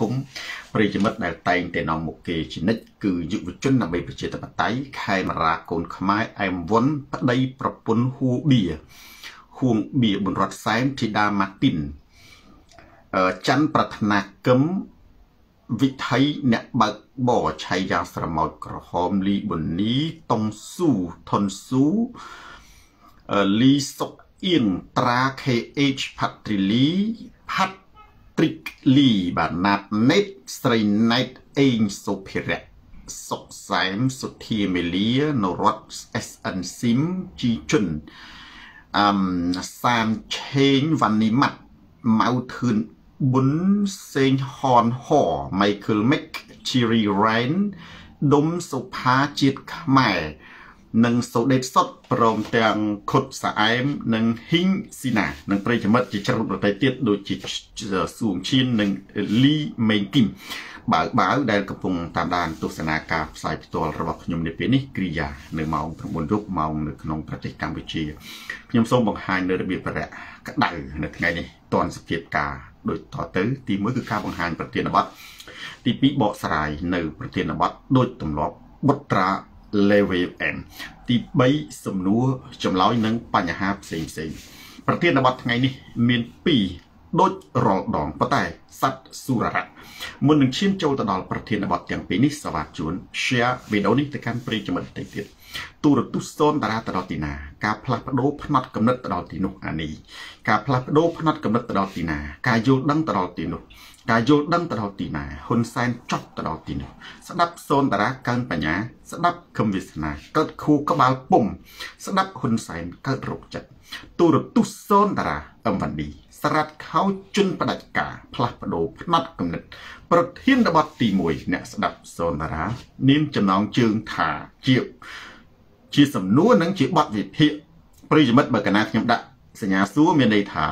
គុំប្រិយមិត្តដែលតែងតែនាំមុខគេជានិច្ចគឺយុវជនដើម្បីប្រជាធិបតេយ្យខេមរាកូនខ្មែរអែមវុនប្តីប្រពន្ធហួបៀហួងបៀបុនរតសែនធីតាម៉ាទីនអឺច័ន្ទប្រាថ្នាគឹមវិថីអ្នកបើកបរឆៃយ៉ាងស្រមោចក្រហមលីប៊ុនីតុងស៊ូថុនស៊ូលីសុកអៀងត្រា KH ផាត្រីលីផាត់ ទ្រិកលីបាទណាត់ណេតស្រីណេតអេងសុភិរៈសុកសែមសុធាមេលានរត SN SIM ជីជុនអឹមសាមឆេងវ៉ានីម៉ាត់ម៉ៅធឿនប៊ុនសេងហនហ Michael Mick Cherry Rain ដុំសុផាជាតិខ្មែរ និងសូដេតសុតព្រមទាំងខុតសាអែមនិងហ៊ីងស៊ីណានិងប្រិយមិត្តជាច្រើនប្រទេសទៀតដូចជាសួងឈៀននិងលីមេងគីមបាវបាវដែលកំពុងតាមដានទស្សនាការផ្សាយផ្ទាល់របស់ខ្ញុំនៅពេលនេះគ្រាយានៅម៉ោង9យប់ម៉ោងនៅក្នុងប្រទេសកម្ពុជាខ្ញុំសូមបង្ហាញនៅរបៀបរយៈក្តៅនៅថ្ងៃនេះតនសភាពការដូចតទៅ ទី1គឺការបង្ហាញប្រធានបទទី2បកស្រាយនៅប្រធានបទដូចទម្លាប់បុត្រា level M ទី3សំណួរចម្លើយនិងបញ្ហាផ្សេងផ្សេងប្រធានបទថ្ងៃនេះមាន2ដូចរាល់ដងប៉ុន្តែសັດសុររៈមុននឹងឈានចូលទៅដល់ប្រធានបទទាំងពីរនេះសវ៉ាជូន share វីដេអូនេះទៅកាន់ប្រិយមិត្តតិចទៀតទូរទស្សន៍សូនតារាទៅដល់ទីណាការផ្លាស់ប្ដូរផ្នត់កំណត់ទៅដល់ទីនោះអានីការផ្លាស់ប្ដូរផ្នត់កំណត់ទៅដល់ទីណាការយល់ដឹងទៅដល់ទីនោះ ការយល់ដឹងទៅដល់ទីណាហ៊ុនសែនចប់ទៅដល់ទីនោះស្ដាប់សូនតារាកើនបញ្ញា ស្ដាប់ខំវាសនាកើតខួរក្បាលពុំស្ដាប់ហ៊ុនសែនកើតរោគចិត្តទូរទស្សន៍សូនតារាអឹមវ៉ាន់ឌីស្រាត់ខោជន់ផ្ដាច់ការផ្លាស់ប្ដូរផ្នត់កំណត់ប្រធានបទទី1អ្នកស្ដាប់សូនតារា នាមចំណងជើងថាជាជាសំណួរនិងជាបទវិភាគប្រិយមិត្តបើកណាខ្ញុំដាក់សញ្ញាសួរមានន័យថា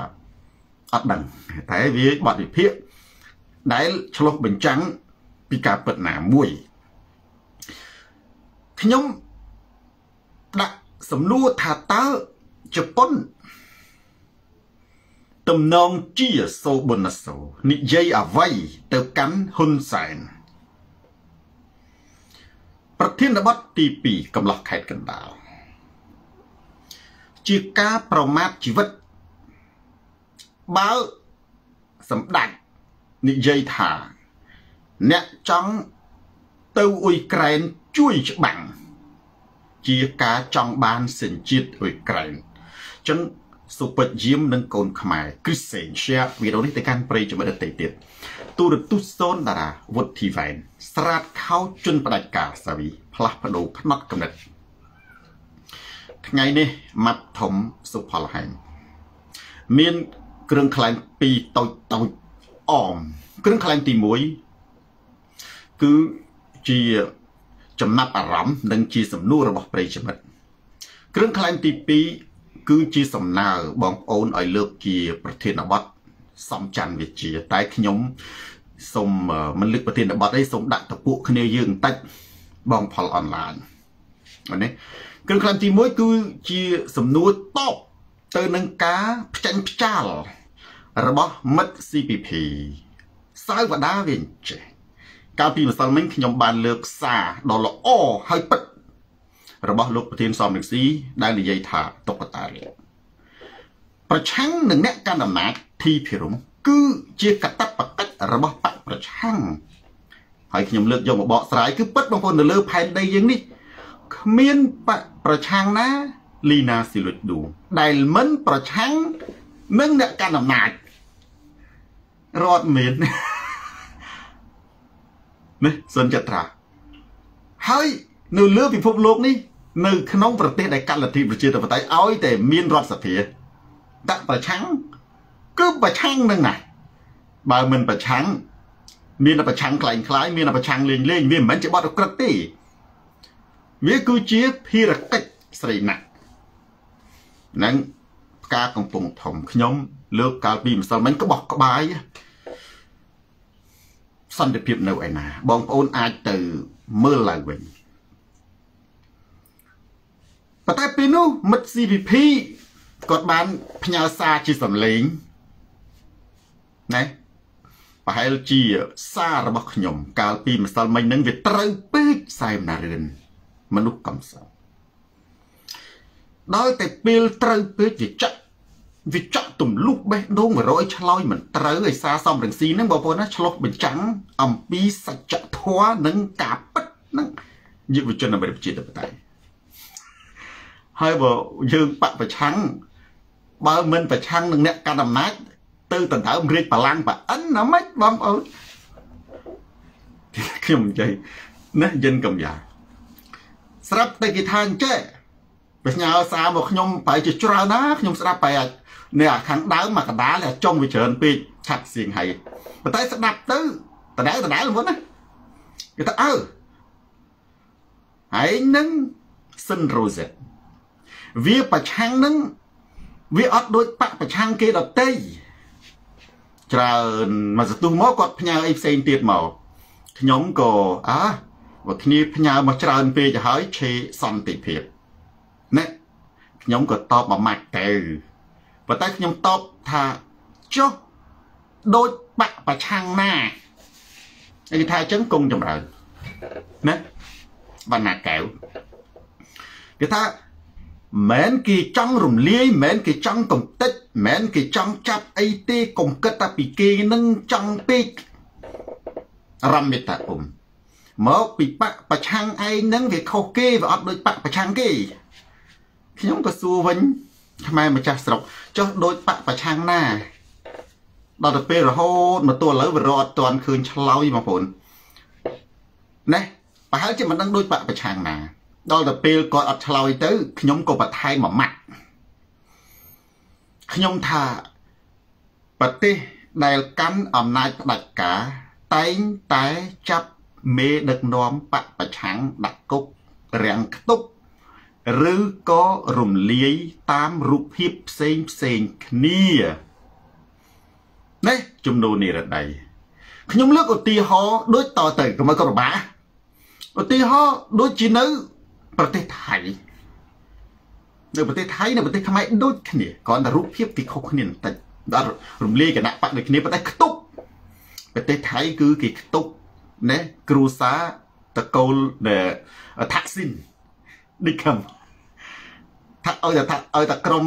អត់ដឹងតែវាបទវិភាគ ដែលឆ្លុះបញ្ចាំងពីការពិតណាមួយខ្ញុំដាក់សំណួរថាតើជប៉ុនទំនងជាសូប៊ុនណាសូនិយាយអ្វីទៅកាន់ហ៊ុនសែនប្រធានបទទី2កំឡោះខេត្តកណ្ដាលជាការប្រមាថជីវិតបើសម្ដេច និយាយថា អ្នកចង់ទៅអ៊ុយក្រែនជួយច្បាំងជាការចង់បានសេនជាតិអ៊ុយក្រែនអញ្ចឹងសុពិតយាមនិងកូនខ្មែរគ្រីស្សេន share វីដេអូនេះទៅកាន់ប្រិយមិត្តដទៃទៀតទូរទស្សន៍សូនតារាវុតធីវ៉ែនស្រាតខោជន់ផ្ដាច់ការសាវីផ្លាស់ប្ដូរផ្នត់កំណត់ថ្ងៃនេះម៉ាត់ធំសុផលហែងមានគ្រឿងខ្លែងពីរតូចតូច អមគ្រឿងខ្លែងទី1គឺជាចំណាប់អារម្មណ៍និងជាសំណួររបស់ប្រិយមិត្តគ្រឿងខ្លែងទី2គឺជាសំណើបងប្អូនឲ្យលើកជាប្រធានបទសំច័ន្ទវិជាតែខ្ញុំសូមមិនលើកប្រធានបទអីសូមដាក់តពួកគ្នាយើងបន្តិចបងផលអនឡាញនេះគ្រឿងខ្លែងទី1គឺជាសំណួរតបទៅនឹងការផ្ចាញ់ផ្ចាល់ របស់មិត្ត CPP សាវតាវិញចេះកាលពីម្សិលមិញខ្ញុំបានលើកសារដ៏ល្អហើយពិតរបស់លោកប្រធានសំរងស៊ីដែលនិយាយថាតុក្កតារាប្រឆាំងនឹងអ្នកកាន់អំណាចធីភិរមគឺជាកតបកិច្ចរបស់បកប្រឆាំងហើយខ្ញុំលើកយកមកបកស្រាយគឺពិតបងប្អូននៅលើផែនដីយើងនេះគ្មានបកប្រឆាំងណាលីណាស៊ីលុចឌូដែលមិនប្រឆាំងនឹងអ្នកកាន់អំណាច រត់មាននេះសុនចត្រាហើយនៅលើពិភពលោកនេះនៅក្នុងប្រទេសដែលកាត់លទ្ធិប្រជាធិបតេយ្យឲ្យតែមានរដ្ឋសភាដាក់ប្រឆាំងគឺប្រឆាំងនឹងណាបើមិនប្រឆាំងមានប្រឆាំងខ្លែងខ្លាយមានប្រឆាំងលេងលេងវាមិនមែនជាបទអក្រិតទេវាគឺជាភារកិច្ចស្រីណាក់នឹងផ្កាកំពុងធំខ្ញុំ លើកកាលពីម្សិលមិញក្បោះក្បាយ សន្តិភាពនៅឯណាបងប្អូនអាចទៅមើលឡើងវិញប៉ុន្តែពេលនោះមិត្ត CVP គាត់បានផ្ញើសារជាសំឡេងណាប្រហែលជាសាររបស់ខ្ញុំ កាលពីម្សិលមិញហ្នឹងវាត្រូវពេកសែមណារឿនមនុស្សកំសត់ដល់តែពេលត្រូវពេកវាចាក់ វាចាក់ទម្លុះបេះដូង100ឆ្លោយមិនត្រូវឯសារសំរងស៊ីហ្នឹងបងប្អូនណាឆ្លោះបញ្ចាំងអំពីសច្ចធម៌និងការពិតហ្នឹងយុវជនអាមេរិកជាតិបតៃហើយបើយើងបពប្រឆាំងបើមិនប្រឆាំងនឹងអ្នកកាន់អំណាចទៅដណ្ដើមរាជបលាំងប្រអិនណាម៉េចបងប្អូនខ្ញុំនិយាយណាយិនកំយ៉ាស្រាប់តែគេថាអញ្ចេះ បញ្ញាសារមកខ្ញុំប្រហែលជាច្រើនណាខ្ញុំស្ដាប់ប្រហែលនៅអាខាងដើមមកកដាលចុងវាច្រើនពេកឆាត់សៀងហើយប៉ុន្តែស្ដាប់ទៅដដែលដដែលមុនណាគេថាអើហើយនឹងសិនរ៉ូសេតវាប្រឆាំងនឹងវាអត់ដូចបកប្រឆាំងគេដតីច្រើនមកសន្ទុះមកគាត់ផ្ញើអីផ្សេងទៀតមកខ្ញុំក៏អើបើគ្នាផ្ញើមកច្រើនពេកទៅហើយឆេសន្តិភាពណា ខ្ញុំក៏តបមួយម៉ាច់ទៅប៉ុន្តែខ្ញុំតបថាចុះដូចបកប្រឆាំងណាគេថាអញ្ចឹងគង់ចម្រើនណាបណ្ណាកែវគេថាមែនគេចង់រំលាយមែនគេចង់កំតិចមែនគេចង់ចាប់អីទេកុំគិតតែពីគេនឹងចង់ពេករមិតអ៊ុំមកពីបកប្រឆាំងឯងនឹងវាខុសគេវាអត់ដូចបកប្រឆាំងគេ ខ្ញុំក៏សួរវិញខ្មែរម្ចាស់ស្រុកចុះដូចបកប្រឆាំងណាដល់ទៅពេលរហូតមកទល់ឥឡូវវារត់អត់ទាន់ឃើញឆ្លោយបងប្អូនណែប្រហែលជាមិនដឹងដូចបកប្រឆាំងណា ដល់ទៅពេលគាត់អត់ឆ្លើយទៅខ្ញុំក៏បន្ថែមមួយម៉ាត់ខ្ញុំថាប្រទេសដែលកាន់អំណាចផ្ដាច់ការតែងតែចាប់មេដឹកនាំបកប្រឆាំងដាក់គុករាំងខ្ទប់ ឬក៏រំលាយតាមរូបភាពផ្សេងផ្សេងគ្នានេះជំនួសនិរដីខ្ញុំលើកឧទាហរណ៍ដូចតទៅកុំឲ្យគាត់ពិបាកឧទាហរណ៍ដូចជានៅប្រទេសថៃនៅប្រទេសថៃនៅប្រទេសខ្មែរដូចគ្នាគ្រាន់តែរូបភាពទីខុសគ្នាបន្តិចដល់រំលាយគណៈបកដូចគ្នាប៉ុន្តែខ្ទប់ប្រទេសថៃគឺគេខ្ទប់ណាគ្រូសាតកូលថាក់ស៊ីន នេះខំថាឲ្យតែឲ្យតែក្រុម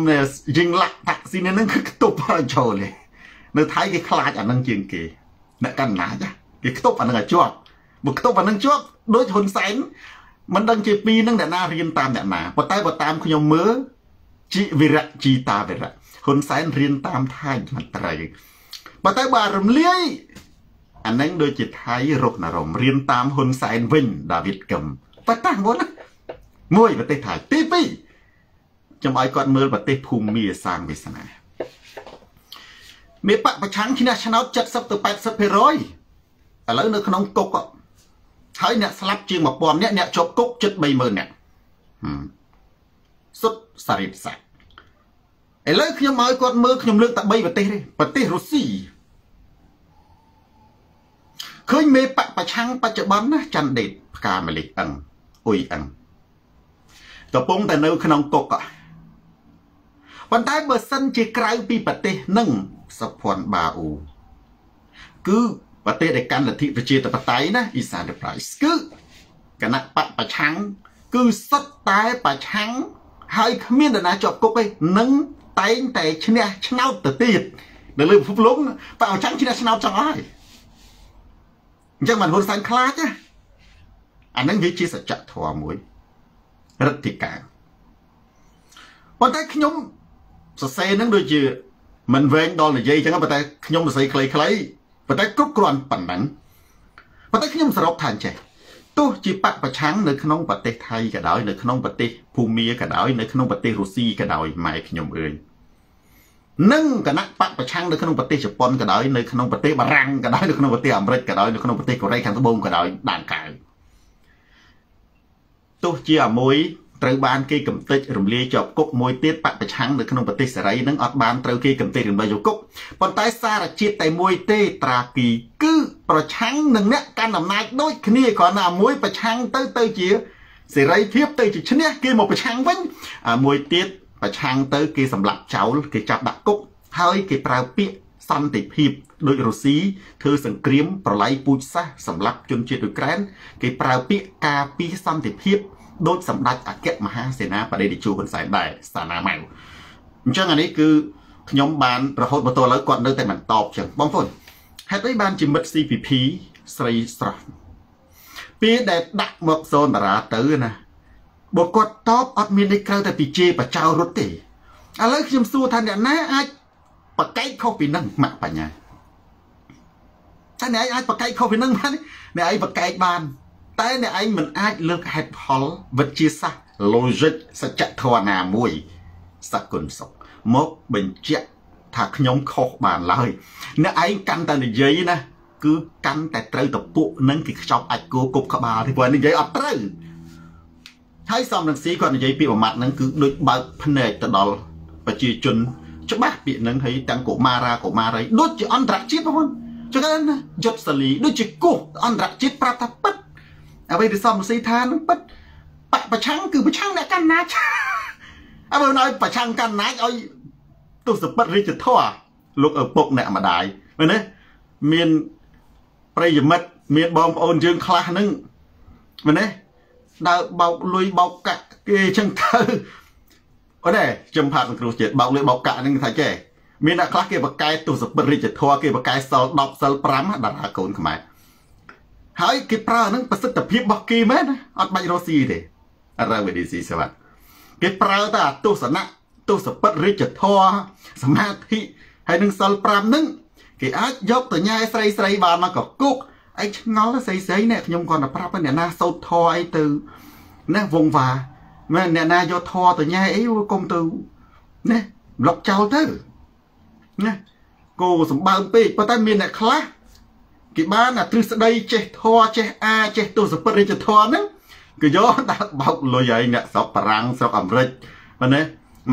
យិងឡាក់តាក់ស៊ីនហ្នឹងគឺខ្ទប់ឲ្យចូលនៅថៃគេខ្លាចអាហ្នឹងជាងគេអ្នកកណ្ណាចគេខ្ទប់អាហ្នឹងឲ្យជាប់មកខ្ទប់អាហ្នឹងជាប់ដូចហ៊ុនសែនមិនដឹងជាពីរនឹងអ្នកណារៀនតាមអ្នកណាប៉ុន្តែបើតាមខ្ញុំមើលជីវិរៈជីតាវិរៈហ៊ុនសែនរៀនតាមថៃមន្ត្រីប៉ុន្តែបើរំលាយអានឹងដូចជាថៃរុកណរមរៀនតាមហ៊ុនសែនវិញដាវីតកឹមប៉ុន្តែមុនណា មួយប្រទេសថៃទី2ខ្ញុំឲ្យគាត់មើលប្រទេសភូមាសាងវាសនាមានបកប្រឆាំងឈ្នះឆ្នោត70ទៅ80%ឥឡូវនៅក្នុងគុកហើយអ្នកស្លាប់ជាង1000នាក់អ្នកជាប់គុកជិត30000នាក់សុទ្ធសារីសាឥឡូវខ្ញុំឲ្យគាត់មើលខ្ញុំលើកតែ3ប្រទេសទេប្រទេសរុស្ស៊ីឃើញមេបកប្រឆាំងបច្ចុប្បន្នណាច័ន្ទដេតផ្កាមលិកអឹងអ៊ុយអឹង កំពុងតែនៅក្នុងគុកប៉ុន្តែបើសិនជាក្រៅពីប្រទេសនឹងសុភ័ណ្ឌបាអ៊ូគឺប្រទេសដែលកាន់លទ្ធិប្រជាធិបតេយ្យណា East Enterprise គឺគណៈបកប្រឆាំងគឺសុទ្ធតែប្រឆាំងហើយគ្មាននរណាជាប់គុកទេនឹងតែងតែឈ្នះឆ្នោតទៅទៀតនៅលើពិភពលោកបកប្រឆាំងឈ្នះឆ្នោតចង់ហើយអញ្ចឹងមិនហ៊ុនសែនខ្លាចណាអានឹងវាជាសច្ចធម៌មួយ រដ្ឋិការប៉ុន្តែខ្ញុំសរសេរនឹងដូចជាមិនវែងដល់និយាយអញ្ចឹងប៉ុន្តែខ្ញុំសរសេរខ្លីៗប៉ុន្តែគ្រប់គ្រាន់ប៉ុណ្ណឹងប៉ុន្តែខ្ញុំសរុបថាអញ្ចេះទោះជាបកប្រឆាំងនៅក្នុងប្រទេសថៃក៏ដោយនៅក្នុងប្រទេសភូមាក៏ដោយនៅក្នុងប្រទេសរុស្ស៊ីក៏ដោយម៉ែខ្ញុំអើយនិងគណៈបកប្រឆាំងនៅក្នុងប្រទេសជប៉ុនក៏ដោយនៅក្នុងប្រទេសបារាំងក៏ដោយនៅក្នុងប្រទេសអាមេរិកក៏ដោយនៅក្នុងប្រទេសកូរ៉េខាងត្បូងក៏ដោយដានកៅ ទោះជាអាមួយត្រូវបានគេកំទេចរំលាយជាប់គុកមួយទៀតបពប្រឆាំងនៅក្នុងប្រទេសសេរីនឹងអត់បានត្រូវគេកំទេចរំលាយជាប់គុកប៉ុន្តែសារជាតិតែមួយទេត្រាគីគឺប្រឆាំងនឹងអ្នកកាន់អំណាចដូចគ្នាគ្រាន់តែមួយប្រឆាំងទៅទៅជាសេរីភាពទៅជាឈ្នះគេមកប្រឆាំងវិញមួយទៀតប្រឆាំងទៅគេសម្លាប់ចោលគេចាប់ដាក់គុកហើយគេប្រើពាក្យ សន្តិភាពដោយរុស្ស៊ីធ្វើសង្គ្រាមប្រឡាយពូជសាសន៍សម្រាប់ជនជាតិអ៊ុក្រែនគេប្រើពាក្យការពីសន្តិភាពដោយសម្ដេចអគ្គមហាសេនាបតីតេជោហ៊ុនសែនដែរសាណាម៉ៅអញ្ចឹងអានេះគឺខ្ញុំបានរហូតមកទល់ឥឡូវគាត់នៅតែមិនតបអញ្ចឹងបងប្អូនហេតុអីបានជាមិត្ត CPP ស្រីស្រស់ពេលដែលដាក់មកសូនតារាទៅណាបើគាត់តបអត់មាននេះក្រៅតែពីជេរបចៅរត់ទេឥឡូវខ្ញុំសួរថាអ្នកណាអាច បកែកខុសពីនឹងម៉ាក់បញ្ញាតែអ្នកឯងអាចបកែកខុសពីនឹងបានអ្នកឯងបកែកបាន តែអ្នកឯងមិនអាចលើកហេតុផលវិទ្យាសាស្ត្រ logic សច្ចធម៌ណាមួយសគុណសុខមកបញ្ជាក់ថាខ្ញុំខុសបានឡើយអ្នកឯងកាន់តែនិយាយណាគឺកាន់តែត្រូវតពួកនឹងគេខ្ចប់អាចគោគប់ក្បាលទេព្រោះនិយាយអត់ត្រូវហើយសំនឹងស៊ីគាត់និយាយពាក្យប្រមាត់ហ្នឹងគឺដូចបើកភ្នែកទៅដល់ប្រជាជន ច្បាស់ពាក្យហ្នឹងហើយទាំងកុមារាកុមារីដូចជាអន្តរជាតិបងប្អូនចឹងណាយុទ្ធសាលីដូចជាគោះអន្តរជាតិប្រាប់ថាពិតអ្វីដែលសំស៊ីថានឹងពិតបកប្រឆាំងគឺប្រឆាំងអ្នកកាន់ណាចអ្វីឲ្យប្រឆាំងកាន់ណាចឲ្យទស្សពិតរាជធរលោកឪពុកអ្នកម្ដាយមែនទេមានប្រិយមិត្តមានបងប្អូនយើងខ្លះហ្នឹងមែនទេដើរបោកលុយបោកកាក់គេអញ្ចឹងទៅ អូនទេចំផាត់សង្គ្រោះជាតិបោកលុយបោកកាក់ហ្នឹងថាចេះមានអ្នកខ្លះគេបកកែទស្សពិតរាជធរគេបកកែសិល10សិល5តារាកូនខ្មែរហើយគេប្រើហ្នឹងប្រសិទ្ធភាពរបស់គេមែនអត់បាច់រស់ស៊ីទេអរវិឌីស៊ីសវត្តគេប្រើតែទស្សនៈទស្សពិតរាជធរសមាធិហើយនឹងសិល5ហ្នឹងគេអាចយកទៅញ៉ែស្រីស្រីបានមកកគុកឯងឆ្ងល់ស្រីស្រីនេះខ្ញុំគាត់ទៅប្រាប់អ្នកណាសោតធរអីទៅណាវងវ៉ា មែនអ្នកណាយកធរទៅញ៉ែអីកុំទៅណាប្លុកចោលទៅណាគោសម្បើមពេកប៉ុន្តែមានអ្នកខ្លះគេបានអាទ្រឹស្ដីចេះធរចេះអាចេះទស្សពិតរាជធរហ្នឹងគឺយកដាក់បោកលុយឲ្យអ្នកស្រុកបារាំងស្រុកអាមេរិកមែនទេ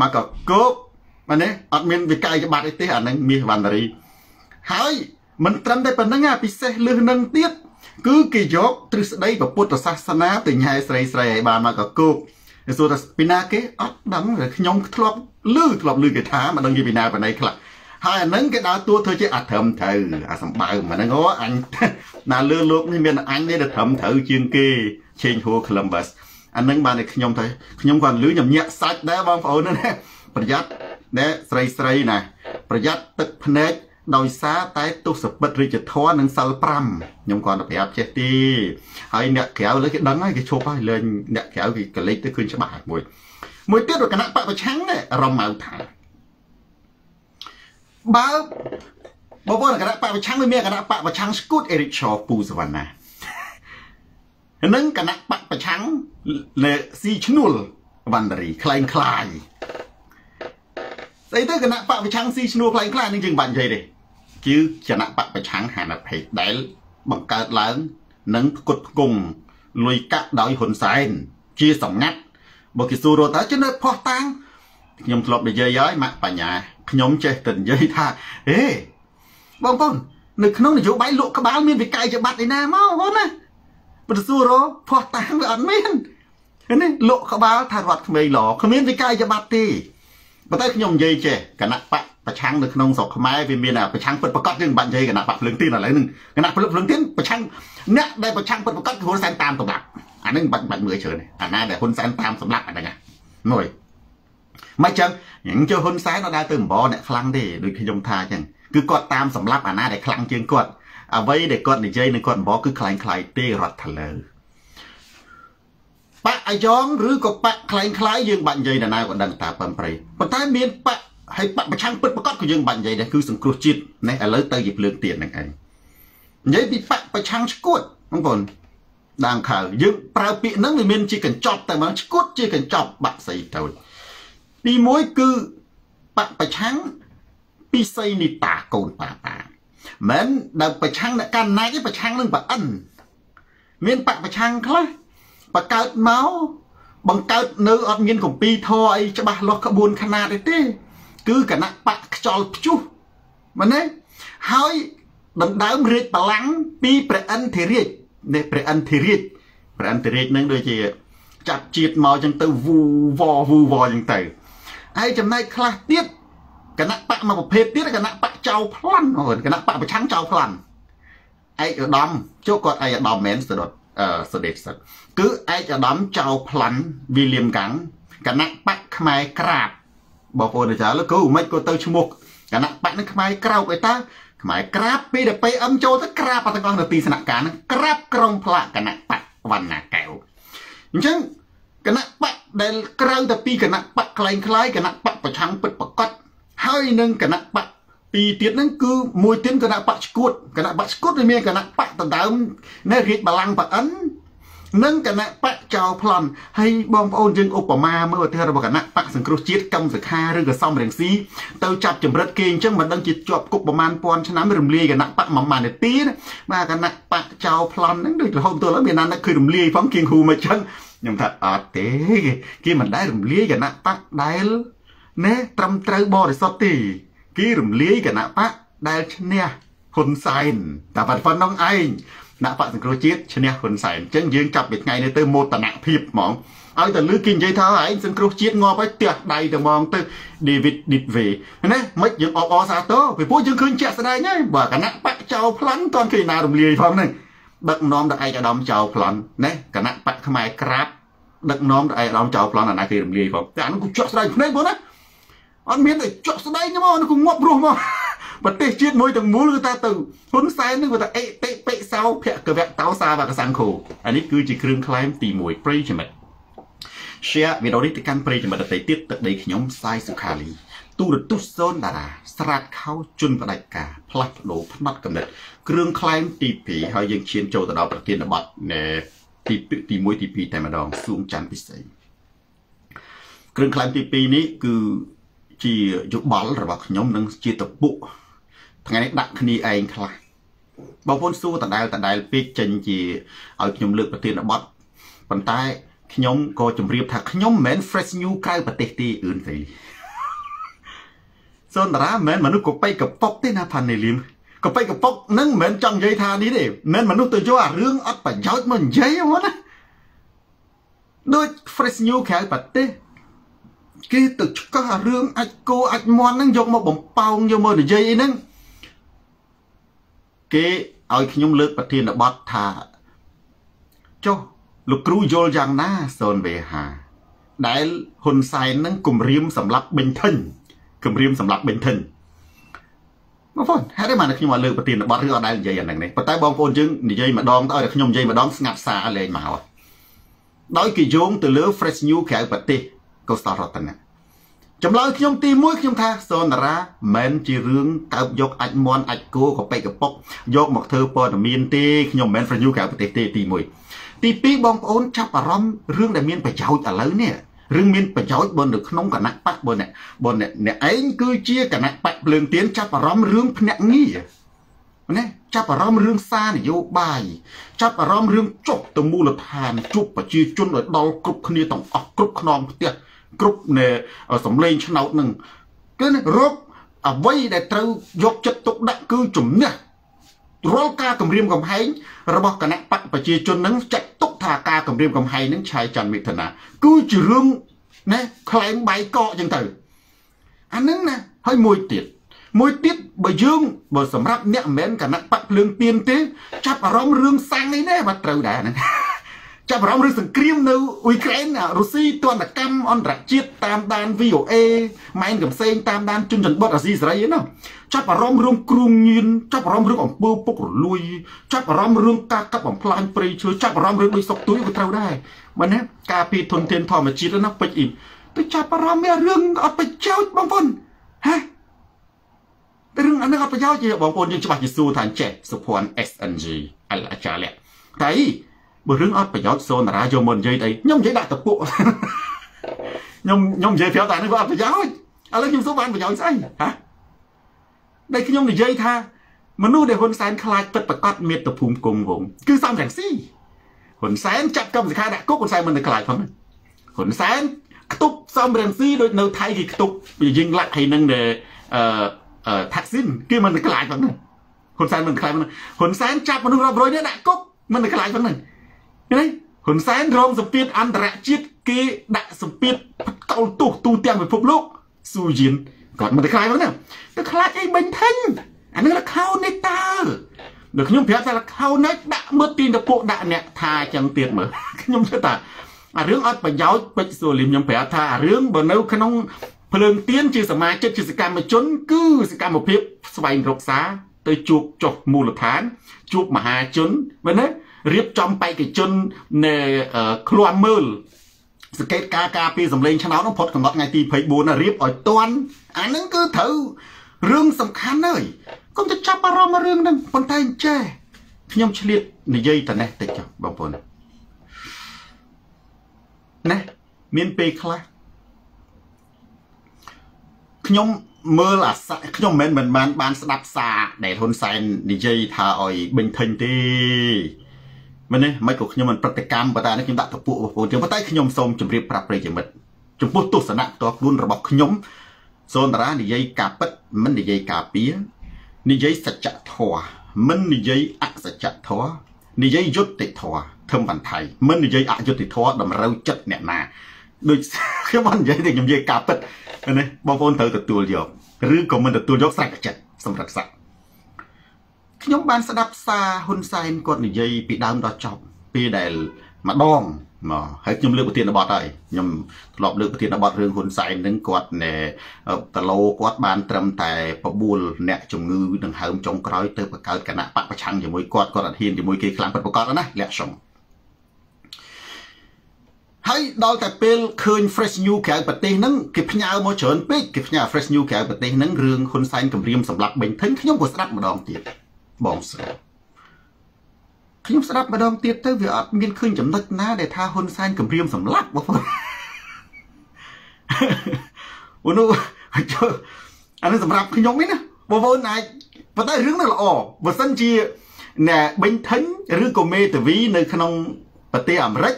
មកកកោកមែនទេអត់មានវិក័យច្បាប់អីទេអាហ្នឹងមាសវណ្ណរី ហើយមិនត្រឹមតែប៉ុណ្្នឹងអាពិសេសលើសនឹងទៀតគឺគេយកទ្រឹស្ដីពុទ្ធសាសនាទៅញ៉ែស្រីស្រីឲ្យបានមកកគោកគេ សួរថាពីណាគេអត់ដឹងខ្ញុំធ្លាប់ឮធ្លាប់ឮគេថាមិនដឹងនិយាយពីណាបណ្ណៃខ្លះហើយអានឹងគេដើរតួធ្វើជាអធមត្រូវអាសម្បើមអាហ្នឹងអូអញណាលើលោកនេះមានអញនេះទៅត្រឹមត្រូវជាងគេឆេងហួរ Columbus អានឹងបានតែខ្ញុំទៅខ្ញុំគាត់លឺខ្ញុំញាក់សាច់ដែរបងប្អូនណាប្រយ័ត្នណែស្រីស្រីណាប្រយ័ត្នទឹកភ្នែក ដោយសារតែទុសពិតរាជធរនិងសិល5ខ្ញុំគាត់ទៅប្រាប់ចេះទីហើយអ្នកក្រៅលើគេដឹងហើយគេឈប់ហើយលេងអ្នកក្រៅគេកលេចទៅឃើញច្បាស់មួយមួយទៀតគណៈបពប្រឆាំងនេះរមៅថាបើបងប្អូនគណៈបពប្រឆាំងវាមានគណៈបពប្រឆាំងស្គូតអេរិកឆោពូសវណ្ណានិងគណៈបពប្រឆាំងលេស៊ីឈ្នួលវណ្ណរីខ្លែងខ្លាយស្អីទៅគណៈបពប្រឆាំងស៊ីឈ្នួលខ្លែងខ្លាយនឹងយើងបាច់និយាយទេ ជាគណៈបពប្រឆាំងហានភេទដែល បង្កើតឡើងនិងផ្គត់ផ្គង់លុយកាក់ដោយហ៊ុនសែនជាសម្ងាត់បើគេសួររត់តើជំនឿផោះតាំងខ្ញុំធ្លាប់និយាយហើយម៉ាក់បញ្ញាខ្ញុំចេះតែនិយាយថាហេបងប្អូននៅក្នុងនយោបាយលក់ក្បាលមានវិក័យច្បាប់ឯណាមកបងណាបើសួររផោះតាំងវាអត់មាននេះលក់ក្បាលថារដ្ឋក្មេងល្អគ្មានវិក័យច្បាប់ទេប៉ុន្តែខ្ញុំនិយាយចេះគណៈបក ប្រឆាំងនៅក្នុងស្រុកខ្មែរវាមានប្រឆាំងពិតប្រកបយើងបាច់និយាយគណៈបកភ្លើងទៀនឥឡូវហ្នឹងគណៈភ្លើងទៀនប្រឆាំងអ្នកដែលប្រឆាំងពិតប្រកបគឺហ៊ុនសែនតាមសម្លាប់អាហ្នឹងបាច់បាច់មើលច្រើនអាណាដែលហ៊ុនសែនតាមសម្លាប់អាហ្នឹងមួយមិនចឹងអញ្ចឹងហ៊ុនសែនអត់ដើរទៅអំបអ្នកខ្លាំងទេដូចខ្ញុំថាអញ្ចឹងគឺគាត់តាមសម្លាប់អាណាដែលខ្លាំងជាងគាត់អ្វីដែលគាត់និយាយនឹងគាត់អំបគឺខ្លាំងខ្លាយទេរដ្ឋថលើបកអាយ៉ងឬក៏បកខ្លែងខ្លាយយើងបាច់និយាយដល់ណាក៏ដឹងតាប៉ឹមប្រៃប៉ុន្តែមានបក ហើយបកប្រឆាំងពិតប្រកបក៏យើងបាច់និយាយដែរគឺសង្គ្រោះជាតិនេះឥឡូវទៅជាភ្លើងទៀនហ្នឹងឯងនិយាយពីបកប្រឆាំងឈួតបងប្អូនដាងខៅយើងប្រើពាក្យហ្នឹងវាមានជាកញ្ចប់តែមកឈួតជាកញ្ចប់បាក់សៃតូចទី1គឺបកប្រឆាំងពីសីនីតាកូនប៉ាប៉ាមិនដែលប្រឆាំងអ្នកកាន់ណាចទេប្រឆាំងនឹងប្រអិនមានបកប្រឆាំងខ្លះបកើតមកបង្កើតនៅអត់មានកម្ពីធរអីច្បាស់លាស់ក្បួនខ្នាតទេ គឺគណៈបកខ្យល់ព្យុះមែនទេហើយដណ្ដើមរាជបល្ល័ង្កពីព្រះឥន្ទរាជនេះព្រះឥន្ទរាជព្រះឥន្ទរាជនឹងដូចជាចាប់ជាតិមកចឹងទៅវូវវូវវចឹងទៅហើយចំណែកខ្លះទៀតគណៈបកមួយប្រភេទទៀតគណៈបកចៅប្លន់អូនគណៈបកប្រឆាំងចៅប្លន់ឯកឧត្តមជោគគាត់ឯកឧត្តមមែនស្ដុតអឺសដេតសិតគឺឯកឧត្តមចៅប្លន់វីលៀមកាំងគណៈបកខ្មែរក្រាប បងប្អូនអាចារ្យលោកគ្រូមិនក៏ទៅឈ្មោះគណៈបច្ចនឹងខ្មែរក្រោកអីតើខ្មែរក្រាបពីដល់ PM ចូលទៅក្រាបអត់ទាំងអស់នៅទីស្នាក់ការនឹងក្រាបក្រុងផ្លាកគណៈបច្ចវណ្ណាកែវអញ្ចឹងគណៈបច្ចដែលក្រៅតែពីគណៈបច្ចខ្លែងខ្លាយគណៈបច្ចប្រឆាំងពិតប្រកបហើយនឹងគណៈបច្ចពីរទៀតហ្នឹងគឺមួយទៀតគណៈបច្ចឈួតគណៈបច្ចឈួតវាមានគណៈបច្ចដណ្ដើមនៅរាជបល្ល័ង្កប៉អិន និងគណៈបកចោប្លន់ហើយបងប្អូនយើងឧបមាមើលឧទាហរណ៍របស់គណៈបកសង្គ្រោះជាតិកម្មសខាឬក៏សំរងស៊ីទៅចាប់ចម្រិតគេអញ្ចឹងមិនដឹងជាជាប់គុកប្រមាណពាន់ឆ្នាំរំលាយគណៈបកមួយម៉ាននាទីបាទគណៈបកចោប្លន់ហ្នឹងដូចរហូតទៅឡើយមានណាគឺរំលាយផងគៀងហ៊ូមិនចឹងខ្ញុំថាអត់ទេគេមិនដែលរំលាយគណៈបកដែលណែត្រឹមត្រូវបរិសុទ្ធទេគេរំលាយគណៈបកដែលឈ្នះហ៊ុនសែនតែប៉ុណ្្នឹងឯង ណៈបកសង្គ្រោះជាតិឈ្នះហ៊ុនសែនអញ្ចឹងយើងចាប់ពីថ្ងៃនេះទៅមោទនភាពហ្មងឲ្យតែលឺគេនិយាយថាឯងសង្គ្រោះជាតិងាប់ឲ្យផ្ទះដៃទៅហ្មងទៅ David Ditwe ណាមិនយើងអបអសាទរពីព្រោះយើងឃើញជាក់ស្ដែងហើយបើគណៈបកចោលប្លន់តន់ឃើញណារំលាយផងហ្នឹងដឹកនាំដល់ឯកឧត្តមចៅប្លន់ណាគណៈបកខ្មែរក្រាបដឹកនាំដល់ឯកឧត្តមចៅប្លន់អាណាគេរំលាយផងតែអានោះគូជាក់ស្ដែងភ្នែកបងណាអត់មានតែជាក់ស្ដែងហ្មងអានោះគូងាប់រស់មក ប្រទេសជាតិមួយទាំងមូលគឺថាទៅហ៊ុនសែននឹងគឺថាអេតិបិសោភគវៈតោសាវកសង្ឃោអានេះគឺជាគ្រឿងក្លែមទី1ប្រិយមិត្ត share វីដេអូនេះទៅកាន់ប្រិយមិត្តដទៃទៀតទឹកដីខ្ញុំសាយសុខាលីទូរទស្សន៍សូនតារាស្រាតខោជន់ផ្ដាច់ការផ្លាស់ប្ដូរផ្នត់កំណត់គ្រឿងក្លែមទី2ហើយយើងឈានចូលទៅដល់ប្រធានបទនៃទីទី1ទី2តែម្ដងសួងច័ន្ទពិសេសគ្រឿងក្លែមទី2នេះគឺជាយោបល់របស់ខ្ញុំនិងជាតពុ ថ្ងៃនេះដាក់គ្នាឯងខ្លះបងប្អូនសួរដដែលដដែលពេកចេញជាឲ្យខ្ញុំលើកប្រធានបទប៉ុន្តែខ្ញុំក៏ជម្រាបថាខ្ញុំមិនមែន fresh new ក្រៅប្រទេសទេអឿនស្អីសូនតារាមិនមែនមនុស្សកប៉ៃកប៉ុកទេណាផានេលីមកប៉ៃកប៉ុកនឹងមិនមែនចង់និយាយថានេះទេមិនមែនមនុស្សទៅយកអារឿងអត់ប្រយោជន៍មកនិយាយហ្មងណាដូច fresh new ក្រៅប្រទេសគេទៅឆ្កឹះអារឿងអាចគោអាចមន់ហ្នឹងយកមកបំពងយកមកនិយាយអីហ្នឹង គេឲ្យខ្ញុំលើកប្រធានបទថាចុះលោកគ្រូយល់យ៉ាងណាសូនវេហា ដែលហ៊ុនសែននឹងគម្រាមសម្រាប់បេញធិញគម្រាមសម្រាប់បេញធិញបងប្អូនហេតុអីបានខ្ញុំមកលើកប្រធានបទឬអត់ដែលនិយាយអាហ្នឹងនេះប៉ុន្តែបងប្អូនយើងនិយាយម្ដងទៅឲ្យខ្ញុំនិយាយម្ដងស្ងាត់សាលេងមកដោយគេយោងទៅលើ fresh new ក្រៅប្រទេសកុសលរតនៈ ចម្លើយខ្ញុំទី1ខ្ញុំថាសនតារាមិនជារឿងកើបយកអាចមន់អាចគោកប៉ិកកប៉ុកយកមកធ្វើព័ត៌មានទេខ្ញុំមិនមែន fresh new ក្រៅប្រទេសទេទី1ទី2បងប្អូនចាប់អារម្មណ៍រឿងដែលមានប្រយោជន៍ឥឡូវនេះរឿងមានប្រយោជន៍បើនៅក្នុងគណៈបកបើអ្នកបើអ្នកអ្នកឯងគឺជាគណៈបកភ្លើងទៀនចាប់អារម្មណ៍រឿងភ្នាក់ងារណាចាប់អារម្មណ៍រឿងសារនយោបាយចាប់អារម្មណ៍រឿងចុះទៅមូលដ្ឋានជួបប្រជាជនឲ្យដល់គ្រប់គ្នាទាំងអស់គ្រប់ខ្នងផ្ទះ គ្រប់នៃសម្លេងឆ្នោតនឹងគឺរកអ្វីដែលត្រូវយកចិត្តទុកដាក់គឺជំនះរាល់ការគម្រាមកំហែងរបស់គណៈបកប្រជាជននឹងចាត់ទុកថាការគម្រាមកំហែងនឹងឆាយច័ន្ទមិថុនាគឺជារឿងណាខ្លែងបាយកកចឹងទៅអានឹងណាហើយមួយទៀតមួយទៀតបើយើងបើសម្រាប់អ្នកមិនមែនគណៈបកភ្លើងទៀនទេ ចាប់អារម្មណ៍រឿងសាំងនេះណាបាទត្រូវដែរហ្នឹង ចាប់អារម្មណ៍រឿងសង្គ្រាមនៅអ៊ុយក្រែនរុស្ស៊ីទណ្ឌកម្មអន្តរជាតិតាមដាន VOA ម៉ែនកំសែងតាមដានជនជនបុតអាស៊ីសេរីណាចាប់អារម្មណ៍រឿងគ្រូញៀនចាប់អារម្មណ៍រឿងអំពើពុករលួយចាប់អារម្មណ៍រឿងការកាប់បំផ្លាញព្រៃឈើចាប់អារម្មណ៍រឿងដូចសុកទួយក៏ត្រូវដែរបើណាការពីធនធានធម្មជាតិណាពេជ្រអ៊ីមទៅចាប់អារម្មណ៍មានរឿងអត់ប្រយោជន៍បងប្អូនហ៎តែរឿងអានឹងអត់ប្រយោជន៍ទេបងប្អូនយើងច្បាស់ជាសួរថាចេះសុភ័ណ្ឌ SNG អលអាចារ្យតែ បើរឿងអត់ប្រយោជន៍សូនតារាយកមកនិយាយអីខ្ញុំនិយាយដាក់តពួកខ្ញុំខ្ញុំនិយាយប្រាប់តែនេះវាអត់ប្រយោជន៍ឥឡូវខ្ញុំសួរបានប្រយោជន៍ស្អីហ៎ដែលខ្ញុំនិយាយថាមនុស្សដែលហ៊ុនសែនខ្លាចពិតប្រកបមាតុភូមិគង់វងគឺសំរងស៊ីហ៊ុនសែនចាប់កម្មសិក្ខាដាក់គុកហ៊ុនសែនមិនទៅខ្លាចផងហ៊ុនសែនខ្ទប់សំរងស៊ីដូចនៅថៃគេខ្ទប់យិងឡាក់ហើយនឹងអឺថាក់ស៊ីនគេមិនទៅខ្លាចផងហ៊ុនសែនមិនខ្លាចផងហ៊ុនសែនចាប់មនុស្សរាប់រយនាក់ដាក់គុកមិនទៅខ្លាចផងហ្នឹង ឃើញហ៊ុនសែនរងសម្ពាធអន្តរជាតិគេដាក់សម្ពាធកោលទោសទូទាំងពិភពលោកស៊ូយៀនគាត់មិនទៅខ្លាចហ្នឹងទៅខ្លាចអីបិញថេញអានឹងលខោនេះតើដល់ខ្ញុំប្រាប់ថាលខោនេះដាក់មើលទីតពួកដាក់អ្នកថាអញ្ចឹងទៀតមើលខ្ញុំគិតថាអារឿងអត់ប្រយោជន៍ពេជ្រសូលីមខ្ញុំប្រាប់ថាអារឿងបើនៅក្នុងភ្លើងទៀនជាសមាជិកជាសកម្មជន គឺសកម្មភាពស្វែងរកសារទៅជួបចុះមូលដ្ឋានជួបមហាជនមែនទេ រៀបចំបេក្ខជននៅឃ្លាំមើលសង្កេតការការពីសម្លេងឆ្នោតនោះផុតកំណត់ថ្ងៃទី24រៀបឲ្យតាន់អាហ្នឹងគឺត្រូវរឿងសំខាន់ហើយកុំទៅចាប់អារម្មណ៍រឿងហ្នឹងប៉ុន្តែអញ្ចេះខ្ញុំឆ្លៀតនិយាយតែនេះតិចចុះបងប្អូនណាមានពេលខ្លះខ្ញុំមើលអាសាខ្ញុំមិនមែនបានបានស្ដាប់សារដែលហ៊ុនសែននិយាយថាឲ្យបិញថេញទេ មែនទេមិនក៏ខ្ញុំមិនប្រតិកម្មប៉ុន្តែនេះខ្ញុំដាក់តពួកបងប្អូនចឹងប៉ុន្តែខ្ញុំសូមជម្រាបប្រាប់ប្រិយមិត្តចំពោះទស្សនៈផ្ទាល់ខ្លួនរបស់ខ្ញុំសូនតារានិយាយការពិតមិននិយាយការពៀនិយាយសច្ចធម៌មិននិយាយអសច្ចធម៌និយាយយុត្តិធម៌ធំបន្ថៃមិននិយាយអយុត្តិធម៌តម្រូវចិត្តអ្នកណាដូចខ្ញុំមិននិយាយទេខ្ញុំនិយាយការពិតណាបងប្អូនត្រូវទទួលយកឬក៏មិនទទួលយកស្រេចចិត្តសម្រាប់ស័ក្តិ ខ្ញុំបានស្ដាប់សារហ៊ុនសែនគាត់និយាយពីដើមដល់ចប់ពេលដែលម្ដងមកហើយខ្ញុំលើកប្រធានបទហើយខ្ញុំធ្លាប់លើកប្រធានបទរឿងហ៊ុនសែននឹងគាត់ណែតឡូគាត់បានត្រឹមតែបបួលអ្នកជំងឺដង្ហើមចុងក្រោយទៅបង្កើតគណៈបកប្រឆាំងជាមួយគាត់គាត់អត់ហ៊ានជាមួយគេខ្លាំងពិតប្រាកដណាលាក់សុំហើយដល់តែពេលឃើញ fresh new ក្រៅប្រទេសហ្នឹងគេផ្ញើមកច្រើនពេកគេផ្ញើ fresh new ក្រៅប្រទេសហ្នឹងរឿងហ៊ុនសែនគម្រាមសម្រាប់បេងថិនខ្ញុំក៏ស្ដាប់ម្ដងទៀត បងស្រីខ្ញុំស្ដាប់ម្ដងទៀតទៅវាអត់មានឃើញចំណុចណាដែលថាហ៊ុនសែនគម្រាមសម្លាប់បងប្អូនអូនោះអានេះសម្រាប់ខ្ញុំឯណាបងប្អូនអាចប៉ុន្តែរឿងនេះល្អបើសិនជាណែបេងថិញឬក៏មេតាវីនៅក្នុងប្រទេសអាមេរិក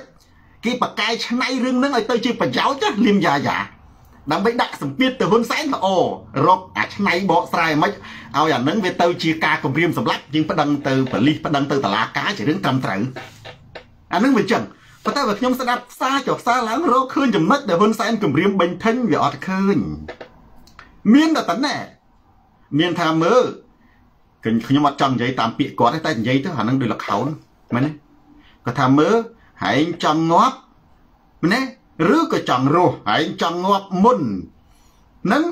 គេបកកែឆ្នៃរឿងហ្នឹងឲ្យទៅជាប្រយោជន៍លៀមយ៉ាយ៉ា ដើម្បីដាក់សម្ពាធទៅហ៊ុនសែនល្អរកអាឆ្នៃបកស្រាយមិនឲ្យអាហ្នឹងវាទៅជាការគម្រាមសម្លាប់យើងប្តឹងទៅប៉លីសប្តឹងទៅតុលាការជារឿងត្រឹមត្រូវអាហ្នឹងវាចឹងប៉ុន្តែបើខ្ញុំស្ដាប់ផ្សារចុះផ្សារឡើងរកឃើញចំណុចដែលហ៊ុនសែនគម្រាមបេញថេញវាអត់ឃើញមានតែតែណែមានថាមើលខ្ញុំអត់ចង់និយាយតាមពាក្យគាត់ទេតែនិយាយទៅអាហ្នឹងដូចលខោនមែនទេគាត់ថាមើលហែងចង់ងាប់ម្នេះ ឬក៏ចង់រស់ហែងចង់ងាប់មុននឹង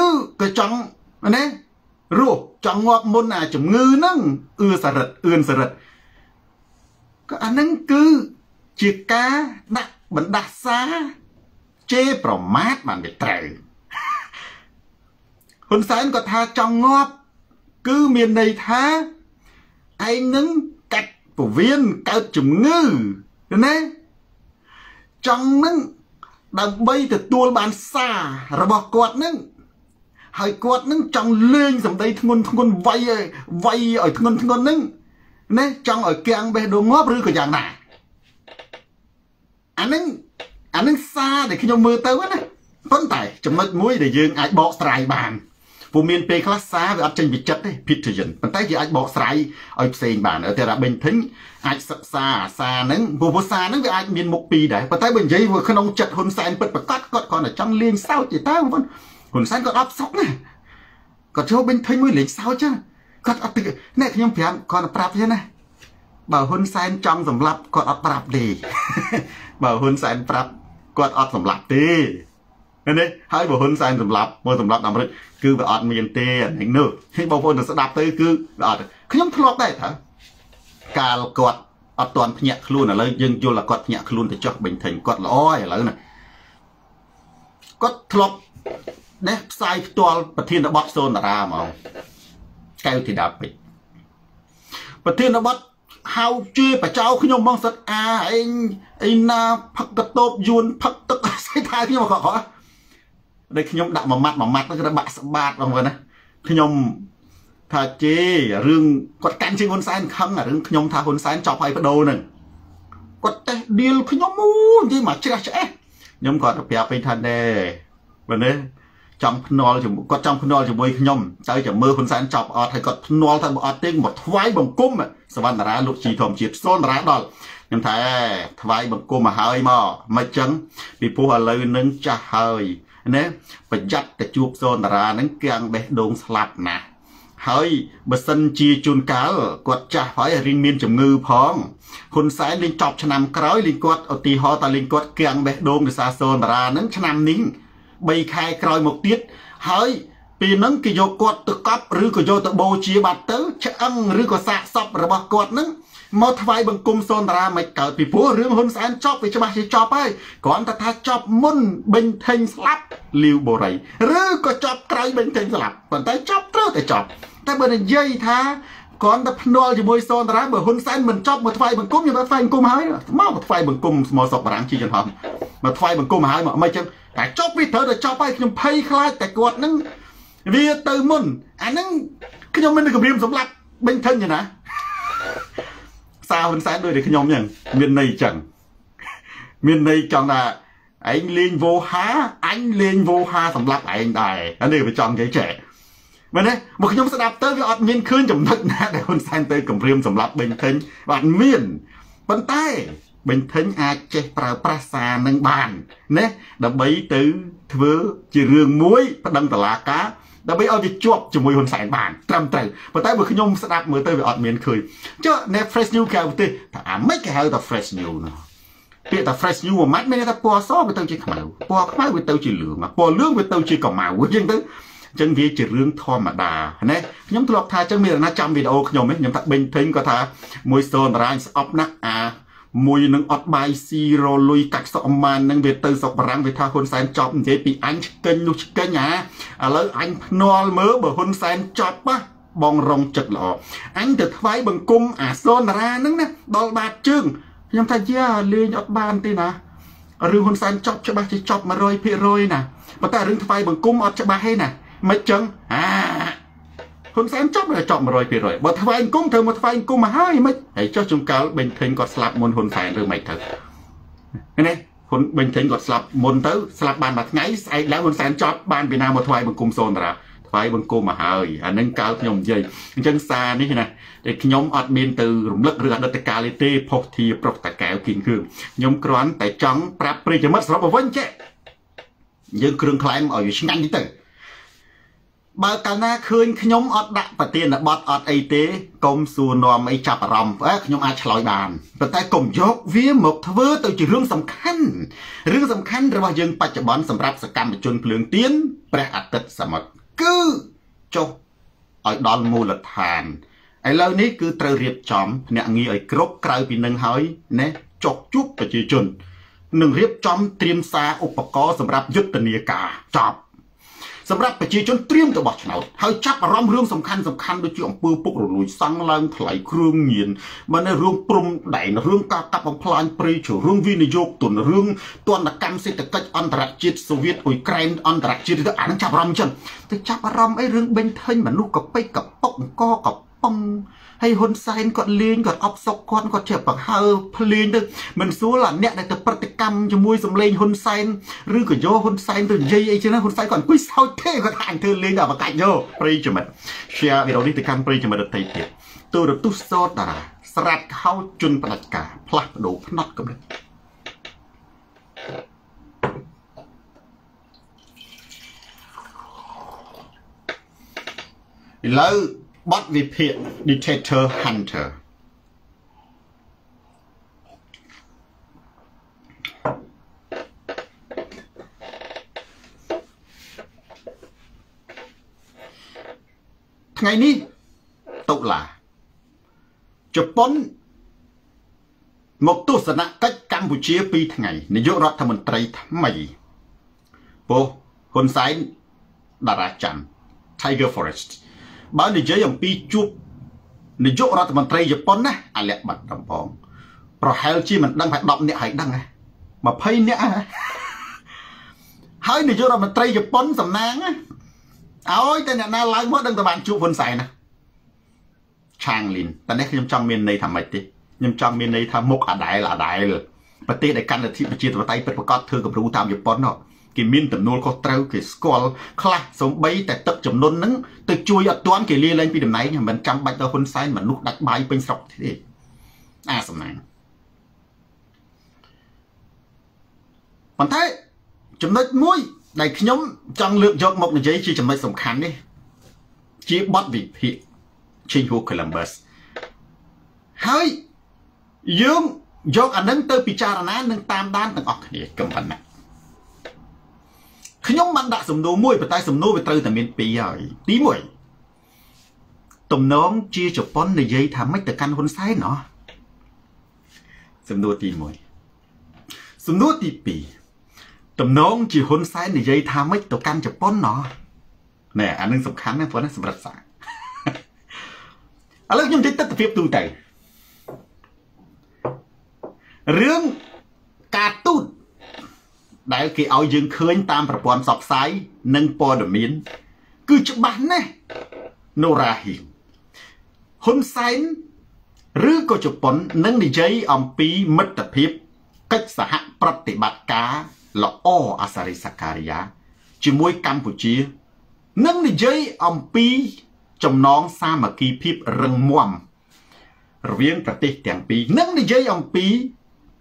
ឬក៏ចង់ណារស់ចង់ងាប់មុនអាជំងឺហ្នឹងអឿសរិតអឿនសរិតក៏អាហ្នឹងគឺជាការដាក់បណ្ដាសាជេរប្រមាថបានវាត្រូវហ៊ុនសែនក៏ថាចង់ងាប់គឺមានន័យថាឯងនឹងកាត់ពវៀនកើតជំងឺណា ចង់នឹងដើម្បីទទួលបានសាររបស់គាត់នឹងហើយគាត់នឹងចង់លេងសម្ដីធ្ងន់ធ្ងន់វាយវាយឲ្យធ្ងន់ធ្ងន់នឹងណាចង់ឲ្យគាំងបេះដូងងាប់ឬក៏យ៉ាងណាអានឹងអានឹងសារដែលខ្ញុំមើលទៅណាប៉ុន្តែចំណុចមួយដែលយើងអាចបកស្រាយបាន ព្រោះមានពេលខ្លះសារវាអត់ចេញពីចិត្តទេ Pidgin ប៉ុន្តែយើងអាចបកស្រាយឲ្យផ្សេងបានតែថា Benthing អាចសិក្សាអាសាហ្នឹងព្រោះភាសាហ្នឹងវាអាចមានមុខពីរដែរប៉ុន្តែបើនិយាយវាក្នុងចិត្តហ៊ុនសែនពិតប្រកបគាត់គាត់តែចង់លេងសើចទេតើបងប្អូនហ៊ុនសែនគាត់អត់សុកណាគាត់ចូល Benthing មួយលេងសើចចាគាត់អត់ទឹកនេះខ្ញុំប្រាប់គាត់ប្រាប់ទេណាបើហ៊ុនសែនចង់សម្លាប់គាត់អត់ប្រាប់ទេបើហ៊ុនសែនប្រាប់គាត់អត់សម្លាប់ទេ នេះហើយបើហ៊ុនសែនសម្លាប់មើលសម្លាប់អាមេរិកគឺវាអត់មានទេអានេះនោះហើយបងប្អូនទៅស្ដាប់ទៅគឺវាអត់ខ្ញុំធ្លាប់ដែរថាកាលគាត់អត់ទាន់ភ្ញាក់ខ្លួនឥឡូវយើងយល់ថាគាត់ភ្ញាក់ខ្លួនទៅចុះបិញថេញគាត់ល្អហើយឥឡូវណាគាត់ធ្លាប់នេះផ្សាយផ្ទាល់ប្រធានបទសូនតារាហ្មងកៅធីតាពេជ្រប្រធានបទហៅជាបចៅខ្ញុំមកសិតអាឯងអីណាផឹកកតោបយួនផឹកទឹកស្អីថាខ្ញុំក៏គាត់ ដែលខ្ញុំដាក់មួយម៉ាត់មួយម៉ាត់ទៅបាក់ស្បាតបងប្អូនណាខ្ញុំថាជេរឿងគាត់កាន់ជាងហ៊ុនសែនខឹងអារឿងខ្ញុំថាហ៊ុនសែនចប់ហើយបដូរហ្នឹងគាត់តេះឌីលខ្ញុំអូនិយាយមកជ្រះឆ្អេះខ្ញុំគាត់ទៅប្រាប់ពេញថាណែបើនេះចង់ភ្នាល់ជាមួយគាត់ចង់ភ្នាល់ជាមួយខ្ញុំទៅចាំមើលហ៊ុនសែនចប់អត់ហើយគាត់ភ្នាល់ទៅបើអត់ទេមកថ្វាយបង្គំសវណ្ណរាលោកជីធម្មជាតិសូនតារាដល់ខ្ញុំថាថ្វាយបង្គំមកហើយមកមិនចឹងពីព្រោះឥឡូវនឹងចាស់ហើយ ណាប្រយ័ត្នតែជួបសូនតារាហ្នឹងគាំងបេះដូងស្លាប់ណាស់ហើយបើសិនជាជួនកាលគាត់ចាស់ហើយរៀងមានជំងឺផងហ៊ុនសែនលេងចប់ឆ្នាំក្រោយលេងគាត់ឧទាហរណ៍តាលេងគាត់គាំងបេះដូងដោយសារសូនតារាហ្នឹងឆ្នាំនេះ3ខែក្រោយមកទៀតហើយពីហ្នឹងគេយកគាត់ទៅកប់ឬក៏យកទៅបូជាបាត់ទៅឆ្អឹងឬក៏សាកសពរបស់គាត់ហ្នឹង មកថ្វាយបង្គំសូនតារាមិនកើតពីព្រោះរឿងហ៊ុនសែនចប់វាច្បាស់ជាចប់ហើយគ្រាន់តែថាចប់មុនបេញថេងស្លាប់លាវបូរីឬក៏ចប់ក្រោយបេញថេងស្លាប់ប៉ុន្តែចប់ត្រូវតែចប់តែបើនិយាយថាគ្រាន់តែភ្នាល់ជាមួយសូនតារាបើហ៊ុនសែនមិនចប់មកថ្វាយបង្គំខ្ញុំទៅថ្វាយបង្គំហើយមកមកថ្វាយបង្គំស្មោសុកបារាំងជាយន្តហោះមកថ្វាយបង្គំហើយមកមិនចឹងតែចប់វាត្រូវតែចប់ហើយខ្ញុំភ័យខ្លាចតែគាត់នឹងវាទៅមុនអាហ្នឹងខ្ញុំមិនគម្រាមសម្លាប់បេញថេងទេណា សារហ៊ុនសែនដូចតែខ្ញុំអញ្ចឹងមានន័យអញ្ចឹងមានន័យចង់ថាឯងលេងវោហាអញលេងវោហាសម្រាប់ឯងដែរអានេះវាចង់និយាយចេះមែនទេមកខ្ញុំស្ដាប់ទៅវាអត់មានឃើញចំណុចណាដែលហ៊ុនសែនទៅគម្រាមសម្រាប់បេញថេងបាទមានប៉ុន្តែបេញថេងអាចចេះប្រើប្រាស់សារនឹងបានណាដើម្បីទៅធ្វើជារឿងមួយប្តឹងតឡាការ ដើម្បីឲ្យវាជាប់ជាមួយហ៊ុនសែនបានត្រឹមត្រូវប៉ុន្តែបើខ្ញុំស្ដាប់មើលទៅវាអត់មានឃើញចុះ net fresh new គេហៅទេថាអាម៉េចគេហៅថា fresh new នោះពាក្យថា fresh new មួយម៉ាត់មានថាពណ៌សវាទៅជាខ្មៅពណ៌ខ្មៅវាទៅជាលឿងពណ៌លឿងវាទៅជាកម្ៅអញ្ចឹងទៅអញ្ចឹងវាជារឿងធម្មតាណាខ្ញុំធ្លាប់ថាអញ្ចឹងមានអ្នកណាចាំវីដេអូខ្ញុំខ្ញុំថាបេញពេញក៏ថាមួយសូនរាញស្អប់ណាស់អា មួយនឹងអត់បាយស៊ីរលុយកាច់សុកអាម៉ាននឹងវាទៅសុកបារាំងវាថាហ៊ុនសែនចប់និយាយពីអញឆ្កេញនោះឆ្កេញអាឥឡូវអញភ្នាល់មើលបើហ៊ុនសែនចប់ណាបងរងចិត្តល្អអញទៅថ្វាយបង្គំអាសូនតារាហ្នឹងណាដល់បាតជើងខ្ញុំថាយ៉ាលេងអត់បានទេណារឿងហ៊ុនសែនចប់ច្បាស់ជាចប់100%ណាប៉ុន្តែរឿងថ្វាយបង្គំអត់ច្បាស់ទេណាមិនចឹងអា ហ៊ុនសែនចប់ចប់100%បើថ្វាយអង្គមត្រូវមកថ្វាយអង្គមមកហើយមិនហើយចុះជួនកាលបេញថេងគាត់ស្លាប់មុនហ៊ុនសែនឬមិនទៅនេះហ៊ុនបេញថេងគាត់ស្លាប់មុនទៅស្លាប់បានមួយថ្ងៃស្អែកឡើងហ៊ុនសែនចប់បានពីណាមកថ្វាយបង្គំសូនតារាថ្វាយបង្គំមកហើយអានឹងកាលខ្ញុំនិយាយអញ្ចឹងសារនេះណាតែខ្ញុំអត់មានទៅរំលឹកឬអតីតកាលទេផុសធាប្រុសតកែវគីងគ្រឿងខ្ញុំគ្រាន់តែចង់ប្រាប់ប្រិយមិត្តសរុបមកវិញចេះយើងគ្រឿងខ្លែមឲ្យវាឆ្ងាញ់តិចទៅ បើកាលណាឃើញខ្ញុំអត់ដាក់ប្រធានបទអត់អីទេកុំសួរនាំអីចាប់អារម្មណ៍អើខ្ញុំអាចឆ្លើយបានប៉ុន្តែកុំយកវាមកធ្វើទៅជារឿងសំខាន់រឿងសំខាន់របស់យើងបច្ចុប្បន្នសម្រាប់សកម្មជនភ្លើងទៀនព្រះអាទិត្យសមុទ្រគឺចុះឲ្យដល់មូលដ្ឋានឥឡូវនេះគឺត្រូវរៀបចំភ្នាក់ងារឲ្យគ្រប់ក្រៅពីនឹងហើយណែចុះជួបប្រជាជននឹងរៀបចំត្រៀមសារឧបករណ៍សម្រាប់យុទ្ធនាការចប់ សម្រាប់ប្រជាជនត្រៀមទៅបោះឆ្នោតហើយចាប់អារម្មណ៍រឿងសំខាន់សំខាន់ដូចជាអំពើពុករលួយសង់ឡើងថ្លៃគ្រឿងញៀនមិនរឿងព្រំដែនរឿងការកាប់បំផ្លាញព្រៃឈើរឿងវិនិយោគទុនរឿងទណ្ឌកម្មសេដ្ឋកិច្ចអន្តរជាតិសូវៀតអ៊ុយក្រែនអន្តរជាតិទៅអានឹងចាប់អារម្មណ៍ចឹងទៅចាប់អារម្មណ៍អីរឿងបេញថេញមនុស្សកប៉ិចកប៉ុកអង្គកប៉ុង ហើយហ៊ុនសែនគាត់លេងគាត់អបសុកគាត់គាត់ជាបង្ហើភ្លេងទៅមិនស្រួលអាអ្នកដែលទៅប្រតិកម្មជាមួយសម្លេងហ៊ុនសែនឬក៏យកហ៊ុនសែនទៅនិយាយអីចឹងណាហ៊ុនសែនគាត់អង្គុយសោចទេគាត់ថាអញធ្វើលេងដល់បកាច់យកប្រិយមិត្ត share វីដេអូនេះទៅកាន់ប្រិយមិត្តដទៃទៀតទូរទស្សន៍សតតារាស្រាត់ខោជន់ផ្ដាច់ការផ្លាស់ប្ដូរផ្នត់កម្រិតឥឡូវ បទវិភាគ Dictator Hunter ថ្ងៃនេះតុលាជប៉ុនមកទស្សនកិច្ចកម្ពុជា2ថ្ងៃនាយករដ្ឋមន្ត្រីថ្មីពោះហ៊ុនសែនតារាច័ន្ទ Tiger Forest បើនិយាយអំពីជួបនាយករដ្ឋមន្ត្រីជប៉ុនណាអាលក្ខបាត់ដំបង ប្រហែលជាមិនដឹងថា10នាក់ហើយដឹងហ៎20នាក់ហ៎ហើយនាយករដ្ឋមន្ត្រីជប៉ុនសំណាងឲ្យតែអ្នកណាឡើងមកដឹងតែបានជួបហ៊ុនសែនណាឆាងលីនតែនេះខ្ញុំចង់មានន័យថាម៉េចទេខ្ញុំចង់មានន័យថាមុខអាដែលអាដែលប្រទេសដែលកាន់លទ្ធិប្រជាធិបតេយ្យពិតប្រាកដធ្វើគំរូតាមជប៉ុននោះ គេមានទំនួលខុសត្រូវគេស្គាល់ខ្លះសំបីតែទឹកចំនួនហ្នឹងទៅជួយអត់ទាន់គេលាលែងពីតំណែងមិនចាំបាច់ដល់ហ៊ុនសែនមនុស្សដាច់បាយពេញស្រុកទេអាសំណាងប៉ុន្តែចំណុចមួយ ដែលខ្ញុំចង់លើកយកមកនិយាយជាចំណុចសំខាន់នេះ ជាបទវិភាគ Change Who Columbus ហើយយើងយកអានឹងទៅពិចារណានិងតាមដានទាំងអស់គ្នាកំប៉ុណ្ណា ខ្ញុំបានដាក់សំណួរមួយប៉ុន្តែសំណួរវាត្រូវតែមានពីរហើយទី1ទំនងជាជប៉ុននិយាយថាម៉េចទៅកាន់ហ៊ុនសែនណោះសំណួរទី1សំណួរទី2ទំនងជាហ៊ុនសែននិយាយថាម៉េចទៅកាន់ជប៉ុនណោះណែអានឹងសំខាន់ណាស់ព្រោះណាសម្រាប់សាឥឡូវខ្ញុំនិយាយទស្សនវិជ្ជាទូទៅរឿងការទូត ដែលគេឲ្យយើងឃើញតាមប្រព័ន្ធផ្សព្វផ្សាយនិងព័ត៌មាន គឺច្បាស់ណាស់ណូរ៉ាហ៊ីហ៊ុនសែនឬក៏ជប៉ុននឹងនិយាយអំពីមិត្តភាពកិច្ចសហប្រតិបត្តិការល្អអាសារីសការីយ៉ាជាមួយកម្ពុជានឹងនិយាយអំពីចំណងសាមគ្គីភាពរឹងមាំរវាងប្រទេសទាំងពីរនឹងនិយាយអំពី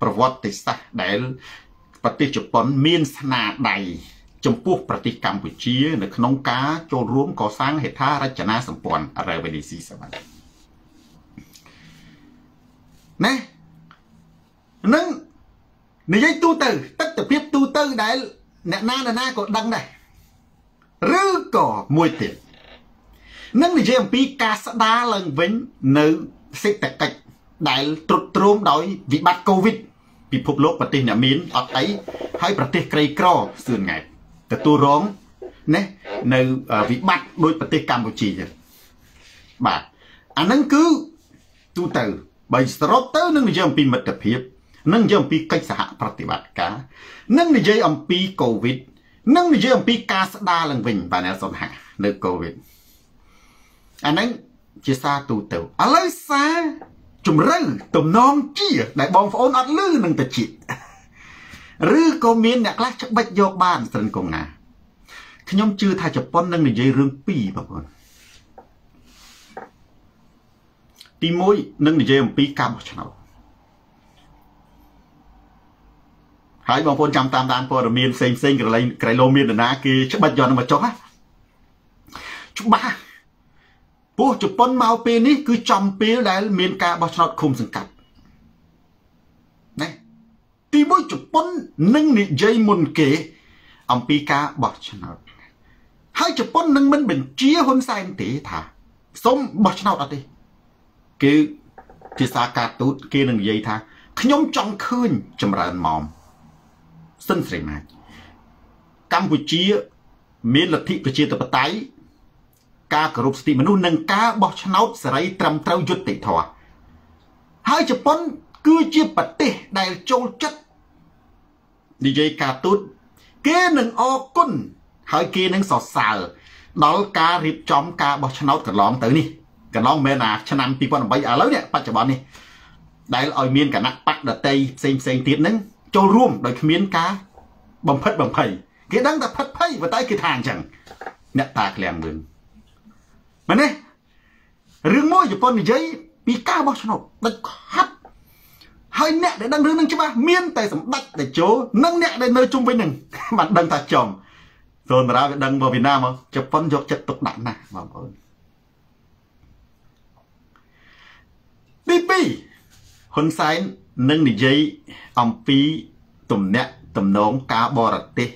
ប្រវត្តិសាស្ត្រដែល ប្រទេសជប៉ុនមានស្នាដៃចំពោះប្រទេសកម្ពុជា នៅក្នុងការចូលរួមកសាងហេដ្ឋារចនាសម្ព័ន្ធរ៉េវេនីស៊ីសវណ្ណណានឹងនិយាយទូទៅទឹកទៅភាពទូទៅដែលអ្នកណានរណាក៏ដឹងដែរឬក៏មួយទៀតនឹងនិយាយអំពីការស្ដារឡើងវិញនៅសេដ្ឋកិច្ចដែលទ្រុឌទ្រោមដោយវិបត្តិកូវីដ ពិភពលោកប្រទេសអ្នកមានអត់អីហើយប្រទេសក្រីក្រសឿនង៉ែទទួលរងណានៅវិបត្តិដោយប្រទេសកម្ពុជាចឹងបាទអាហ្នឹងគឺទូទៅបើសរុបទៅនឹងនិយាយអំពីមិត្តភាពនឹងនិយាយអំពីកិច្ចសហប្រតិបត្តិការនឹងនិយាយអំពីកូវីដនឹងនិយាយអំពីការស្ដារឡើងវិញបាទអ្នកសុនហានៅកូវីដអាហ្នឹងជាសារទូទៅឥឡូវសារ ជំរឿទំនងជា ដែលបងប្អូនអត់លឺនឹងតិចឬក៏មានអ្នកខ្លះច្បិចយកបានស្រិនកងណាខ្ញុំជឿថាជប៉ុននឹងនិយាយរឿងពីរបងប្អូនទី1នឹងនិយាយអំពីការបោះឆ្នោតហើយបងប្អូនចាំតាមដានព័ត៌មានផ្សេងផ្សេងក្រឡៃក្រៃលោមាននរណាគេច្បិចយកនឹងមកចុះណាច្បាស់ ពោះជប៉ុនមកពេលនេះគឺចំពេលដែលមានការបោះឆ្នោតឃុំសង្កាត់ណាទីមួយជប៉ុននឹងនិយាយមុនគេ អំពីការបោះឆ្នោតហើយជប៉ុននឹងមិនបញ្ជាហ៊ុនសែនទេថាសុំបោះឆ្នោតអត់ទេគឺភាសាការទូតគេនឹងនិយាយថាខ្ញុំចង់ឃើញចម្រើនម៉មសិនស្រីម៉ាច់កម្ពុជាមានលទ្ធិប្រជាធិបតេយ្យ ការគោរពសិទ្ធិមនុស្សនិងការបោះឆ្នោតសេរីត្រឹមត្រូវយុត្តិធម៌ហើយជប៉ុនគឺជាប្រទេសដែលចូលចិត្តនិយាយការទូតគេនឹងអរគុណហើយគេនឹងសរសើរដល់ការរៀបចំការបោះឆ្នោតកន្លងទៅនេះកន្លងមែនណាឆ្នាំ2008ឥឡូវនេះបច្ចុប្បន្ននេះដែលឲ្យមានគណៈបកដតីផ្សេងផ្សេងទៀតនឹងចូលរួមដោយគ្មានការបំផិតបំភ័យគេដឹងតែផិតភ័យប៉ុន្តែគេថាអញ្ចឹងអ្នកតាក្លៀងមើល មែនទេរឿងមួយជប៉ុននិយាយពីការបោះឆ្នោតដាច់ខាត់ហើយអ្នកដែលដឹងរឿងនឹងច្បាស់មានតែសម្ដេចតេជោនិងអ្នកដែលនៅជុំវិញនឹងបានដឹងថាចំសូនតារាវាដឹងមកពីណាមកជប៉ុនយកចិត្តទុកដាក់ណាស់បងប្អូនទី2ហ៊ុនសែននឹងនិយាយអំពីទំនាក់ទំនងការបរទេស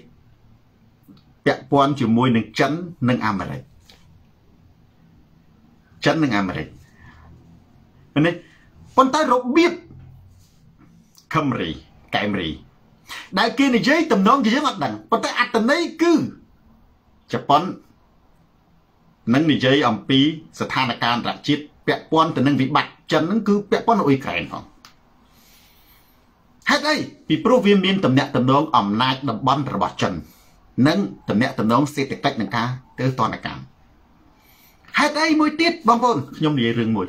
ពាក់ព័ន្ធជាមួយនឹងចិននិងអាមេរិក ចិននិងអាមេរិកនេះប៉ុន្តែរបៀបខមរីកែមរី ដែលគេនិយាយតំណងជាយើងអត់ដឹងប៉ុន្តែអត្តន័យគឺជប៉ុននឹងនិយាយអំពីស្ថានភាពអន្តរជាតិពាក់ព័ន្ធទៅនឹងវិបត្តិចិនហ្នឹងគឺពាក់ព័ន្ធនឹងអ៊ុយក្រែនផងហេតុអីពីព្រោះវាមានតំណែងតំណងអំណាចតំបន់របស់ចិន និងតំណែងតំណងសេដ្ឋកិច្ចនឹងការទៅតនកម្ម ហេតុអីមួយទៀតបងប្អូនខ្ញុំនិយាយរឿងមួយ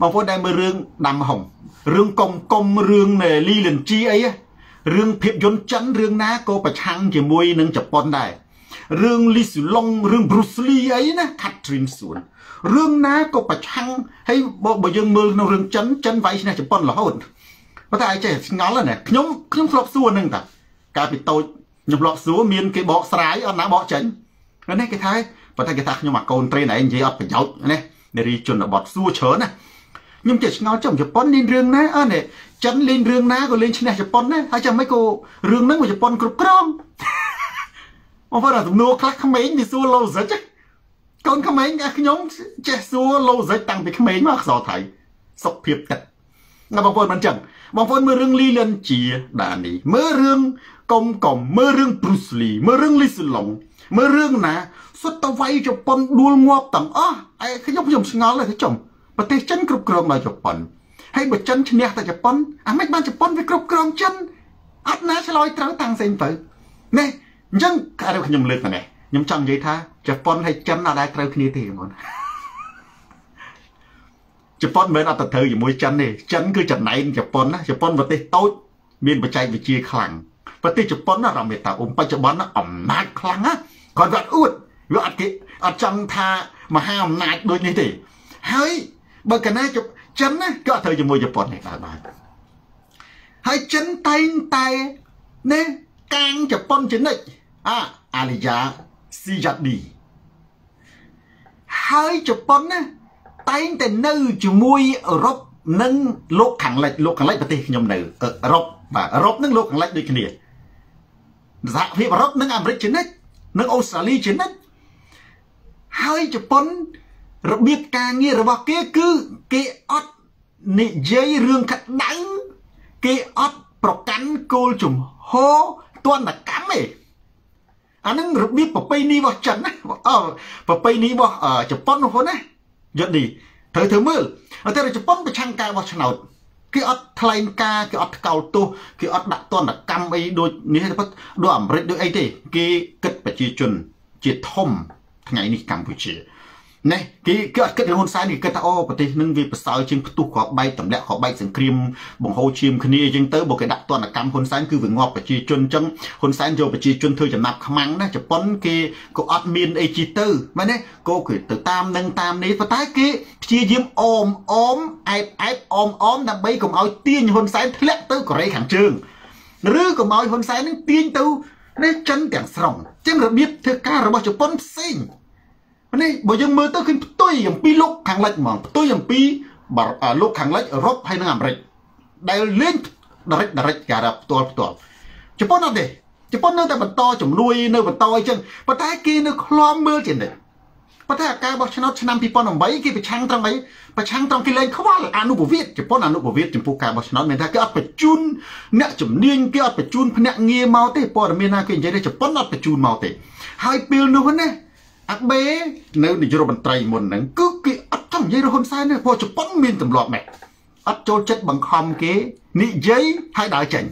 បងប្អូនដែលមើលរឿងដាំហុងរឿងកុំកុំរឿងលីលិនជីអីរឿងភាពយន្តចិនរឿងណាក៏ប្រឆាំងជាមួយនឹងជប៉ុនដែររឿងលីស៊ូឡុងរឿង Bruce Lee អីណា Catherine សួនរឿងណាក៏ប្រឆាំងហើយបើយើងមើលក្នុងរឿងចិនចិនវាយឈ្នះជប៉ុនរហូតប៉ុន្តែឯចេះឆ្ងល់ណាខ្ញុំខ្ញុំធ្លាប់សួរនឹងតាកាលពីតូចខ្ញុំឡប់សួរមានគេបកស្រាយអត់ណាបកចេញនេះគេថា ប៉ុន្តែគេថាខ្ញុំអាកូនត្រេនឯងនិយាយអត់ប្រយោជន៍ណានារីជនបទសួរច្រើនណាខ្ញុំចេះឆ្ងល់ចំជប៉ុនលេងរឿងណាអើនេះចិនលេងរឿងណាក៏លេងឈ្នះជប៉ុនដែរហើយចាំមិនក៏រឿងហ្នឹងមកជប៉ុនគ្រប់គ្រងបងប្អូនអាទំនួលខ្លះក្មេងវាសួរ logic កូនក្មេងខ្ញុំចេះសួរ logic តាំងពីក្មេងមកអក្សរថៃសុខភាពទឹកណាបងប្អូនមិនចឹងបងប្អូនមើលរឿងលីលិនជាដានីមើលរឿងកុំកុំមើលរឿង Bruce Lee មើលរឿង Lee Hsien Loong មើលរឿងណា សុទ្ធតែវាយជប៉ុនដួលងាប់ទាំងអស់ឯខ្ញុំខ្ញុំឆ្ងល់ទេចំប្រទេសចិនគ្រប់គ្រងដោយជប៉ុនហើយបើចិនឈ្នះតែជប៉ុនអាមិនបានជប៉ុនវាគ្រប់គ្រងចិនអត់ណាឆ្លើយត្រូវតាំងសេងទៅនេះអញ្ចឹងខ្ញុំលើកតែនេះខ្ញុំចង់និយាយថាជប៉ុនហើយចិនអត់ដែលត្រូវគ្នាទេបងជប៉ុនមិនមែនអត់ទៅត្រូវជាមួយចិនទេចិនគឺចំណែងជប៉ុនណាជប៉ុនប្រទេសតូចមានបច្ចេកវិទ្យាខ្លាំងប្រទេសជប៉ុនណារមេតាអ៊ុំបច្ចុប្បន្នអំណាចខ្លាំងណាគាត់គាត់អួត វាអត់គេអត់ចង់ថាមហាអំណាចដូចនេះទេហើយបើកណាចិនណាក៏ត្រូវជាមួយជប៉ុននេះដែរបាទហើយចិនតែងតែនេះកាងជប៉ុនចនិចអាអាលីយ៉ាស៊ីយ៉ាឌីហើយជប៉ុនណាតែងតែនៅជាមួយអឺរ៉ុបនិងលោកខាងលិចលោកខាងលិចប្រទេសខ្ញុំនៅអឺរ៉ុបបាទអឺរ៉ុបនិងលោកខាងលិចដូចគ្នាសហភាពអឺរ៉ុបនិងអាមេរិកជានិច្ចនិងអូស្ត្រាលីជានិច្ច ហើយជប៉ុនរបៀបការងាររបស់គេគឺគេអត់និយាយរឿងក្តៅគេអត់ប្រកាន់គោលជំហរទណ្ឌកម្មទេអានឹងរបៀបប្រពៃណីរបស់ចិនណាអឺប្រពៃណីរបស់ជប៉ុននោះណាយល់នេះត្រូវធ្វើមើលតែជប៉ុនប្រឆាំងការបោះឆ្នោតគេអត់ថ្លែងការគេអត់ថ្កោលទោសគេអត់ដាក់ទណ្ឌកម្មអីដូចនេះទេដូចអាមេរិកដូចអីទេ គេគិតប្រជាជនជាធំ ថ្ងៃនេះកម្ពុជាណែគេគេអត់គិតរឿងហ៊ុនសែនគេគិតថាអូប្រទេសនឹងវាប្រសើរជាងផ្ទុះគ្រាប់បែកតម្លាក់គ្រាប់បែកសង្គ្រាមបង្ហូរឈាមគ្នាអញ្ចឹងទៅបើគេដាក់ទណ្ឌកម្មហ៊ុនសែនគឺវាងាប់ប្រជាជនអញ្ចឹងហ៊ុនសែនយកប្រជាជនធ្វើចំណាប់ខ្មាំងណាជប៉ុនគេក៏អត់មានអីជីទៅមែនទេក៏គេទៅតាមនឹងតាមនេះប៉ុន្តែគេព្យាយាមអមអមអែបអែបអមអមដើម្បីកុំឲ្យទាញហ៊ុនសែនធ្លាក់ទៅកូរ៉េខាងជើងឬកុំឲ្យហ៊ុនសែននឹងទាញទៅនេះចិនទាំងស្រុងអញ្ចឹងរបៀបធ្វើការរបស់ជប៉ុនផ្សេង នេះបើយើងមើលទៅឃើញផ្ទុយអំពីលោកខាងលិចហ្មងផ្ទុយអំពីលោកខាងលិចអឺរ៉ុបហើយនិងអាមេរិកដែលលេងដរិចដរិចការផ្ទាល់ផ្ទាល់ជប៉ុនអត់ទេជប៉ុននៅតែបន្តជំនួយនៅបន្តអីចឹងប៉ុន្តែគេនៅឃ្លាំមើលជានិច្ចប៉ុន្តែការបោះឆ្នោតឆ្នាំ2008គេប្រឆាំងត្រង់អីប្រឆាំងត្រង់គេលែងខ្វល់អនុប្រវេតជប៉ុនអនុប្រវេតចំពោះការបោះឆ្នោតមានថាគេអត់បញ្ជូនអ្នកជំនាញគេអត់បញ្ជូនភ្នាក់ងារមកទេព័ត៌មានណាគេនិយាយថាជប៉ុនអត់បញ្ជូនមកទេហើយពេលនោះណា អាបេនៅនាយករដ្ឋមន្ត្រីមុនហ្នឹងគឺគេអត់ចង់និយាយរហ៊ុនសែនទេព្រោះជប៉ុនមានទម្លាប់ម៉េចអត់ចូលចិត្តបង្ខំគេនិយាយហើយដើរចេញ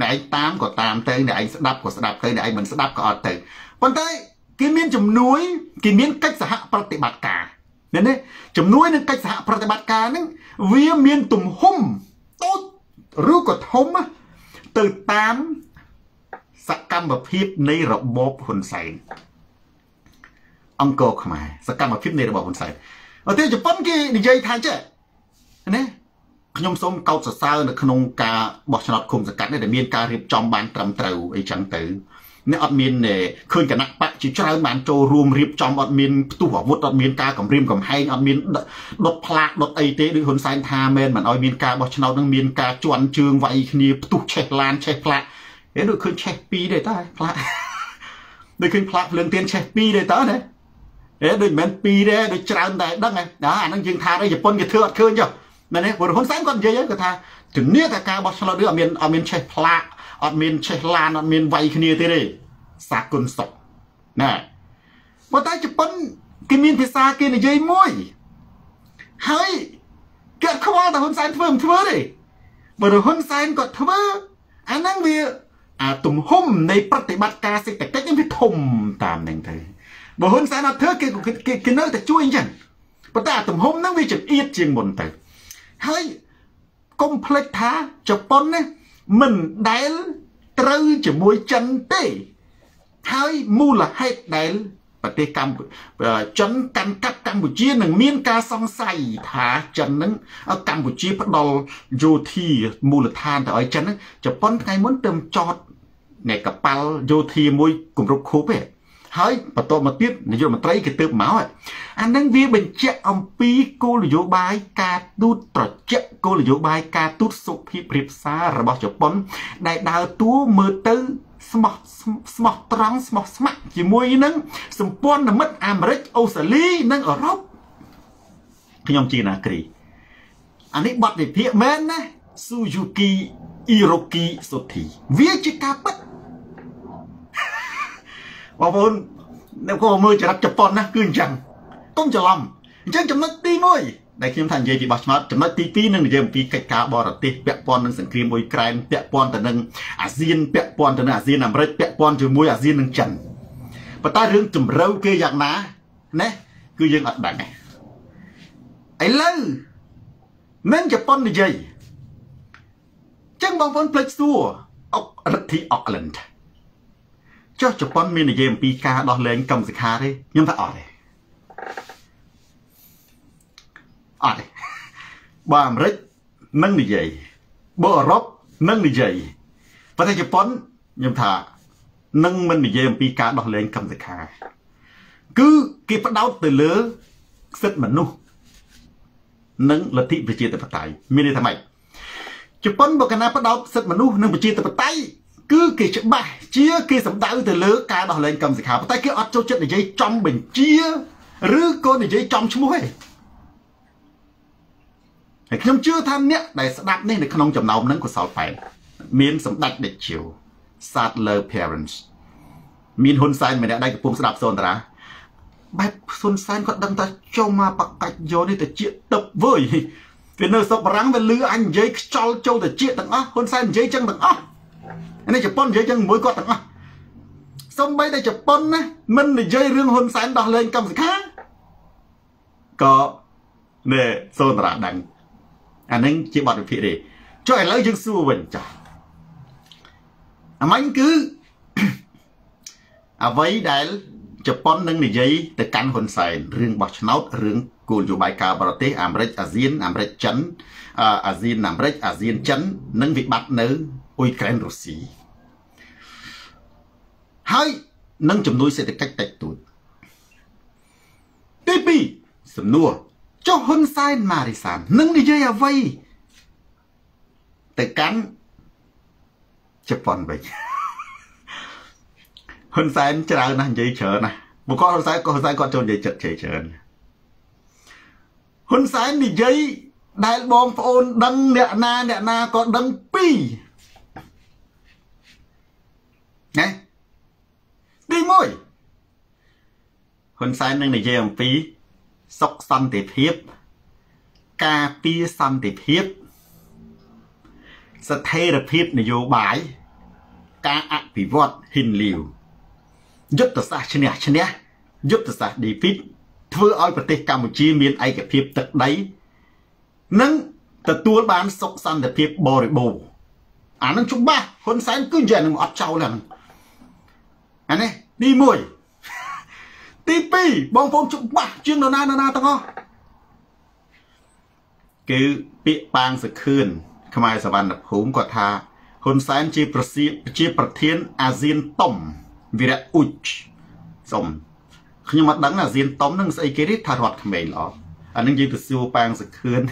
អ្នកឯងតាមក៏តាមទៅអ្នកឯងស្ដាប់ក៏ស្ដាប់ទៅអ្នកឯងមិនស្ដាប់ក៏អត់ទៅប៉ុន្តែគេមានជំនួយគេមានកិច្ចសហប្រតិបត្តិការនេះនេះជំនួយនឹងកិច្ចសហប្រតិបត្តិការហ្នឹងវាមានទំហំតូចឬក៏ធំទៅតាមសកម្មភាពនៃរបបហ៊ុនសែន អង្គរខ្មែរសកម្មភាពនៃរបបហ៊ុនសែនប្រទេសជប៉ុនគេនិយាយថាចេះណាខ្ញុំសូមកោតសរសើរនៅក្នុងការបោះឆ្នោតឃុំសង្កាត់នេះដែលមានការរៀបចំបានត្រឹមត្រូវអីចឹងទៅនេះអត់មានឃើញគណៈបកជាច្រើនបានចូលរួមរៀបចំអត់មានផ្ទុះអាវុធអត់មានការគម្រាមកំហែងអត់មានដុតផ្លាកដុតអីទេដូចហ៊ុនសែនថាមែនមិនឲ្យមានការបោះឆ្នោតនឹងមានការជន់ជើងវាយគ្នាផ្ទុះឆេះឡានឆេះផ្លាកហេដូចឃើញឆេះពីរទេតាផ្លាកដូចឃើញផ្លាកភ្លើងទៀនឆេះពីរទេតាណា អេដូចមិនមែនពីរទេដូចច្រើនតែដឹងហ៎អាហ្នឹងយើងថាជប៉ុនគេធ្វើអត់ឃើញចុះមែនទេព្រោះហ៊ុនសែនគាត់និយាយគាត់ថាជំនាញថាការបោះឆ្នោតនេះអត់មានអត់មានឆេះផ្លាកអត់មានឆេះឡានអត់មានវាយគ្នាទេទេសាគុណសុកណាបើតែជប៉ុនគេមានភាសាគេនិយាយមួយហើយគេខ្វល់តែហ៊ុនសែនធ្វើមិនធ្វើទេបើហ៊ុនសែនគាត់ធ្វើអាហ្នឹងវាអាទំហំនៃប្រតិបត្តិការសេដ្ឋកិច្ចនេះវាធំតាមនឹងទៅ បើហ៊ុនសែនអត់ធ្វើគេគេគេនៅតែជួយអញ្ចឹងប៉ុន្តែអាទំហំហ្នឹងវាចង្អៀតជាងមុនទៅហើយកុំភ្លេចថាជប៉ុនណាមិនដែលត្រូវជាមួយចិនទេហើយមូលហេតុដែលប្រទេសកម្ពុជាចិនកាន់កាប់កម្ពុជានឹងមានការសង្ស័យថាចិននឹងកម្ពុជាផ្ដល់យោធាមូលដ្ឋានទៅឲ្យចិនជប៉ុនថ្ងៃមុនទៅចតអ្នកកប៉ាល់យោធាមួយគម្រប់ខូបទេ ហើយបន្តមកទៀតនាយករដ្ឋមន្ត្រីគេទៅមកអានឹងវាបញ្ជាក់អំពីគោលនយោបាយការទូតត្រជាក់គោលនយោបាយការទូតសុភាពព្រៀបសាររបស់ជប៉ុន ដែលដើរតួមើលទៅស្មោះស្មោះត្រង់ស្មោះស្ម័គ្រជាមួយនឹងសម្ព័ន្ធមិត្តអាមេរិកអូស្ត្រាលីនិងអឺរ៉ុបខ្ញុំជាណាគ្រីអានេះបទវិភាគមែនណាស៊ូយូគីអ៊ីរ៉ូគីសូធីវាជាការពិត បងប្អូននៅក៏មើលចរិតជប៉ុនណាគឺអញ្ចឹងកុំច្រឡំអញ្ចឹងចំណុចទី1ដែលខ្ញុំថានិយាយពីបោះឆ្នោតចំណុចទី2នឹងនិយាយអំពីកិច្ចការបរទេសពាក់ព័ន្ធនឹងសង្គ្រាមអ៊ុយក្រែនពាក់ព័ន្ធទៅនឹងអាស៊ានពាក់ព័ន្ធទៅនឹងអាស៊ានអាមេរិកពាក់ព័ន្ធជាមួយអាស៊ាននឹងចិនប៉ុន្តែរឿងជំរឿគេយ៉ាងណាណាគឺយើងអត់ដឹងទេឥឡូវនឹងជប៉ុននិយាយចឹងបងប្អូនភ្លេចសួរអុករដ្ឋីអុកឡែន ចុះជប៉ុនមាននិយាយអំពីការដោះលែងកម្មសិក្ខាទេខ្ញុំថាអត់ទេអត់ទេបើអាមេរិកនឹងនិយាយបើអឺរ៉ុបនឹងនិយាយប៉ុន្តែជប៉ុនខ្ញុំថានឹងមិននិយាយអំពីការដោះលែងកម្មសិក្ខា គឺគេផ្ដោតទៅលើសិទ្ធិមនុស្សនិងលទ្ធិប្រជាធិបតេយ្យមានន័យថាម៉េចជប៉ុនបើកណាផ្ដោតសិទ្ធិមនុស្សនិងប្រជាធិបតេយ្យ គឺគេច្បាស់ជាគេសម្ដៅទៅលើការដោះលែងកម្មសិក្ខាប៉ុន្តែគេអត់ចូលចិត្តនិយាយចំបញ្ជាឬក៏និយាយចំឈ្មោះទេហើយខ្ញុំជឿថាអ្នកដែលស្ដាប់នេះនៅក្នុងចំណោមនឹងកុសលប៉ែនមានសម្ដេចតេជោ Sadler Parents មានហ៊ុនសែនម្នាក់ដែលកំពុងស្ដាប់សូនតារាបែបហ៊ុនសែនគាត់ដឹងថាចូលមកបកាច់យកនេះទៅជាទឹកវើយវានៅស្រុកបារាំងវាលឺអញនិយាយខ្ចល់ចូលទៅជាទាំងអស់ហ៊ុនសែននិយាយចឹងទាំងអស់ នេះជប៉ុននិយាយចឹងមួយគាត់ទាំងអស់សំបីតែជប៉ុនណាមិននិយាយរឿងហ៊ុនសែនដោះលែងកម្មសិក្ខាក៏នេះសូនតារាដឹងអានឹងជាបទវិភាគទេចុះឥឡូវយើងសួរវិញចាស់អាមាញ់គឺអ្វីដែលជប៉ុននឹងនិយាយទៅកាន់ហ៊ុនសែនរឿងបោះឆ្នោតរឿងគោលនយោបាយការបរទេសអាមេរិកអាស៊ានអាមេរិកចិនអាស៊ានអាមេរិកអាស៊ានចិននឹងវិបត្តិនៅ អ៊ុយក្រែនរុស្ស៊ីហើយនឹងជំនួយសេដ្ឋកិច្ចតិចតួចទី2សំណួរចុះហ៊ុនសែនម៉ារីសាននឹងនិយាយអ្វីទៅកាន់ជប៉ុនវិញហ៊ុនសែនច្រើនណាស់និយាយច្រើនណាស់មកគាត់ហ៊ុនសែនក៏ហ៊ុនសែនគាត់ចូលនិយាយចិត្តជ័យច្រើនហ៊ុនសែននិយាយដែលបងប្អូនដឹងអ្នកណាអ្នកណាក៏ដឹងពីរ ណាទី1ហ៊ុនសែននឹងនិយាយអំពីសុខសន្តិភាព ការពារសន្តិភាព ស្ថិរភាពនយោបាយការអភិវឌ្ឍហ៊ិនលាវយុទ្ធសាស្ត្រឈ្នះឈ្នះយុទ្ធសាស្ត្រ defeat ធ្វើឲ្យប្រទេសកម្ពុជាមានឯកភាពទឹកដីនិងទទួលបានសុខសន្តិភាពបរិបូរណ៍អានឹងច្បាស់ហ៊ុនសែនគឺនិយាយនឹងអត់ចោលហ្នឹង អានេះទី1ទី2បងប្អូនច្បាស់ជាងនរណានរណាទាំងអស់គឺពាក្យប៉ាងសខឿនខ្មែរសវណ្ណភូមិគាត់ថាហ៊ុនសែនជាប្រសិទ្ធជាប្រធានអាស៊ានតុំវីរៈអ៊ុចសុំខ្ញុំអត់ដឹងអាស៊ានតុំនឹងស្អីគេទេថារដ្ឋក្មេងល្អអានឹងយើងទៅសួរប៉ាងសខឿន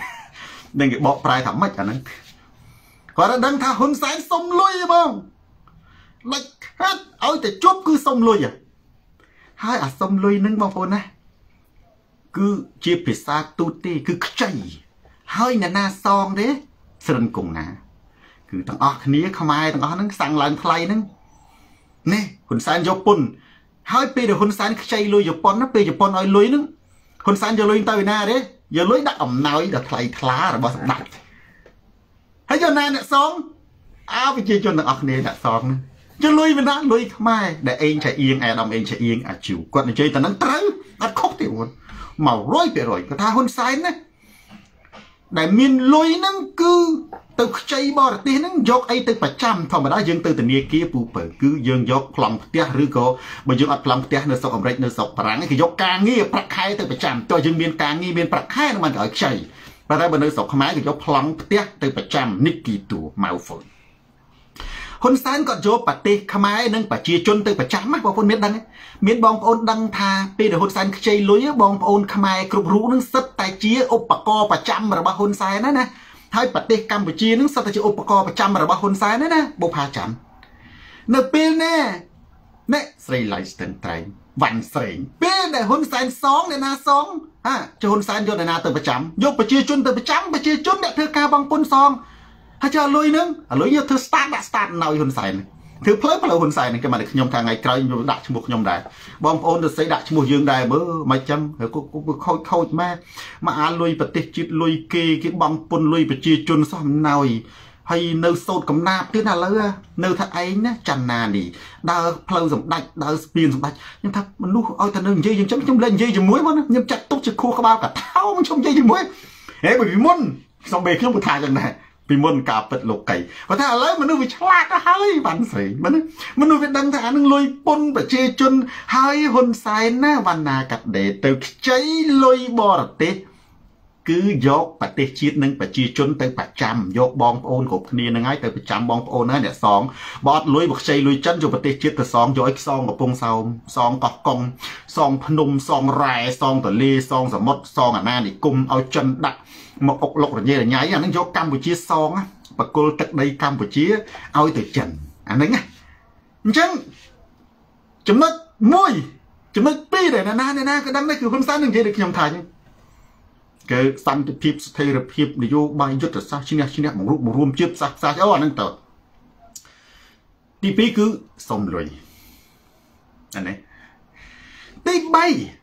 នឹងគេបកប្រែថាម៉េចអាហ្នឹងគាត់ដឹងថាហ៊ុនសែនសុំលុយបង ដាច់ខាត់ឲ្យតែជប់គឺសុំលុយហើយអាសុំលុយនឹងបងប្អូនណាគឺជាភាសាទូតទេគឺខ្ចីហើយអ្នកណាសងទេស្រិនគង់ណា គឺទាំងអស់គ្នាខ្មែរទាំងអស់ហ្នឹងសាំងឡើងថ្លៃហ្នឹងនេះហ៊ុនសែនយកពុនហើយពេលដែលហ៊ុនសែនខ្ចីលុយជប៉ុនណាពេលជប៉ុនឲ្យលុយហ្នឹងហ៊ុនសែនយកលុយទៅឯណាទេយកលុយដាក់អំណោយដល់ថ្លៃថ្លារបស់សម្ដេចហើយយកណាអ្នកសងអើប្រជាជនទាំងអស់គ្នាអ្នកសងហ្នឹង យកលុយមិនណាលុយខ្មែរដែលអេងឆាអៀងអែដាមអេងឆាអៀងអាជីវគាត់និយាយតែនឹងត្រូវអត់ខុសទេអូន100%គាត់ថាហ៊ុនសែនណាដែលមានលុយហ្នឹងគឺទៅខ្ចីបរទេសហ្នឹងយកអីទៅប្រចាំធម្មតាយើងទៅធនាគារពូពើគឺយើងយកប្លង់ផ្ទះឬក៏បើយើងអត់ប្លង់ផ្ទះនៅស្រុកអាមេរិកនៅស្រុកបារាំងគេយកការងារប្រាក់ខែទៅប្រចាំតើយើងមានការងារមានប្រាក់ខែនឹងមិនឲ្យខ្ចីប៉ុន្តែបើនៅស្រុកខ្មែរគេយកប្លង់ផ្ទះទៅប្រចាំនិគីតួម៉ៅហ្វុន ហ៊ុនសែនគាត់យកប្រទេសខ្មែរនិងប្រជាជនទៅប្រចាំណាបងប្អូនមានដឹងមានបងប្អូនដឹងថាពេលដែលហ៊ុនសែនខ្ចីលុយបងប្អូនខ្មែរគ្រប់រូបនឹងសិតតែជាឧបករណ៍ប្រចាំរបស់ហ៊ុនសែនណាណាហើយប្រទេសកម្ពុជានឹងសិតតែជាឧបករណ៍ប្រចាំរបស់ហ៊ុនសែនណាណាបុផាចាំនៅពេលណានេះស្រីឡៃស្ទឹងត្រែងវ៉ាន់ស្រេងពេលដែលហ៊ុនសែនសងអ្នកណាសងហាចហ៊ុនសែនយកអ្នកណាទៅប្រចាំយកប្រជាជនទៅប្រចាំប្រជាជនអ្នកធ្វើការបងពុនសង ហើយចុះលុយនឹងលុយយកធ្វើ start ដាក់ start ណៅហ៊ុនសែនធ្វើផ្លូវផ្លូវហ៊ុនសែនគេមកខ្ញុំថាថ្ងៃក្រោយខ្ញុំដាក់ឈ្មោះខ្ញុំដែរបងប្អូនទៅស្អីដាក់ឈ្មោះយើងដែរមើលមិនចាំខូចខូចម៉ែមកអាលុយប្រទេសជាតិលុយគេគេបងពុនលុយប្រជាជនសោះអំណោយហើយនៅសោតកំណាបទៀតឥឡូវនៅថាឯងណាច័ន្ទណានេះដើរផ្លូវសម្ដេចដើរស្ពានសម្ដេចខ្ញុំថាមនុស្សឲ្យតែនៅនិយាយយ៉ាងចឹងខ្ញុំលែងនិយាយជាមួយមកខ្ញុំចាត់ទុកជាខួរក្បាលកថោខ្ញុំនិយាយជាមួយហេពីមុនសំបីខ្ញុំក៏ថាចឹងដែរ ពីមុនការពិតលោកីគាត់ថាឥឡូវមនុស្សវាឆ្លាតទៅហើយបានស្រីមនុស្សមនុស្សវាដឹងថាអានឹងលុយពុនប្រជាជនហើយហ៊ុនសែនណាវណ្ណាកាត់ដេទៅខ្ចីលុយបរទេសគឺយកប្រទេសជាតិនិងប្រជាជនទៅប្រចាំយកបងប្អូនគ្រប់គ្នានឹងហើយទៅប្រចាំបងប្អូនហើយអ្នកសងបើអត់លុយមកខ្ចីលុយចិនយកប្រទេសជាតិទៅសងយកឲ្យខ្សងកំពង់សោមសងកោះកុងសងភ្នំសងរ៉ែសងទលេសងសមុទ្រសងអាណានិគមឲ្យចិនដាក់ មកអុកលុករញ៉េរញ៉ៃអានឹងយកកម្ពុជាសងបកគលទឹកដីកម្ពុជាឲ្យទៅចិនអានឹងណាអញ្ចឹងចំណុចមួយចំណុចពីរដែលណាណាណាក៏ដឹងដែរគឺហ៊ុនសែននឹងនិយាយដូចខ្ញុំថាអញ្ចឹងគឺសន្តិភាពស្ថិរភាពនយោបាយយុទ្ធសាស្ត្រឈ្នះឈ្នះបង្រួបបង្រួមជាតិសាសសាសអូអាហ្នឹងទៅទី2គឺសុំលុយអានេះទី3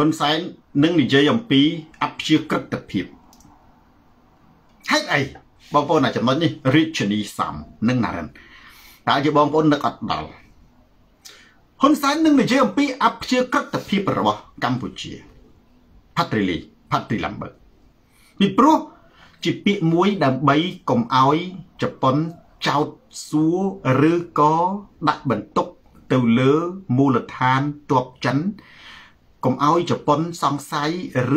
ហ៊ុនសែននឹងនិយាយអំពីអព្យាក្រឹតភាពហេតុអីបងប្អូនអាចំណុចនេះរាជនីសំនិងណារិនតើជាបងប្អូននឹកអត់ដល់ហ៊ុនសែននឹងនិយាយអំពីអព្យាក្រឹតភាពរបស់កម្ពុជាផាត្រីលីផាត្រីឡាំបឺពីព្រោះជាពាក្យមួយដើម្បីកុំឲ្យជប៉ុនចោតសួរឬក៏ដាក់បន្ទុកទៅលើមូលដ្ឋានទ័ពចិន កុំឲ្យជប៉ុនសង្ស័យ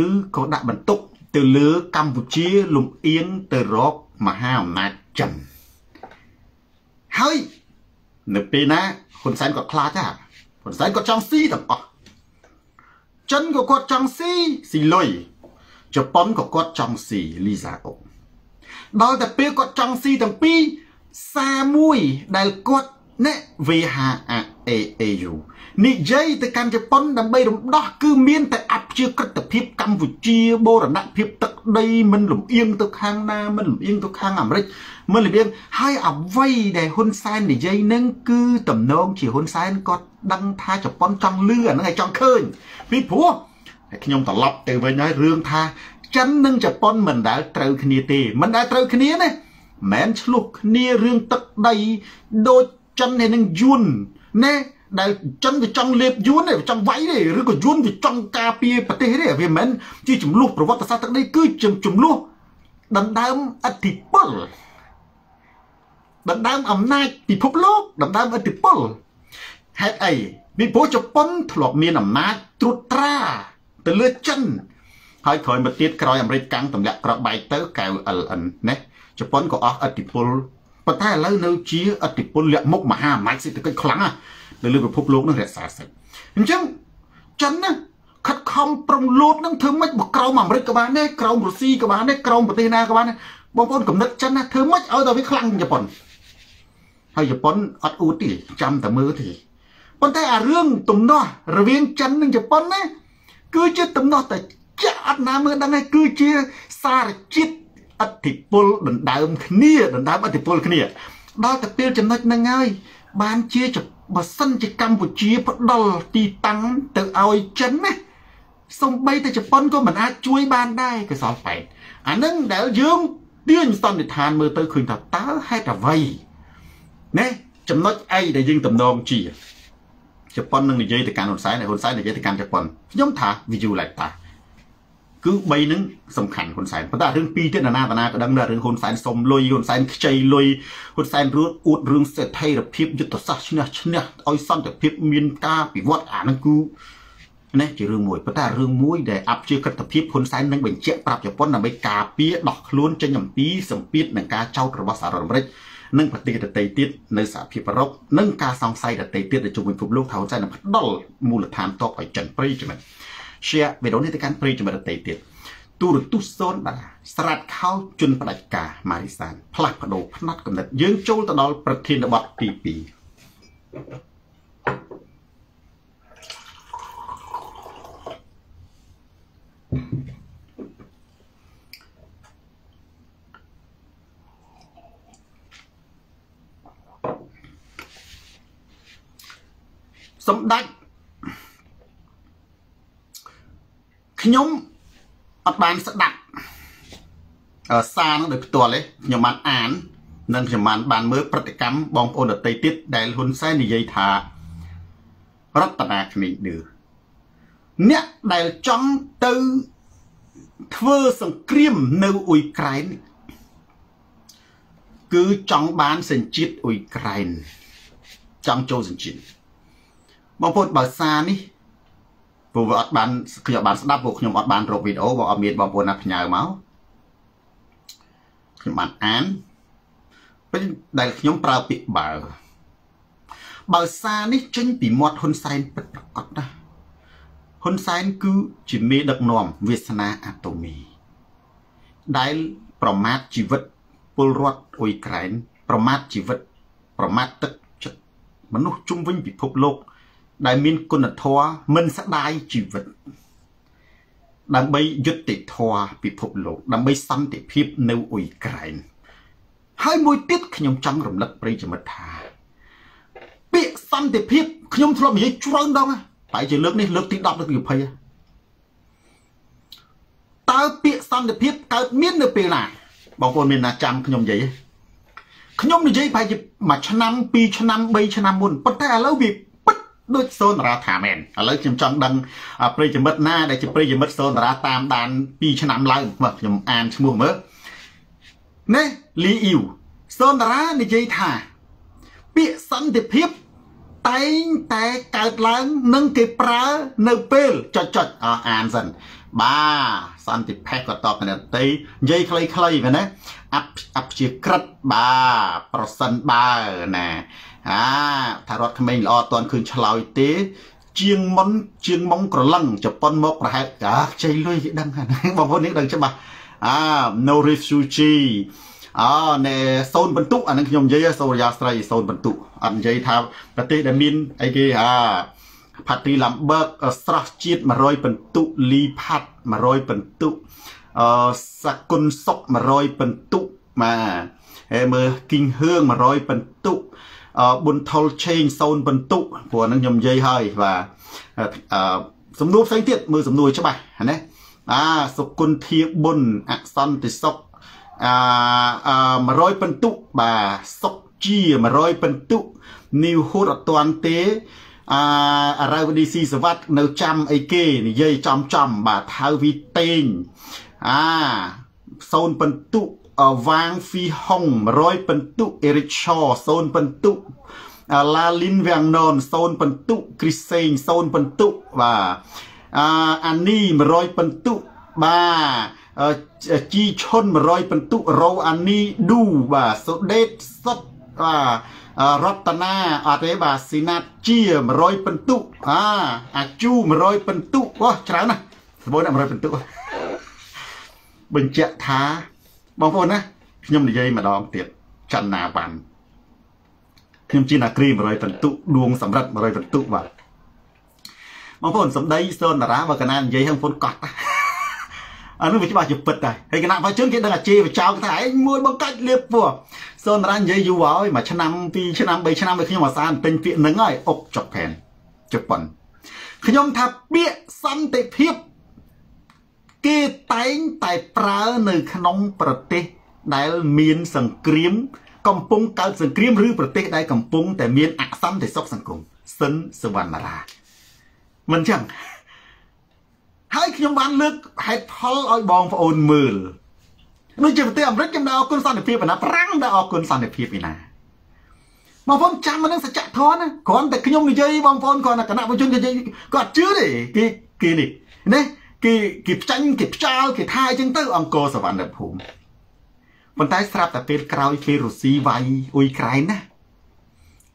ឬក៏ដាក់បន្ទុក ទៅលើកម្ពុជាលំអៀងទៅរកមហាអំណាចចិនហើយនៅពេលណាហ៊ុនសែនក៏ខ្លាចដែរហ៊ុនសែនក៏ចង់ស៊ីទាំងអស់ចិនក៏គាត់ចង់ស៊ីស៊ីលុយជប៉ុនក៏គាត់ចង់ស៊ីលីសាអុកដល់តែពេលគាត់ចង់ស៊ីទាំងពីរសារមួយដែលគាត់ ណែ VHAAAU និយាយទៅកាន់ជប៉ុនដើម្បីរំដោះគឺមានតែអព្យាក្រឹតភាពកម្ពុជាបូរណភាពទឹកដីមិនលំអៀងទៅខាងណាមិនលំអៀងទៅខាងអាមេរិកមិនលំអៀងហើយអ្វីដែលហ៊ុនសែននិយាយនឹងគឺតំណងជាហ៊ុនសែនគាត់ដឹងថាជប៉ុនចង់លឺអាហ្នឹងឲ្យចង់ឃើញពីព្រោះខ្ញុំត្រឡប់ទៅវិញហើយរឿងថាចិននិងជប៉ុនមិនដែលត្រូវគ្នាទេមិនដែលត្រូវគ្នាណាមិនឆ្លោះគ្នារឿងទឹកដីដូច ចិនហើយនឹងយួនណែដែលចិនវាចង់លេបយួនទេវាចង់វាយទេឬក៏យួនវាចង់ការពារប្រទេសទេវាមិនជាចំនួនប្រវត្តិសាស្ត្រទឹកដីគឺចំនួនដណ្ដើមអធិពលដណ្ដើមអំណាចពិភពលោកដណ្ដើមអធិពលហេតុអីពីព្រោះជប៉ុនធ្លាប់មានអំណាចត្រួតត្រាទៅលើចិនហើយក្រោយមកទៀតក្រោយអាមេរិកកាំងទម្លាក់ក្របបែកទៅកៅ LN ណាជប៉ុនក៏អស់អធិពល ប៉ុន្តែឥឡូវនៅជាអធិពលលាក់មុខមហាអំណាចសេដ្ឋកិច្ចខ្លាំងណានៅលើពិភពលោកនឹងរក្សាសិទ្ធិអញ្ចឹងចិនណាខិតខំប្រំលោតនឹងធ្វើម៉េចបើក្រោមអាមេរិកក៏បានដែរក្រោមរុស្ស៊ីក៏បានដែរក្រោមប្រទេសណាក៏បានដែរបងប្អូនកំណត់ចិនណាធ្វើម៉េចឲ្យតែវាខ្លាំងជប៉ុនហើយជប៉ុនអត់អួតទេចាំតែមើលទេប៉ុន្តែអារឿងទំនាស់រវាងចិននិងជប៉ុនណាគឺជាទំនាស់តែចាក់អត់ណាមើលដឹងទេគឺជាសារជាតិ អធិពលដណ្ដើមគ្នាដណ្ដើមអធិពលគ្នាដល់តែពេលចំណុចហ្នឹងហើយបានជាបើសិនជាកម្ពុជាផ្ដល់ទីតាំងទៅឲ្យចិនណាសំបីតែជប៉ុនក៏មិនអាចជួយបានដែរកសលប៉ែតអានឹងដែលយើងទាញសន្និដ្ឋានមើលទៅឃើញថាតើហេតុអ្វីណែចំណុចអីដែលយើងតំណងជាជប៉ុននឹងនិយាយទៅកាន់ហ៊ុនសែនហើយហ៊ុនសែននិយាយទៅកាន់ជប៉ុនខ្ញុំថាវាយូរឡែកតា គឺ3ហ្នឹងសំខាន់ហ៊ុនសែនប៉ុន្តែរឿងពីរទៀតណាណាតាណាក៏ដឹងដែររឿងហ៊ុនសែនសុំលុយហ៊ុនសែនខ្ចីលុយហ៊ុនសែនរួចអួតរឿងសេដ្ឋីរភាពយុទ្ធសាស្ត្រឈ្នះឈ្នះឲ្យសន្តិភាពមានការពិវត្តអាហ្នឹងគឺនេះជារឿងមួយប៉ុន្តែរឿងមួយដែលអព្យាក្រឹតភាពហ៊ុនសែននឹងបញ្ជាក់ប្រាប់ជប៉ុនដើម្បីការពារដោះខ្លួនចេញអំពីសម្ពាធនឹងការចោទរបស់សហរដ្ឋអាមេរិកនិងប្រទេសដទៃទៀតនៅសហភាពអឺរ៉ុបនិងការសង្ស័យដទៃទៀតនៅជុំវិញពិភពលោកថាហ៊ុនសែននឹងផ្ដល់មូលដ្ឋានតបឲ្យចិនប្រិយមិត្ត share វីដេអូនេះទៅកាន់ប្រិយមិត្តដទៃទៀតទូរទស្សន៍សូនបាទស្រាត់ខោជន់ផ្ដាច់ការម៉ារីសានផ្លាស់ប្ដូរផ្នែកកំណត់យើងចូលទៅដល់ប្រធានបទទី2សម្ដេច ខ្ញុំអត់បានស្ដាប់សារនោះដោយផ្ទាល់ទេខ្ញុំបានអាននិងខ្ញុំបានបានមើលប្រតិកម្មបងប្អូនដទៃទៀតដែលហ៊ុនសែននិយាយថារតនាក្មេងឌឺអ្នកដែលចង់ទៅធ្វើសង្គ្រាមនៅអ៊ុយក្រែនគឺចង់បានសញ្ជាតិអ៊ុយក្រែនចង់ចូលសញ្ជាតិបងប្អូនបើសារនេះ ព្រោះវាអត់បានខ្ញុំបានស្ដាប់ពួកខ្ញុំអត់បានរកវីដេអូបងអត់មានបងប្អូនណាផ្ញើមកខ្ញុំបានអានពេលដែលខ្ញុំប្រើពាក្យបើបើសារនេះចេញពីមាត់ហ៊ុនសែនពិតប្រាកដណាហ៊ុនសែនគឺជាមេដឹកនាំវាសនាអាតូមី ដែលប្រមាថជីវិតពលរដ្ឋអ៊ុយក្រែនប្រមាថជីវិត ប្រមាថទឹកចិត្តមនុស្សជុំវិញពិភពលោក ដែលមានគុណធម៌មិនស្ដាយជីវិត ដើម្បីយុត្តិធម៌ពិភពលោក ដើម្បីសន្តិភាពនៅអ៊ុយក្រែនហើយមួយទៀតខ្ញុំចង់រំលឹកប្រិយមិត្តថាពាក្យសន្តិភាពខ្ញុំធ្លាប់និយាយច្រើនដងតែជាលើកនេះលើកទី10លើកទី20តើពាក្យសន្តិភាពកើតមាននៅពេលណាបងប្អូនមានណាចាំខ្ញុំនិយាយខ្ញុំនិយាយប្រហែលជាមួយឆ្នាំ2ឆ្នាំ3ឆ្នាំមុនប៉ុន្តែឥឡូវវា ដូចសូនតារាថាមែនឥឡូវខ្ញុំចង់ដឹងប្រិយមិត្តណាដែលជាប្រិយមិត្តសូនតារាតាមដាន2ឆ្នាំឡើងមកខ្ញុំអានឈ្មោះមើលនេះលីអ៊ីវសូនតារានិយាយថា ពាក្យសន្តិភាពតែងតែកើតឡើងនឹងគេប្រើនៅពេលចុចចុចអអានសិនបាទសន្តិភេកក៏តបគ្នាតីនិយាយខ្លីៗមែនណាអបអបជាក្រិតបាទប្រសិនបើណា អាថារត់ក្មេងល្អអត់ទាន់ឃើញឆ្លើយទេ ជាងមុនជាងមុងក្រឡឹងជប៉ុនមកប្រហែលអាខ្ចីលុយគេដឹងហ្នឹងបងប្អូននេះដឹងច្បាស់អា no refugee អណែសូនបន្ទុកអានឹងខ្ញុំនិយាយសូរិយាស្រីសូនបន្ទុកអត់និយាយថាប្រទេសដែលមានអីគេអាផាទីឡាំបឺកស្រស់ជាតិ100បន្ទុកលីផាត់100បន្ទុកអសគុណសុក100បន្ទុកបាទហើយមើលគីងហឿង100បន្ទុក ប៊ុនថុលឆេងសូនបន្ទុកព្រោះហ្នឹងខ្ញុំនិយាយហើយបាទអឺសំណួរផ្សេងទៀតមើលសំណួរច្បាស់ណាអាសុគន្ធាប៊ុនអសន្តិសុខអា100បន្ទុកបាទសុកជា100បន្ទុកនីវហូតអត់តាន់ទេអាអារ៉ៅឌីស៊ីសវັດនៅចាំអីគេនិយាយចំចំបាទថៅវីតេងអាសូនបន្ទុក វាងហ្វីហុង100បន្ទុកអេរិកឆ0បន្ទុកឡាលីនវាំងណន0បន្ទុកគ្រីសេង0បន្ទុកបាទអានី100បន្ទុកបាទជីឈុន100បន្ទុករោអានីឌូបាទសូដេតសុតបាទរតនាអត់ទេបាទស៊ីណាតជា100បន្ទុកអាអាជូ100បន្ទុកអូច្រើនណាស់សបូរ100បន្ទុកបញ្ជាក់ថា បងប្អូនណាខ្ញុំនិយាយម្ដងទៀតចន្ទនាវ៉ាន់ខ្ញុំជានាគ្រី100បន្ទុកដួងសម្រិត100បន្ទុកបាទបងប្អូនសម្ដីសូនតារាបើកណានិយាយហ្នឹងបងប្អូនកោះអានោះវាច្បាស់ជាពិតដែរហើយគណៈប្រជាជនគេដឹងអាជេរបចោកថាឯងមួយបង្កាច់លៀបពោះសូនតារានិយាយយូរហើយមួយឆ្នាំពីរឆ្នាំបីឆ្នាំឲ្យខ្ញុំអាសានទិញពាក្យហ្នឹងហើយអុកចុកផែនជប៉ុនខ្ញុំថាពាក្យសន្តិភាព គេតែងតែប្រើនៅក្នុងប្រទេសដែលមានសង្គ្រាម កំពុងកើតសង្គ្រាម ឬប្រទេសដែលកំពុងតែមានអសន្តិសុខសង្គមសិនសវណ្ណរា មិនចឹងហើយខ្ញុំបានលើកហេតុផលឲ្យបងប្អូនមើលដូចជាប្រទេសអាមេរិកខ្ញុំដែរអរគុណសន្តិភាពណាប្រាំងដែរអរគុណសន្តិភាពឯណាបងប្អូនចាំអានឹងសច្ចធម៌ណាគ្រាន់តែខ្ញុំនិយាយបងប្អូនគ្រាន់តែគណៈប្រជជននិយាយគាត់ជឿទេគេគេនេះណា គេគេផ្ចាញ់គេផ្ចាល់គេថាអញ្ចឹងទៅអង្គរសវណ្ណភូមិប៉ុន្តែស្រាប់តែពេលក្រោយពេលរុស្ស៊ីវាយអ៊ុយក្រែនណា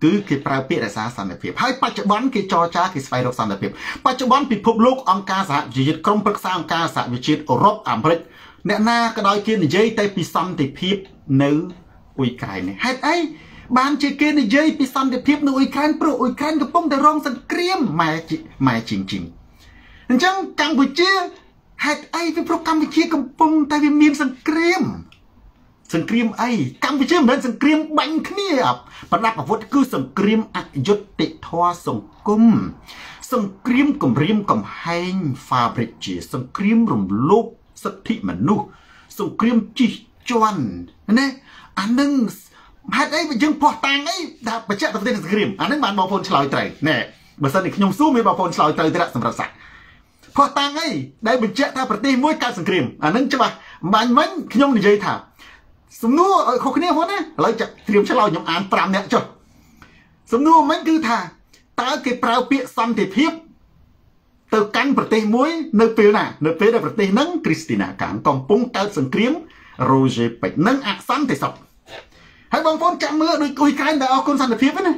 គឺគេប្រើពាក្យរក្សាសន្តិភាពហើយបច្ចុប្បន្នគេចរចាគេស្វែងរកសន្តិភាពបច្ចុប្បន្នពិភពលោកអង្គការសហជីវជាតិក្រុមប្រឹក្សាអង្គការសហវិជាតិអឺរ៉ុបអាមេរិកអ្នកណាក៏ដោយគេនិយាយតែពីសន្តិភាពនៅអ៊ុយក្រែននេះហេតុអីបានជាគេនិយាយពីសន្តិភាពនៅអ៊ុយក្រែនព្រោះអ៊ុយក្រែនកំពុងតែរងសង្គ្រាមម៉ែម៉ែជីងជីង អញ្ចឹងកម្ពុជាហេតុអីវាព្រោះកម្ពុជាកំពុងតែវាមានសង្គ្រាមសង្គ្រាមអីកម្ពុជាមិនមែនសង្គ្រាមបាញ់គ្នាប្រដាប់អាវុធគឺសង្គ្រាមអយុត្តិធម៌សង្គមសង្គ្រាមគម្រាមកំហែង fabric ជា សង្គ្រាមរំលោភសិទ្ធិមនុស្សសង្គ្រាមជិះជាន់ណាអានឹងហេតុអីយើងផោះតាំងអីថាបច្ចៈប្រទេសសង្គ្រាមអានឹងបានបងប្អូនឆ្លើយត្រូវណែបើសិនជាខ្ញុំសួរមានបងប្អូនឆ្លើយត្រូវទេសម្រាប់សាក់ ផោះតាំងអីដែលបញ្ជាក់ថាប្រទេសមួយកើតសង្គ្រាមអានឹងច្បាស់បាញ់មិញខ្ញុំនិយាយថាសំណួរខុសគ្នាហ្នឹងណាឥឡូវត្រៀមឆ្លើយខ្ញុំអាន5នាក់ចុះសំណួរមិញគឺថាតើគេប្រើពាក្យសន្តិភាពទៅកាន់ប្រទេសមួយ នៅពេលណា នៅពេលដែលប្រទេសហ្នឹងគ្រីស្ទីណាកាំងកំពុងកើតសង្គ្រាមរ៉ូជេពេចនិងអសន្តិសុខហើយបងប្អូនចាំមើលដូចអ៊ុយក្រែនដែលអរគុណសន្តិភាពណា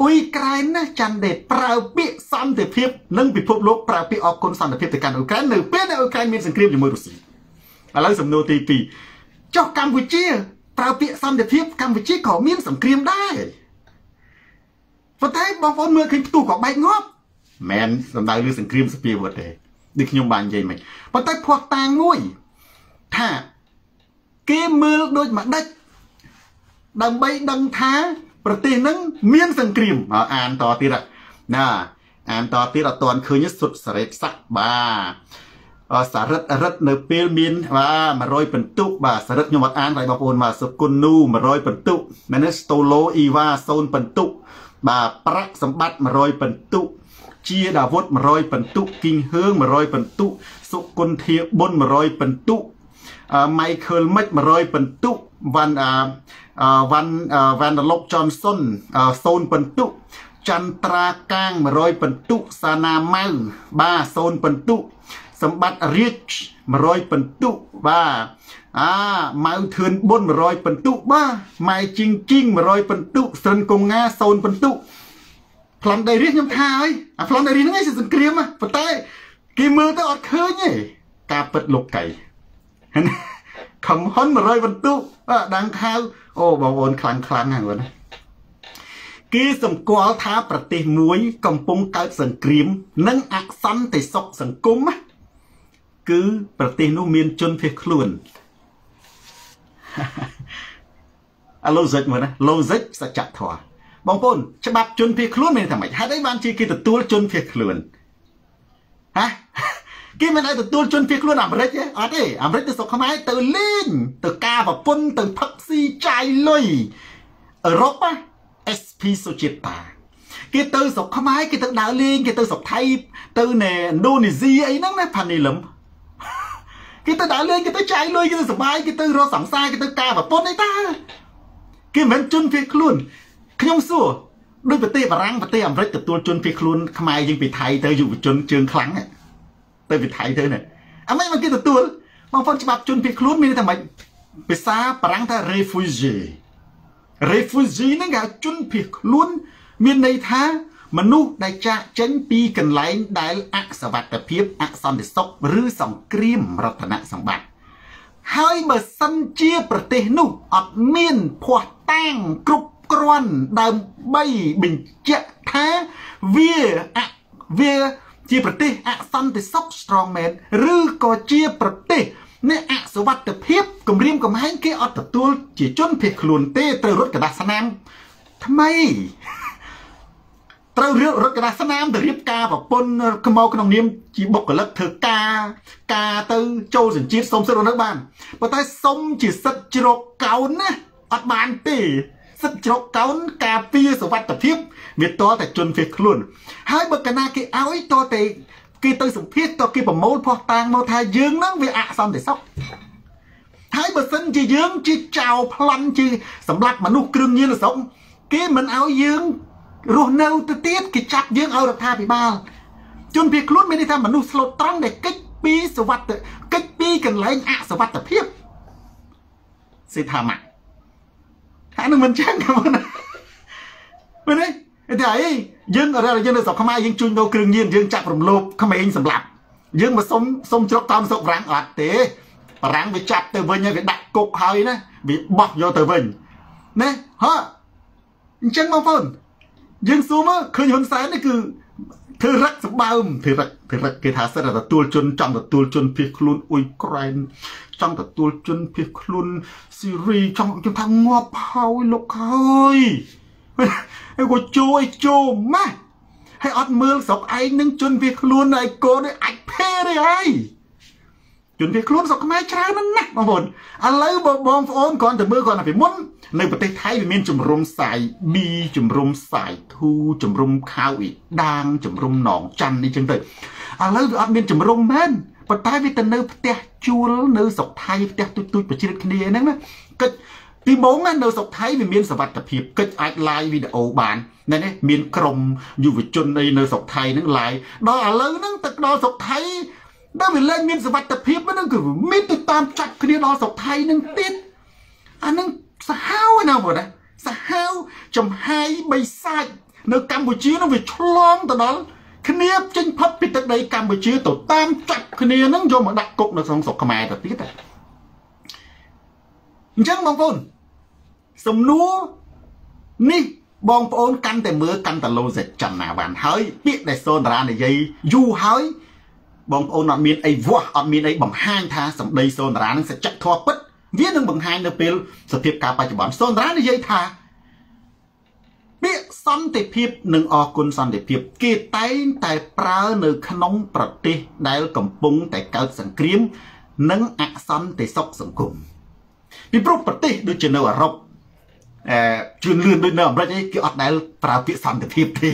អ៊ុយក្រែនណាចាន់ដេប្រើពាក្យសន្តិភាពនិងពិភពលោកប្រើពាក្យអរគុណសន្តិភាពទៅកាន់អ៊ុយក្រែននៅពេលដែលអ៊ុយក្រែនមានសង្គ្រាមជាមួយរុស្ស៊ីឥឡូវសំណួរទី2ចុះកម្ពុជាប្រើពាក្យសន្តិភាពកម្ពុជាក៏មានសង្គ្រាមដែរប៉ុន្តែបងប្អូនមើលឃើញផ្ទុះក៏បែកងាប់មិនសំដៅលើសង្គ្រាមសពាវុធទេដូចខ្ញុំបាននិយាយមិញប៉ុន្តែភ័ស្តុតាងមួយថាគេមើលដូចម្ដេចដើម្បីដឹងថា ប្រទេសហ្នឹងមានសង្គ្រាមអានតទៀតណាអានតទៀតអត់ទាន់ឃើញសុទ្ធសរេតស័កបាទសារឹតរិតនៅពេលមានបាទ100បន្ទុកបាទសារឹតខ្ញុំអត់អានតែបងប្អូនបាទសុគុណនូ100បន្ទុកមែនទេស្តូឡូអ៊ីវ៉ា0បន្ទុកបាទប្រាក់សម្បត្តិ100បន្ទុកជាដាវុត100បន្ទុកគីងហឿង100បន្ទុកសុគុណធាបុន100បន្ទុក Michael Mick 100បន្ទុកវ៉ាន់ វ៉ាន់វ៉ាន់ដលុកចនសុន0បន្ទុកចន្ទ្រាកាង100បន្ទុកសាណាម៉ៅបាទ0បន្ទុកសម្បត្តិរាជ100បន្ទុកបាទអាម៉ៅធឿនបុន100បន្ទុកបាទម៉ែជីងជីង100បន្ទុកស្រិនកុងងា0បន្ទុកប្លន់ដៃរីខ្ញុំថាហើយអាប្លន់ដៃរីហ្នឹងឯងសង្គ្រាមប៉ុន្តែគេមើលទៅអត់ឃើញទេការពិតលោកកៃ ខំហ៊ុន100បន្ទុកដាំងខាវអូបងប្អូនខ្លាំងខ្លាំងហ្នឹងណាគេសម្គាល់ថាប្រទេសមួយ កំពុងកើតសង្គ្រាម និងអសន្តិសុខសង្គមគឺប្រទេសនោះមានជនភៀសខ្លួនអាឡូសិចមើលណាឡូសិចសច្ចធម៌បងប្អូនច្បាប់ជនភៀសខ្លួនមានថាម៉េចហេតុអីបានជាគេទទួលជនភៀសខ្លួនហ៎ គេមិនឲ្យទទួលជនភៀសខ្លួនអាមេរិកទេអត់ទេអាមេរិកទៅស្រុកខ្មែរទៅលេងទៅការប្រពន្ធទៅផឹកស៊ីចាយលុយអឺរ៉ុប SP សុជាតិតាគេទៅស្រុកខ្មែរគេទៅដើរលេងគេទៅស្រុកថៃទៅនៅឥណ្ឌូនេស៊ីអីហ្នឹងណាផានីលឹមគេទៅដើរលេងគេទៅចាយលុយគេទៅសបាយគេទៅរកសង្សារគេទៅការប្រពន្ធអីតាគេមិនជនភៀសខ្លួនខ្ញុំសួរដោយប្រទេសបារាំងប្រទេសអាមេរិកទទួលជនភៀសខ្លួនខ្មែរយើងពីថៃទៅយុវជនជើងខ្លាំង ទៅពីថៃទៅណាអាមិនមកគេទទួលបងប្អូនច្បាប់ជនភៀសខ្លួនមានតែម៉េចភាសាបារាំងថា refugee refugee ហ្នឹងគេហៅជនភៀសខ្លួន មានន័យថាមនុស្សដែលចាកចេញពីកន្លែងដែលអសវត្ថភាពអសន្តិសុខឬសង្គ្រាមរដ្ឋនសម្បត្តិហើយបើសិនជាប្រទេសនោះអត់មានភ័ស្តុតាងគ្រប់គ្រាន់ដើម្បីបញ្ជាក់ថាវាអវា ជាប្រទេសអសន្តិសុខ strong man ឬក៏ជាប្រទេសអ្នកអសវត្ថភាពគម្រាមកំហែងគេអត់ទទួលជាជនភៀសខ្លួនទេត្រូវរត់กระดาษស្នាមថ្មីត្រូវរៀបរត់កណ្ដាស់ស្នាមទៅរៀបការប្រពន្ធខ្មោក្នុងនាមជាបុគ្គលិកធ្វើការការទៅចូលសញ្ជាតិសុំសិទ្ធិនៅបានប៉ុន្តែសុំជាសិទ្ធិជ្រកកោនណាអត់បានទេ សិទ្ធិជ្រកកោនការពារសវត្ថភាពវាតតែជន់ភេសខ្លួន ហើយបើកណាគេឲ្យតតែគេទៅសម្ភាសតគេប្រមូលផោះតាងមកថាយើងហ្នឹងវាអសន្តិសុខហើយបើសិនជាយើងជាចៅប្លន់ជាសម្រាប់មនុស្សគ្រឿងញៀនស្រុកគេមិនឲ្យយើងរស់នៅទៅទៀតគេចាប់យើងឲ្យរដ្ឋាភិបាលជនភៀសខ្លួនមានន័យថាមនុស្សស្លូតត្រង់ដែលកិច្ចពីសវត្ថកិច្ចពីកន្លែងអសវត្ថភាពសេដ្ឋាម៉ា អានឹងមិនចឹងទេណាមែនទេតែអីយើងរកយើងនៅស្រុកខ្មែរយើងជួញដូរគ្រឿងញៀនយើងចាប់រំលោភក្មេងសម្លាប់យើងមកសុំសុំជ្រុកតាមសុកប្រាំងអត់ទេប្រាំងវាចាប់ទៅវិញហើយវាដាក់គុកហើយណាវាបោះយកទៅវិញណាហ៎អញ្ចឹងបងប្អូនយើងសួរមើលឃើញហ៊ុនសែននេះគឺ ធ្វើរឹកសម្បើមធ្វើរឹកធ្វើរឹកគេថាសិតទទួលជនចង់ទទួលជនភៀសខ្លួនអ៊ុយក្រែនចង់ទទួលជនភៀសខ្លួនស៊ីរីចង់ខ្ញុំថាងាប់ហើយលោកហើយហើយក៏ជួយចូលម៉ាស់ហើយអត់មើលស្រុកឯងនឹងជនភៀសខ្លួនហើយកូនអាចភេរទេហើយ ជនភៀសខ្លួនស្រុកខ្មែរច្រើនណាស់បងប្អូនឥឡូវបងប្អូនគ្រាន់តែមើលគ្រាន់តែពីមុននៅប្រទេសថៃវាមានជំរំសាយ B ជំរំសាយធូជំរំខាវអ៊ីដាងជំរំនងច័ន្ទនេះចឹងទៅឥឡូវវាអត់មានជំរំមែនប៉ុន្តែវាទៅនៅផ្ទះជួលនៅស្រុកថៃផ្ទះទូចទូចប្រជ្រៀតគ្នាហ្នឹងណាកិច្ចពីមុងនៅស្រុកថៃវាមានសវត្ថភាពកិច្ចអាច live វីដេអូបានណែនេះមានក្រុមយុវជនអីនៅស្រុកថៃហ្នឹង live ដល់ឥឡូវហ្នឹងទៅដល់ស្រុកថៃ ដល់វាលែងមានសវត្ថភាពហ្នឹងគឺមានទៅតាមចាត់គ្នាដល់ស្រុកថៃហ្នឹងទៀតអាហ្នឹងសាហាវណាបងណាសាហាវចំហាយបីសាច់នៅកម្ពុជានោះវាឆ្លងទៅដល់គ្នាចេញផុតពីទឹកដីកម្ពុជាទៅតាមចាត់គ្នាហ្នឹងយកមកដាក់គុកនៅក្នុងស្រុកខ្មែរទៅទៀតអញ្ចឹងបងប្អូនសំណួរនេះបងប្អូនកាន់តែមើលកាន់តែលោសេចចំណាបានហើយពាក្យដែលសូនតារានិយាយយូរហើយ បងប្អូនអត់មានអីវាស់អត់មានអីបង្ហាញថាសម្ដីសូនតារានឹងសច្ចធម៌ពិតវានឹងបង្ហាញនៅពេលសភាពការបច្ចុប្បន្នសូនតារានិយាយថាពាក្យសន្តិភាពនិងអគុណសន្តិភាព គេតែងតែប្រើនៅក្នុងប្រទេសដែលកំពុងតែកើតសង្គ្រាម និងអសន្តិសុខសង្គមពីព្រោះប្រទេសដូចជានៅអឺរ៉ុបអឺជឿនលឿនដូចនៅអាមេរិកអីគេអត់ដែលប្រើពាក្យសន្តិភាពទេ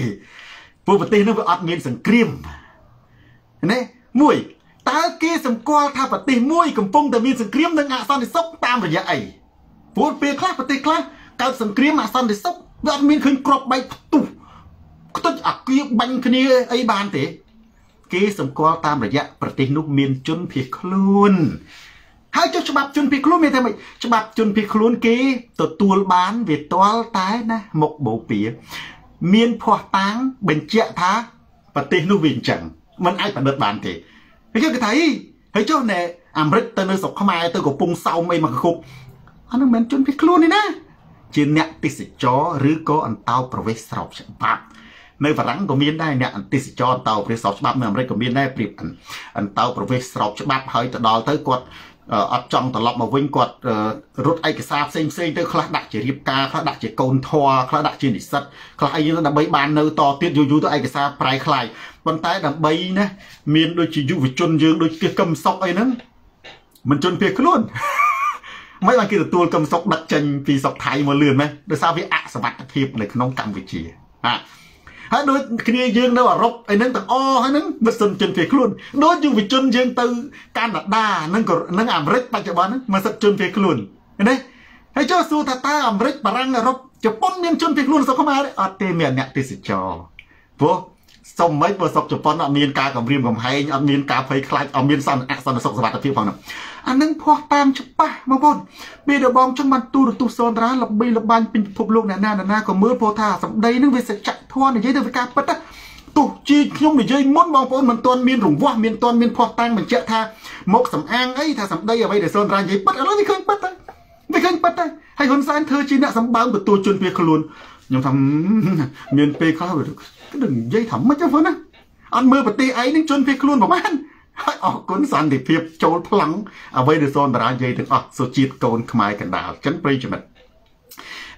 ព្រោះប្រទេសនោះវាអត់មានសង្គ្រាមណា មួយតើគេសម្គាល់ថាប្រទេសមួយកំពុងតែមានសង្គ្រាមនិងអសន្តិសុខតាមរយៈអីព្រោះពេលខ្លះប្រទេសខ្លះកើតសង្គ្រាមអសន្តិសុខវាអត់មានឃើញក្របបែកផ្ទុះខ្ទេចអាគារបាញ់គ្នាអីបានទេ គេសម្គាល់តាមរយៈប្រទេសនោះមានជនភៀសខ្លួនហើយចុះច្បាប់ជនភៀសខ្លួនមានតែម៉េចច្បាប់ជនភៀសខ្លួនគេទទួលបានវាទាល់តែណាមុខបូព៌ាមានភ័ស្តុតាងបញ្ជាក់ថាប្រទេសនោះវាអញ្ចឹង มันអាចបណ្ឌិតបានទេហើយគេថាអីហើយចុះណែអាមេរិកទៅនៅស្រុកខ្មែរទៅកំពង់សោមអីមកគ្រប់អានោះមិនជនភៀសខ្លួនទេណាជាអ្នកទេសចរឬក៏អន្តោប្រវេសន៍ស្របច្បាប់នៅបារាំងក៏មានដែរអ្នកអន្តេសចរអន្តោប្រវេសន៍ស្របច្បាប់នៅអាមេរិកក៏មានដែរប្រៀបអន្តោប្រវេសន៍ស្របច្បាប់ហើយទៅដល់ទៅគាត់ អត់ចង់ត្រឡប់មកវិញគាត់រត់ឯកសារផ្សេងផ្សេងទៅខ្លះដាក់ជារៀបការខ្លះដាក់ជាកូនធွာខ្លះដាក់ជានិស្សិតខ្លះអីយើងដើម្បីបាននៅតទៀតយូរយូរទៅឯកសារប្រែខ្លាយប៉ុន្តែដើម្បីណាមានដូចជាយុវជនយើងដូចជាកឹមសុកអីហ្នឹងមិនជន់ភៀសខ្លួនមិនបានគេទទួលកឹមសុកដឹកចេញពីសុកថៃមកលឿនមែនដោយសារវាអសវត្ថភាពនៅក្នុងកម្ពុជាបាទ ហើយដូចគ្នាយើងនៅអឺរ៉ុបអីហ្នឹងទាំងអស់ហើយហ្នឹងមិនសិនជនភៀសខ្លួនដូចយុវជនយើងទៅកាណាដានិងនិងអាមេរិកបច្ចុប្បន្នហ្នឹងមិនសិនជនភៀសខ្លួនណាហើយចុះសួរថាតើអាមេរិកបារាំងអឺរ៉ុបជប៉ុនមានជនភៀសខ្លួនស្រុកខ្មែរអត់ទេមានអ្នកទេសចរព្រោះ សុំមិនបើស្រុកជប៉ុនអត់មានការគម្រាមកំហែងអត់មានការភ័យខ្លាចអត់មានសន្តិអសន្តិសុខសុវត្ថិភាពផងនោះអានឹងភ័ស្តុតាមច្បាស់បងប្អូនពេលដែលបងចឹងបានទូរទស្សន៍សនរាល្បីល្បាញពេញពិភពលោកអ្នកណាណាក៏មើលពោលថាសម្ដីនឹងវាសច្ចធម៌និយាយទៅវាការពិតណាទោះជាខ្ញុំនិយាយមុនបងប្អូនមិនទាន់មានរង្វាស់មានទាន់មានភ័ស្តុតាងបញ្ជាក់ថាមកសំអាងអីថាសម្ដីអ្វីដែលសនរានិយាយពិតឥឡូវវាឃើញពិតហើយវាឃើញពិតហើយហើយហ៊ុនសែនធ្វើជាអ្នកសម្បើមទទួលជនភៀសខ្លួនខ្ញុំថាមានពេលខ្លះវា ដឹងនិយាយថាម៉េចហ្នឹងណាអត់មើលប្រទេសឯងនឹងជនភៀសខ្លួនប្រហែលហើយអរគុណសន្តិភាពចូលប្លង់អ្វីដែលសនតារានិយាយទាំងអស់សុជាតិកូនខ្មែរកណ្ដាលចិនប្រិយមិត្ត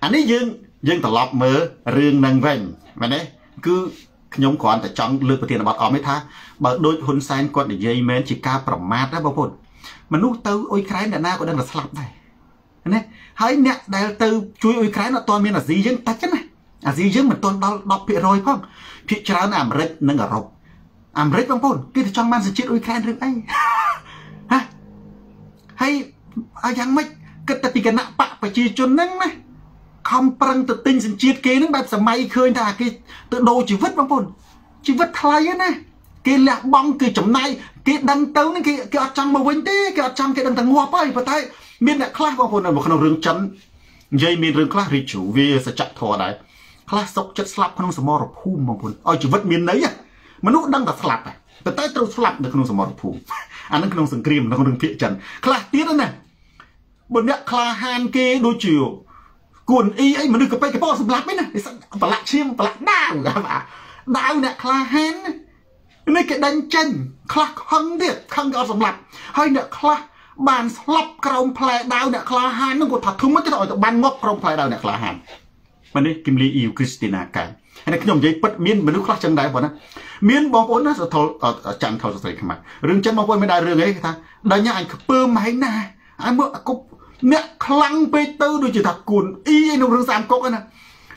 អានេះយើងយើងត្រឡប់មើលរឿងនឹងវិញមែនទេគឺខ្ញុំគ្រាន់តែចង់លើកប្រធានបទអមទេថាបើដូចហ៊ុនសែនគាត់និយាយមែនជាការប្រមាថណាបងប្អូនមនុស្សទៅអ៊ុយក្រែនអ្នកណាក៏ដឹងថាស្លាប់ដែរណាហើយអ្នកដែលទៅជួយអ៊ុយក្រែនអត់ទាន់មានអាស៊ីយើងតិចណា អាស៊ីយើងមិនទាន់ដល់10%ផងភាគច្រើនអាមេរិកនិងអឺរ៉ុបអាមេរិកបងប្អូនគេទៅចង់បានសញ្ជាតិអ៊ុយក្រែនរឿងអីហ៎ហើយអាយ៉ាងម៉េចគិតតែពីគណៈបកប្រជាជនហ្នឹងណាខំប្រឹងទៅទិញសញ្ជាតិគេនឹងបែបសម័យឃើញថាគេទៅដូរជីវិតបងប្អូនជីវិតថ្លៃណាគេលះបង់គេចំណាយគេដឹងទៅនឹងគេគេអត់ចង់មកវិញទេគេអត់ចង់គេដឹងតែងាប់ហើយប៉ុន្តែមានអ្នកខ្លះបងប្អូននៅក្នុងរឿងចិននិយាយមានរឿងខ្លះរីជូវាសច្ចធម៌ដែរ ខ្លះសុកចិត្តស្លាប់ក្នុងសមរភូមិបងប្អូនឲ្យជីវិតមានន័យមនុស្សដឹងតែស្លាប់តែតែត្រូវស្លាប់នៅក្នុងសមរភូមិអានឹងក្នុងសង្គ្រាមក្នុងរឿងភាគចិនខ្លះទៀតណាបើអ្នកក្លាហានគេដូចជាគួនអ៊ីអីមនុស្សកប៉ិកកប៉សម្លាប់ឯណាប្រឡាក់ឈាមប្រឡាក់ដាវដាវអ្នកក្លាហាននេះគេដេញចេញខ្លះខឹងទៀតខឹងគេអត់សម្លាប់ហើយអ្នកខ្លះបានស្លាប់ក្រោមផ្លែដាវអ្នកក្លាហាននឹងគាត់ថាធំមិនទៅឲ្យទៅបានងប់ក្រោមផ្លែដាវអ្នកក្លាហាន មកនេះគឹមលីអ៊ីវគ្រីស្ទីណាកែហើយខ្ញុំនិយាយពិតមានមនុស្សខ្លះចឹងដែរបងណាមានបងប្អូនណាសថលច័ន្ទថលស្រីខ្មែររឿងចឹងបងប្អូនមិនដែររឿងអីគេថាដេញអញខ្ពើមហែងណាអញមើលគប់អ្នកខ្លាំងពេកទៅដូចជាថាគួនអ៊ីឯក្នុងរឿងសាមកុកណា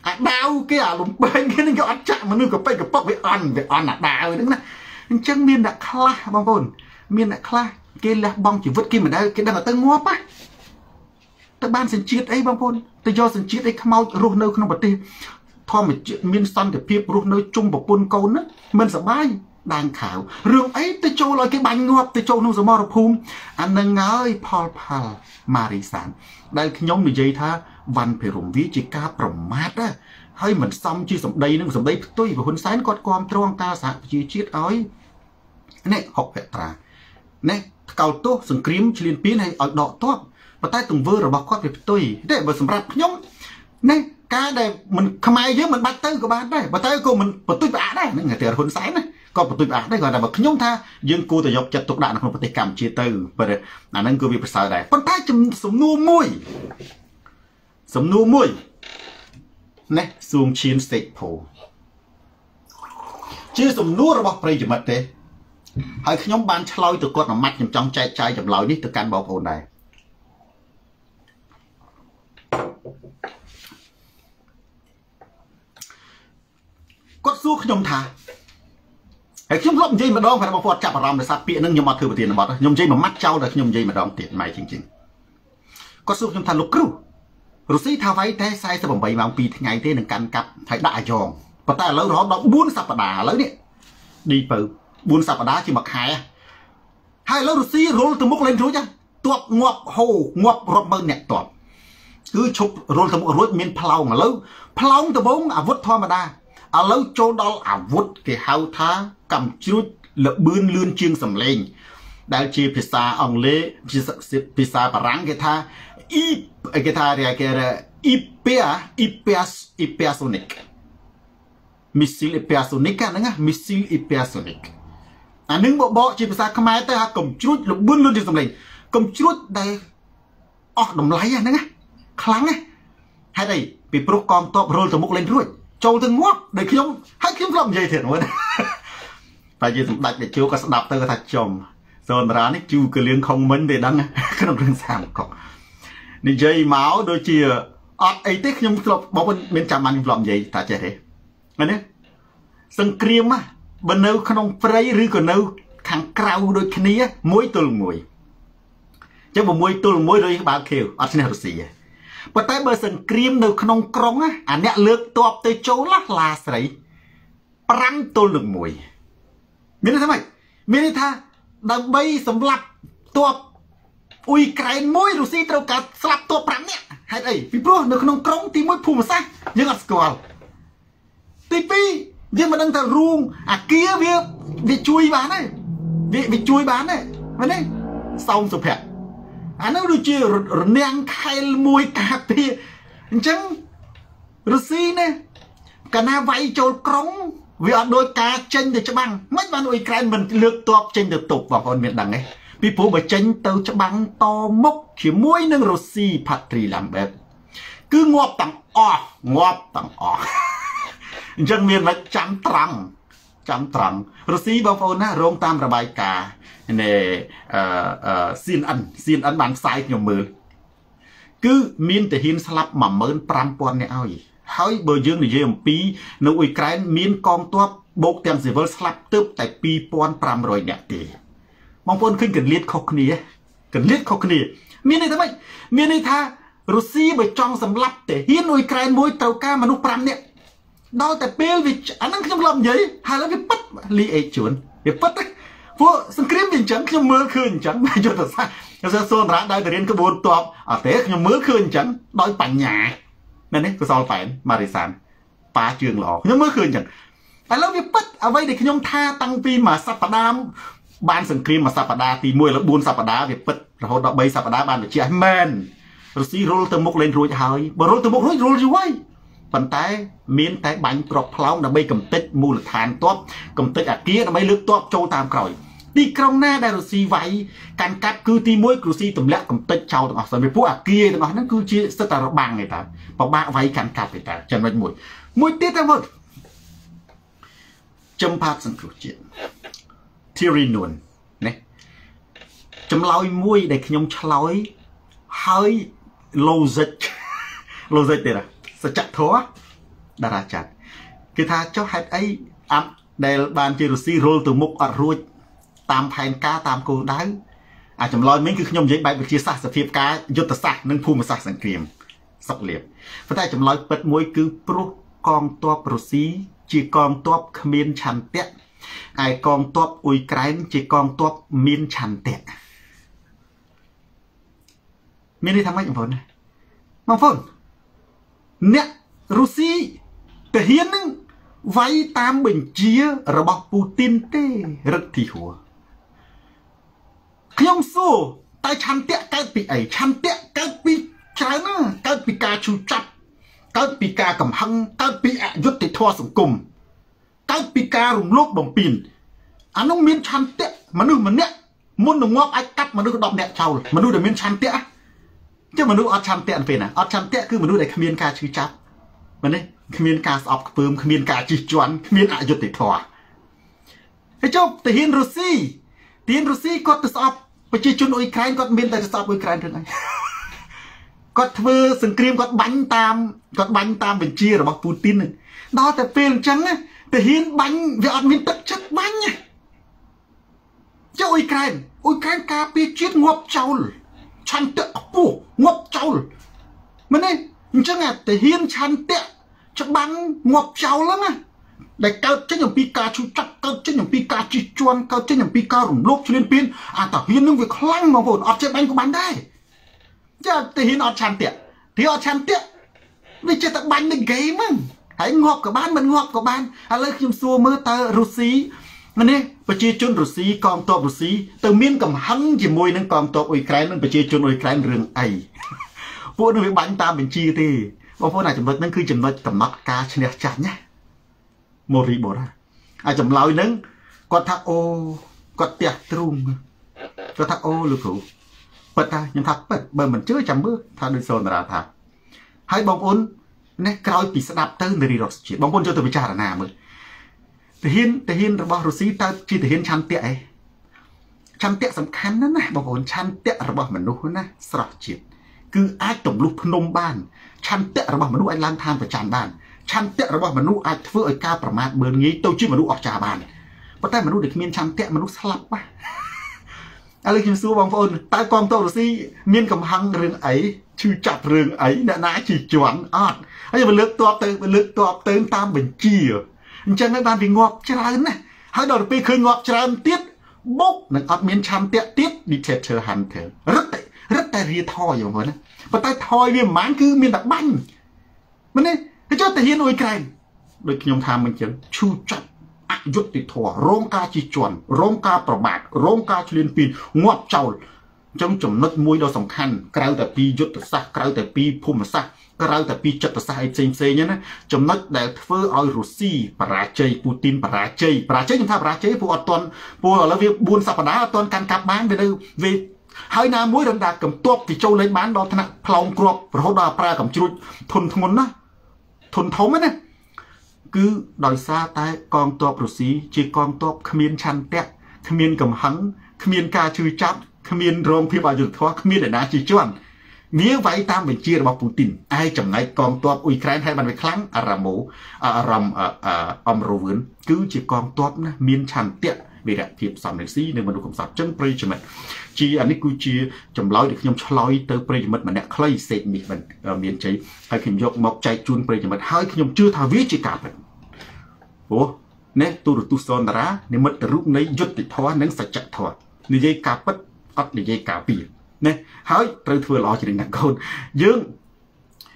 អាដាវគេអាលំបែងគេនឹងគេអត់ចាក់មនុស្សកប៉ិកកប៉ុកវាអន់វាអន់អាដាវហ្នឹងណាអញ្ចឹងមានអ្នកខ្លះបងប្អូនមានអ្នកខ្លះគេលះបង់ជីវិតគេមិនដែលគេដឹងទៅងាប់ណា ទៅបានសញ្ជាតិអីបងប្អូនទៅយកសញ្ជាតិអីខ្មោចរស់នៅក្នុងប្រទេសធម្មជាតិមានសន្តិភាពរស់នៅជុំប្រពន្ធកូនណាមិនសបាយដាងខាវរឿងអីទៅចូលឲ្យគេបាញ់ងាប់ទៅចូលក្នុងសមរភូមិអានឹងហើយផលផលម៉ារីសាន ដែលខ្ញុំនិយាយថាវ៉ាន់ភិរមវាជាការប្រមាថណាហើយមិនសមជាសម្ដីនឹងសម្ដីផ្ទុយប្រហ៊ុនសែនគាត់គ្រប់គ្រងការសហប្រជាជាតិឲ្យនេះហុកភត្រានេះកោតទោសសង្គ្រាមឈ្លានពានឲ្យឲ្យដកទ័ព ប៉ុន្តែទង្វើរបស់គាត់វាផ្ទុយទេបើសម្រាប់ខ្ញុំនេះការដែលមិនខ្មែរយើងមិនបាច់ទៅក៏បានដែរបើទៅក៏មិនបន្ទុយផ្អាកដែរហ្នឹងតែហ៊ុនសែនណាក៏បន្ទុយផ្អាកដែរគាត់តែបើខ្ញុំថាយើងគួរតែយកចិត្តទុកដាក់នៅក្នុងប្រទេសកម្ពុជាទៅប៉ុន្តែអាហ្នឹងគឺវាប្រសើរដែរប៉ុន្តែសំណួរមួយសំណួរមួយនេះសួងឈៀន state poll ជាសំណួររបស់ប្រិយមិត្តទេហើយខ្ញុំបានឆ្លើយទៅគាត់មួយម៉ាត់ខ្ញុំចង់ចែកចាយចម្លើយនេះទៅកាន់បងប្អូនដែរ គាត់សួរខ្ញុំថាហើយខ្ញុំធ្លាប់និយាយម្ដងតែបងប្អូនចាប់អារម្មណ៍ដោយសារពាក្យហ្នឹងខ្ញុំអត់ធ្វើប្រធានបទខ្ញុំនិយាយមួយម៉ាត់ចោលតែខ្ញុំនិយាយម្ដងទៀតម៉ែជាងជាងគាត់សួរខ្ញុំថាលោកគ្រូរុស្ស៊ីថាໄວតែ48ម៉ោង2ថ្ងៃទេនឹងកាន់កាប់ហើយដាក់អាយ៉ងប៉ុន្តែឥឡូវរហូតដល់4សប្តាហ៍ឥឡូវនេះឌីពៅ4សប្តាហ៍ជាមួយខែហើយឥឡូវរុស្ស៊ីរុលទៅមុខលេងរួចទ័ពងាប់ហូងាប់រាប់ម៉ឺនអ្នកទ័ពគឺឈប់រុលទៅមុខរួចមានផ្លោងឥឡូវផ្លោងដំបងអាវុធធម្មតា ឥឡូវចូលដល់អាវុធគេហៅថាកំជ្រួចលបឿនលឿនជាងសំឡេង ដែលជាភាសាអង់គ្លេសភាសាបារាំងគេថាអ៊ីគេថាគេអ៊ីពែអ៊ីពែអ៊ីពែសូនិកមីស៊ីលអ៊ីពែសូនិកហ្នឹងមីស៊ីលអ៊ីពែសូនិកអានឹងបបកជាភាសាខ្មែរទៅថាកំជ្រួចលបឿនលឿនជាងសំឡេងកំជ្រួចដែលអស់តម្លៃហ្នឹងខ្លាំងណាស់ហេតុអីពីព្រោះកងទ័ពរុលទៅមុខលេងរួច ចូលទៅងាប់ដែលខ្ញុំហើយខ្ញុំធ្លាប់និយាយទៀតមួយតែជាសម្ដេចតេជោក៏ស្ដាប់ទៅថាចំសូនរានេះជូកលៀងខុងមិនទេដឹងក្នុងរឿងសាមកុកនិយាយមកដូចជាអត់អីទេខ្ញុំធ្លាប់បងមានចាំបានខ្ញុំធ្លាប់និយាយថាចេះទេមែនទេសង្គ្រាមបើនៅ ក្នុងព្រៃឬក៏នៅ ខាងក្រៅដូចគ្នាមួយទល់មួយចឹង6ទល់1ដូចបាល់ខៀវអត់ឈ្នះរុស្ស៊ីទេ ប៉ុន្តែបើសង្គ្រាមនៅក្នុងក្រុងអាអ្នកលើកតបទៅចូលឡាស្រី5ទល់នឹង1មានន័យថាម៉េចមានន័យថាដើម្បីសម្លាប់តបអ៊ុយក្រែនមួយរុស្ស៊ីត្រូវការស្លាប់តប5នាក់ហេតុអីពីព្រោះនៅក្នុងក្រុងទី1ភូមិសាស្ត្រយើងអត់ស្គាល់ទី2យើងមិនដឹងថារូងអាគារវាវាជួយបានទេវាវាជួយបានទេមែនទេសោមសុភ័ក្រ អានោះដូចជារនាំងខែលមួយការពារអញ្ចឹងរុស្ស៊ីណាកាលណាវាយចូលក្រុងវាអត់ដូចការចេញទៅច្បាំងមិនបានអ៊ុយក្រែនមិនលើកតបចេញទៅទប់បងប្អូនមានដឹងទេពីព្រោះបើចេញទៅច្បាំងតមុខជាមួយនឹងរុស្ស៊ីផាត្រីឡាំបែបគឺងាប់ទាំងអស់ងាប់ទាំងអស់អញ្ចឹងមានមិនចាំត្រង់ចាំត្រង់រុស្ស៊ីបងប្អូនណារងតាមរបាយការណ៍ នៃអឺ CNN CNN បានផ្សាយខ្ញុំមើលគឺមានទាហានស្លាប់15000នាក់ហើយហើយបើយើងនិយាយអំពី នៅអ៊ុយក្រែនមានកងទ័ពបូកទាំងស៊ីវិលស្លាប់ទៅតែ2500នាក់ទេបងប្អូនឃើញកលៀតខុសគ្នាកលៀតខុសគ្នា មានន័យថាម៉េចមានន័យថារុស្ស៊ីបើចង់សម្លាប់ទាហានអ៊ុយក្រែនមួយត្រូវការមនុស្ស5នាក់ដល់តែពេលវាអាហ្នឹងខ្ញុំឡប់និយាយហើយវាប៉ិតលីអេជួនវាប៉ិត ពួកសង្គ្រាមវាអញ្ចឹងខ្ញុំមើលឃើញអញ្ចឹងយុទ្ធសាស្ត្រសសូនរាដោយទៅរៀនក្បួនតបអត់ទេខ្ញុំមើលឃើញអញ្ចឹងដោយបញ្ញាមែនទេកុសលប៉ែនម៉ារីសានប៉ាជើងល្អខ្ញុំមើលឃើញអញ្ចឹងឥឡូវវាប៉ិតអ្វីដែលខ្ញុំថាតាំងពីមួយសប្តាហ៍បានសង្គ្រាមមួយសប្តាហ៍ទី1ឬ4សប្តាហ៍វាពិតរហូតដល់3សប្តាហ៍បានវិជាមែនរុស្ស៊ីរុលទៅមុខលេងរួចហើយបើរុលទៅមុខរួចរុលយូរហើយប៉ុន្តែមានតែបាញ់ក្របផ្លោងដើម្បីកំទេចមូលដ្ឋានទ័ពកំទេចអាគារដើម្បីលើកទ័ពចូលតាមក្រោយ ទីក្រុងណាដែលរុស្ស៊ីវាយកាន់កាប់គឺទី1រុស្ស៊ីទម្លាក់កំទេចចោលទាំងអស់សម្រាប់ពួកអាគារទាំងអស់ហ្នឹងគឺជាសិទ្ធិរបាំងឯតាពិបាកវាយកាន់កាប់ឯតាចំណុចមួយមួយទៀតទៅមើលចំផាតសង្គ្រោះជាតិ Thierry Nun ណាចម្លើយមួយដែលខ្ញុំឆ្លើយហើយ logic logic ទៀតសច្ចធម៌តារាចាត់គឺថាចុះហេតុអីអាប់ដែលបានជារុស្ស៊ីរុលទៅមុខអត់រួច តាមផែនការតាមគោលដៅអាចម្លើយមិញគឺខ្ញុំនិយាយបែបវិទ្យាសាស្ត្រសភាពការយុទ្ធសាស្ត្រនិងភូមិសាស្ត្រសង្គ្រាមសុកលៀបប៉ុន្តែចម្លើយពិតមួយគឺព្រោះកងទ័ពរុស្ស៊ីជាកងទ័ពគ្មានឆន្ទៈឯកងទ័ពអ៊ុយក្រែនជាកងទ័ពមានឆន្ទៈមានន័យថាម៉េចបងប្អូនបងប្អូនអ្នករុស្ស៊ីទាហាននឹងវាយតាមបញ្ជារបស់ពូទីនទេរឹតទីហួរ ខ្ញុំសួរតែឆន្ទៈកើតពីអីឆន្ទៈកើតពីច្រើនណាកើតពីការឈឺចាប់កើតពីការកំហឹងកើតពីអយុត្តិធម៌សង្គមកើតពីការរំលោភបំពានអានោះមានឆន្ទៈមនុស្សម្នាក់មុននឹងងាប់អាចកាត់មនុស្ស10នាក់ចោលមនុស្សដែលមានឆន្ទៈចុះមនុស្សអត់ឆន្ទៈពេលណាអត់ឆន្ទៈគឺមនុស្សដែលគ្មានការឈឺចាប់មែនទេគ្មានការស្អប់ខ្ពើមគ្មានការជិះជាន់គ្មានអយុត្តិធម៌ហើយចុះទាហានរុស្ស៊ី ទាហានរុស្ស៊ីគាត់ទៅស្អប់ប្រជាជនអ៊ុយក្រែនគាត់មានតែស្អប់អ៊ុយក្រែនរឿងអីគាត់ធ្វើសង្គ្រាមគាត់បាញ់តាមគាត់បាញ់តាមបញ្ជារបស់ពូទីនដល់តែពេលអញ្ចឹងទាហានបាញ់វាអត់មានទឹកចិត្តបាញ់ចុះអ៊ុយក្រែនអ៊ុយក្រែនការពារជាតិងាប់ចោលឆន្ទៈខ្ពស់ងាប់ចោលមែនទេអញ្ចឹងអាទាហានឆន្ទៈច្បាំងងាប់ចោលហ្នឹងណា ដែលកើតចេញអំពីការឈឺចាប់កើតចេញអំពីការជិះជាន់កើតចេញអំពីការរំលោភឈ្លានពានអាតាហ៊ាននឹងវាខ្លាំងបងប្អូនអត់ចេះបាញ់ក៏បាញ់ដែរចាតាហ៊ានអត់ឆន្ទៈទីអត់ឆន្ទៈវាចេះតែបាញ់នៅហ្គេមហ្នឹងហើយងាប់ក៏បានមិនងាប់ក៏បានឥឡូវខ្ញុំសួរមើលតើរុស្ស៊ីនេះប្រជាជនរុស្ស៊ីកងទ័ពរុស្ស៊ីទៅមានកំហឹងជាមួយនឹងកងទ័ពអ៊ុយក្រែននិងប្រជាជនអ៊ុយក្រែនរឿងអីពួកនឹងវាបាញ់តាមបញ្ជាទេបងប្អូនអាចំណុចហ្នឹងគឺចំណុចកំណត់ការឈ្នះចាញ់ណា ម៉ូរីបូរ៉ាអាចម្លើយហ្នឹងគាត់ថាអូគាត់ផ្ទះទ្រូងគាត់ថាអូលោកគ្រូប៉ិតថាខ្ញុំថាប៉ិតបើមិនជឿចាំមើលថាដូចសូនរាថាហើយបងប្អូននេះក្រោយពីស្ដាប់ទៅនារីរដ្ឋជាតិបងប្អូនចូលទៅពិចារណាមើលទាហានទាហានរបស់រុស្ស៊ីតើជាទាហានឆន្ទៈអីឆន្ទៈសំខាន់ណាស់ណាបងប្អូនឆន្ទៈរបស់មនុស្សណាស្រស់ជាតិគឺអាចទម្លុះភ្នំបានឆន្ទៈរបស់មនុស្សអាចឡើងឋានប្រច័ណ្ឌបាន ឆន្ទៈរបស់មនុស្សអាចធ្វើឲ្យការប្រមាថបឿនងាយទៅជាមនុស្សអស្ចារ្យបានប៉ុន្តែមនុស្សដែលគ្មានឆន្ទៈមនុស្សស្លាប់ណាឥឡូវខ្ញុំសួរបងប្អូនតើកងទ័ពរុស្ស៊ីមានកំហឹងរឿងអីឈឺចាប់រឿងអីអ្នកណាជិះជាន់អត់ហើយមកលើកតបទៅលើកតបទៅតាមបញ្ជាអញ្ចឹងហើយបានវាងាប់ច្រើនណាស់ហើយដល់ទៅពេលឃើញងាប់ច្រើនទៀតបុកនឹងអត់មានឆន្ទៈទៀត dictator hunter រត់តែរត់តែរាថយបងប្អូនណាប៉ុន្តែថយវាមិនបានគឺមានតែបាញ់មែនទេ គេចុះទៅហ៊ានអ៊ុយក្រែនដូចខ្ញុំថាមិនចឹងឈូចាប់អយុត្តិធម៌រងការជិះជាន់រងការប្រមាថរងការឈ្លានពានងាប់ចោលអញ្ចឹងចំណុចមួយដ៏សំខាន់ក្រៅតែពីយុទ្ធសាស្ត្រក្រៅតែពីភូមិសាស្ត្រក្រៅតែពីចិត្តសាស្ត្រឯផ្សេងផ្សេងណាចំណុចដែលធ្វើឲ្យរុស្ស៊ីបរាជ័យពូទីនបរាជ័យបរាជ័យខ្ញុំថាបរាជ័យពួកអត់ទាន់ពួកឥឡូវវា4សប្តាហ៍អត់ទាន់កាន់កាប់បានវានៅវាហើយណាមួយរំដាកំទាប់ពីចូលលេងបានដល់ថ្នាក់ផ្លោងគ្រាប់រហូតដល់ប្រើកំជ្រួចធនធ្ងន់ណា ធនធំណាគឺដោយសារតែកងទ័ពរុស្ស៊ីជាកងទ័ពគ្មានឆន្ទៈគ្មានកំហឹងគ្មានការជឿចាប់គ្មានរងភាពអយុត្តិធម៌គ្មានអ្នកណាជិះជាន់វាវាយតាមបញ្ជារបស់ពូទីនឯចំណែកកងទ័ពអ៊ុយក្រែនហើយបានវាខ្លាំងអារ៉ាម៉ូអារ៉ាំអំរូវឿនគឺជាកងទ័ពណាមានឆន្ទៈ វីរៈភាពសំរងស៊ីនិងមនុស្សកំសត់ចឹងប្រិយមិត្តជាអានេះគឺជាចម្លើយដែលខ្ញុំឆ្លើយទៅប្រិយមិត្តម្នាក់ខ្លីសេកនេះមានជ័យហើយខ្ញុំយកមកចែកជូនប្រិយមិត្តហើយខ្ញុំជឿថាវាជាការពិតព្រោះណែទូរទស្សន៍សនតារានិមិត្តរូបនៃយុត្តិធម៌និងសច្ចធម៌និយាយការពិតអត់និយាយការពីណាហើយត្រូវធ្វើល្អជាងណាកូនយើង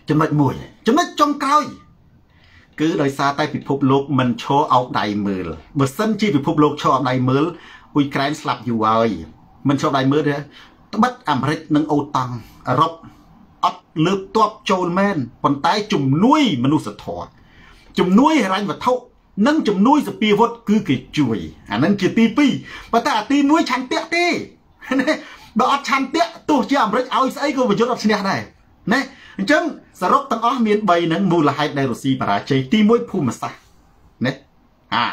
ចំណុចមួយចំណុចចុងក្រោយ គឺដោយសារតែពិភពលោកមិនឈរអោបដៃមើលបើសិនជាពិភពលោកឈរអោបដៃមើលអ៊ុយក្រែនស្លាប់យូរហើយមិនឈរដៃមើលទេត្បិតអាមេរិកនិងអូតាំងអឺរ៉ុបអត់លើកទ័ពចូលមែនប៉ុន្តែជំនួយមនុស្សធម៌ជំនួយហិរញ្ញវត្ថុនិងជំនួយសពាវុធគឺគេជួយអានឹងជាទី2ប៉ុន្តែអាទី1ឆន្ទៈទេបើអត់ឆន្ទៈទោះជាអាមេរិកឲ្យស្អីក៏ប្រយុទ្ធអត់ឈ្នះដែរ ណាអញ្ចឹងសរុបទាំងអស់មាន3ហ្នឹងមូលហេតុដែលរុស្ស៊ីបរាជ័យទី1ភូមិសាស្ត្រណាអា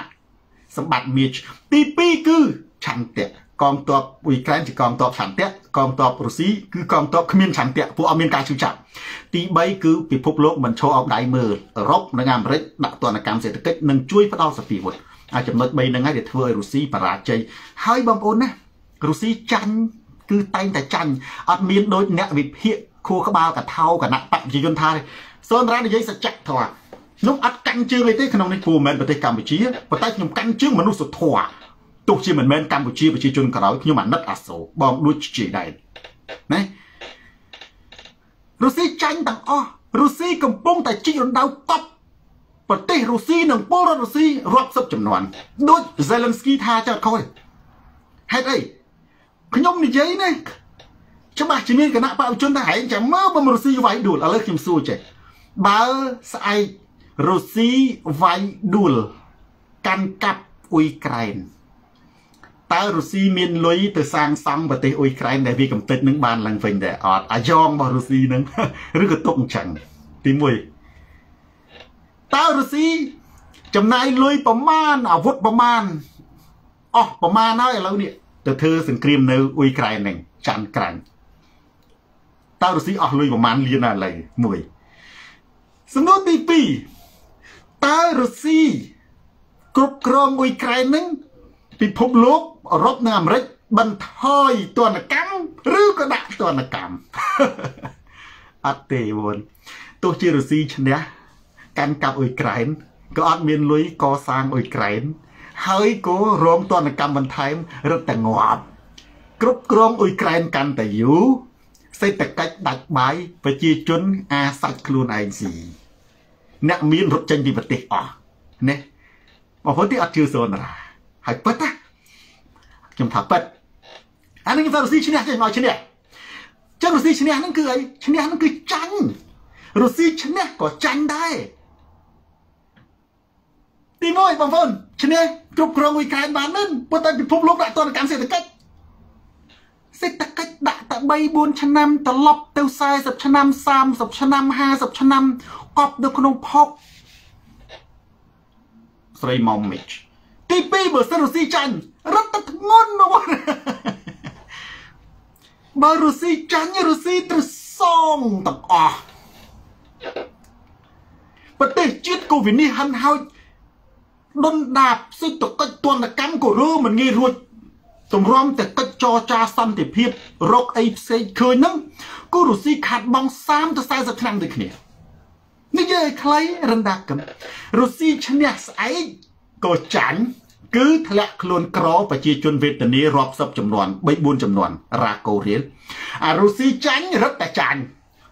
សម្បត្តិមាជទី2គឺឆន្ទៈកងទ័ពអ៊ុយក្រែនជាកងទ័ពឆន្ទៈកងទ័ពរុស្ស៊ីគឺកងទ័ពគ្មានឆន្ទៈពួកអត់មានការឈឺចាប់ទី3គឺពិភពលោកមិនឈរអោបដៃមើលអឺរ៉ុបនិងអាមេរិកដាក់ទណ្ឌកម្មសេដ្ឋកិច្ចនិងជួយផ្ដល់សភាវុធអាចំណុច3ហ្នឹងហើយដែលធ្វើឲ្យរុស្ស៊ីបរាជ័យហើយបងប្អូនណារុស្ស៊ីចាញ់គឺតែងតែចាញ់អត់មានដូចអ្នកវិភាគ ខួរក្បាលកថោគណៈបព្វជិយន្តថាទេសូនរានិយាយសច្ចធម៌ខ្ញុំអត់កាន់ជើងអីទេក្នុងនេះព្រោះមិនមែនប្រទេសកម្ពុជាប៉ុន្តែខ្ញុំកាន់ជើងមនុស្សធម៌ទោះជាមិនមែនកម្ពុជាប្រជាជនក្រោយខ្ញុំអាណិតអាសូរបងដូចជាដែរណារុស្ស៊ីចាញ់ទាំងអស់រុស្ស៊ីកំពុងតែជីករណ្ដៅកប់ប្រទេសរុស្ស៊ីនិងពលរដ្ឋរុស្ស៊ីរាប់សិបចំនួនដូច Zelensky ថាចោតខូចហេតុអីខ្ញុំនិយាយណា ច្បាស់ជាមានគណៈបព្វជនថាឯងចាំមើលបើរុស្ស៊ីវាយដួលឥឡូវខ្ញុំសួរចេះបើស្អែករុស្ស៊ីវាយដួលកាន់កាប់អ៊ុយក្រែនតើរុស្ស៊ីមានលុយទៅសាងសង់ប្រទេសអ៊ុយក្រែនដែលវាកំទេចនឹងបានឡើងវិញដែរអត់អាយ៉ងរបស់រុស្ស៊ីនឹងឬក៏ទុកអញ្ចឹងទី1តើរុស្ស៊ីចំណាយលុយប្រមាណអាវុធប្រមាណអស់ប្រមាណហើយឥឡូវនេះទៅធ្វើសង្គ្រាមនៅអ៊ុយក្រែនហ្នឹងចាន់ក្រាញ់ តើរុស្ស៊ីអស់លុយប្រមាណលានណាឥឡូវមួយសំណួរទី2តើរុស្ស៊ីគ្រប់គ្រងអ៊ុយក្រែនហ្នឹងពិភពលោកអឺរ៉ុបនិងអាមេរិកបន្ថយទណ្ឌកម្មឬក៏ដាក់ទណ្ឌកម្មអត់ទេបងទោះជារុស្ស៊ីឈ្នះកាន់កាប់អ៊ុយក្រែនក៏អត់មានលុយកសាងអ៊ុយក្រែនហើយក៏រងទណ្ឌកម្មបន្ថែមរឹតតែងាប់គ្រប់គ្រងអ៊ុយក្រែនកាន់តែយូរ សេដ្ឋកិច្ចដាច់បាយប្រជាជនអាសាច់ខ្លួនឯងស៊ីអ្នកមានរត់ចេញពីប្រទេសអស់ណាបងប្អូនទីអត់ជឿសូនរាហើយពិតណាខ្ញុំថាពិតអានេះខ្ញុំថារុស្ស៊ីឈ្នះចេះមកឈ្នះចឹងរុស្ស៊ីឈ្នះហ្នឹងគឺអីឈ្នះហ្នឹងគឺចាញ់រុស្ស៊ីឈ្នះក៏ចាញ់ដែរទី1បងប្អូនឈ្នះគ្រប់គ្រងអ៊ុយក្រែនបានមិនប៉ុន្តែពិភពលោកដាក់ទណ្ឌកម្មសេដ្ឋកិច្ច សេដ្ឋកិច្ចដាក់តែ3 4ឆ្នាំត្រឡប់ទៅ40ឆ្នាំ30ឆ្នាំ50ឆ្នាំកប់នៅក្នុងផុកស្រីម៉មមីចទី2បើសិនរុស្ស៊ីចាញ់រត់ទៅធ្ងន់ណាស់បើរុស្ស៊ីចាញ់រុស្ស៊ីត្រូវសងទាំងអស់ប្រទេសជាតិក៏វិនិច្ឆ័យហិនហោចដុនដាបសេដ្ឋកិច្ចទនកម្មក៏រើមិនងាយរួច ទម្រាំតែកិច្ចចរចាសន្តិភាពរកអីផ្សេងឃើញហ្នឹងក៏រុស្ស៊ីខាត់បង30ទៅ40ឆ្នាំដូចគ្នានិយាយខ្លីរំដាកំរុស្ស៊ីឈ្នះស្អែកក៏ចាញ់គឺធ្លាក់ខ្លួនក្រប្រជាជនវេទនារាប់សិបចំនួន3 4ចំនួនរ៉ាកូរៀលអារុស្ស៊ីចាញ់រត់តែចាញ់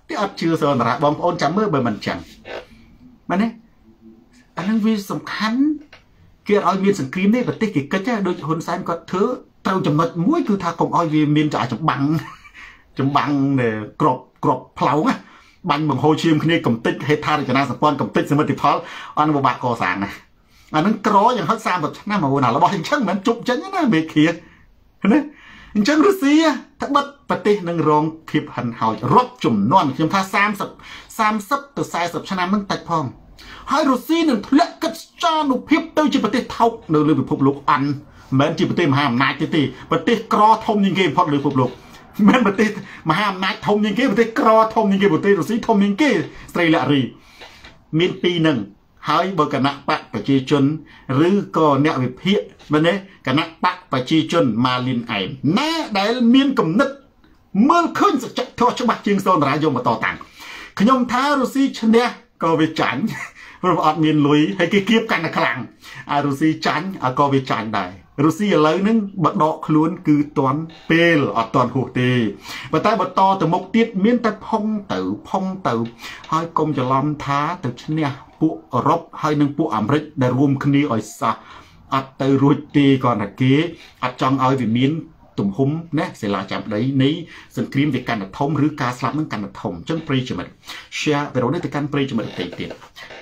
ទីអត់ជឿសនរៈបងប្អូនចាំមើលបើមិនចឹងមែនទេអានឹងវាសំខាន់គេឲ្យមានសង្គ្រាមនេះប្រទេសគេកិច្ចដូចហ៊ុនសែនគាត់ធ្វើ ត្រូវចំណុចមួយគឺថាកុំឲ្យវាមានចាចម្បាំងចម្បាំងក្របក្របផ្លូវណាបាញ់បង្ហូរឈាមគ្នាកំតិចហេដ្ឋារចនាសម្ព័ន្ធកំតិចសមិទ្ធផលអនុបាកកសាងណាអានឹងក្រយ៉ាងហោច30ឆ្នាំមកណារបស់អញ្ចឹងមិនជប់ចេញណាមេឃាណាអញ្ចឹងរុស្ស៊ីត្បិតប្រទេសនឹងរងភាពហិនហោចរាប់ចំនួនខ្ញុំថា30 30ទៅ40ឆ្នាំនឹងតិចផងហើយរុស្ស៊ីនឹងធ្លាក់កិច្ចចានុភាពទៅជាប្រទេសថោកនៅលើពិភពលោកអាន់ មិនមែនជាប្រទេសមហាអំណាចទេទេប្រទេសក្រធំជាងគេបំផុតលើពិភពលោកមិនប្រទេសមហាអំណាចធំជាងគេប្រទេសក្រធំជាងគេប្រទេសរុស្ស៊ីធំជាងគេស្រីលាក់រីមានពីរនឹងហើយបើគណៈបកប្រជាជន ឬក៏អ្នកវិភាគមែនទេគណៈបកប្រជាជនម៉ាលីនអែមណាដែលមានគំនិតមើលឃើញសច្ចធម៌ច្បាស់ជាងសូនតារាយកមកតតាំងខ្ញុំថារុស្ស៊ីឈ្នះក៏វាចាញ់ព្រោះអត់មានលុយហើយគេគៀបកាន់តែខ្លាំងអារុស្ស៊ីចាញ់ក៏វាចាញ់ដែរ រុស្ស៊ីឥឡូវហ្នឹងបើដកខ្លួនគឺតន់ពេលអត់តន់ហួសទេប៉ុន្តែបន្តទៅមុខទៀតមានតែផុងទៅផុងទៅហើយកុំច្រឡំថាទៅឈ្នះពួកអឺរ៉ុបហើយនិងពួកអាមេរិកដែលរួមគ្នាឲ្យសោះអត់ទៅរួចទេគ្រាន់តែគេអត់ចង់ឲ្យវាមានទំហំណាសិលាចាំដីនៃសង្គ្រាមវាកាន់តែធំឬការស្លាប់នឹងកាន់តែធំអញ្ចឹងប្រិយមិត្ត share វីដេអូនេះទៅកាន់ប្រិយមិត្តផ្សេងទៀត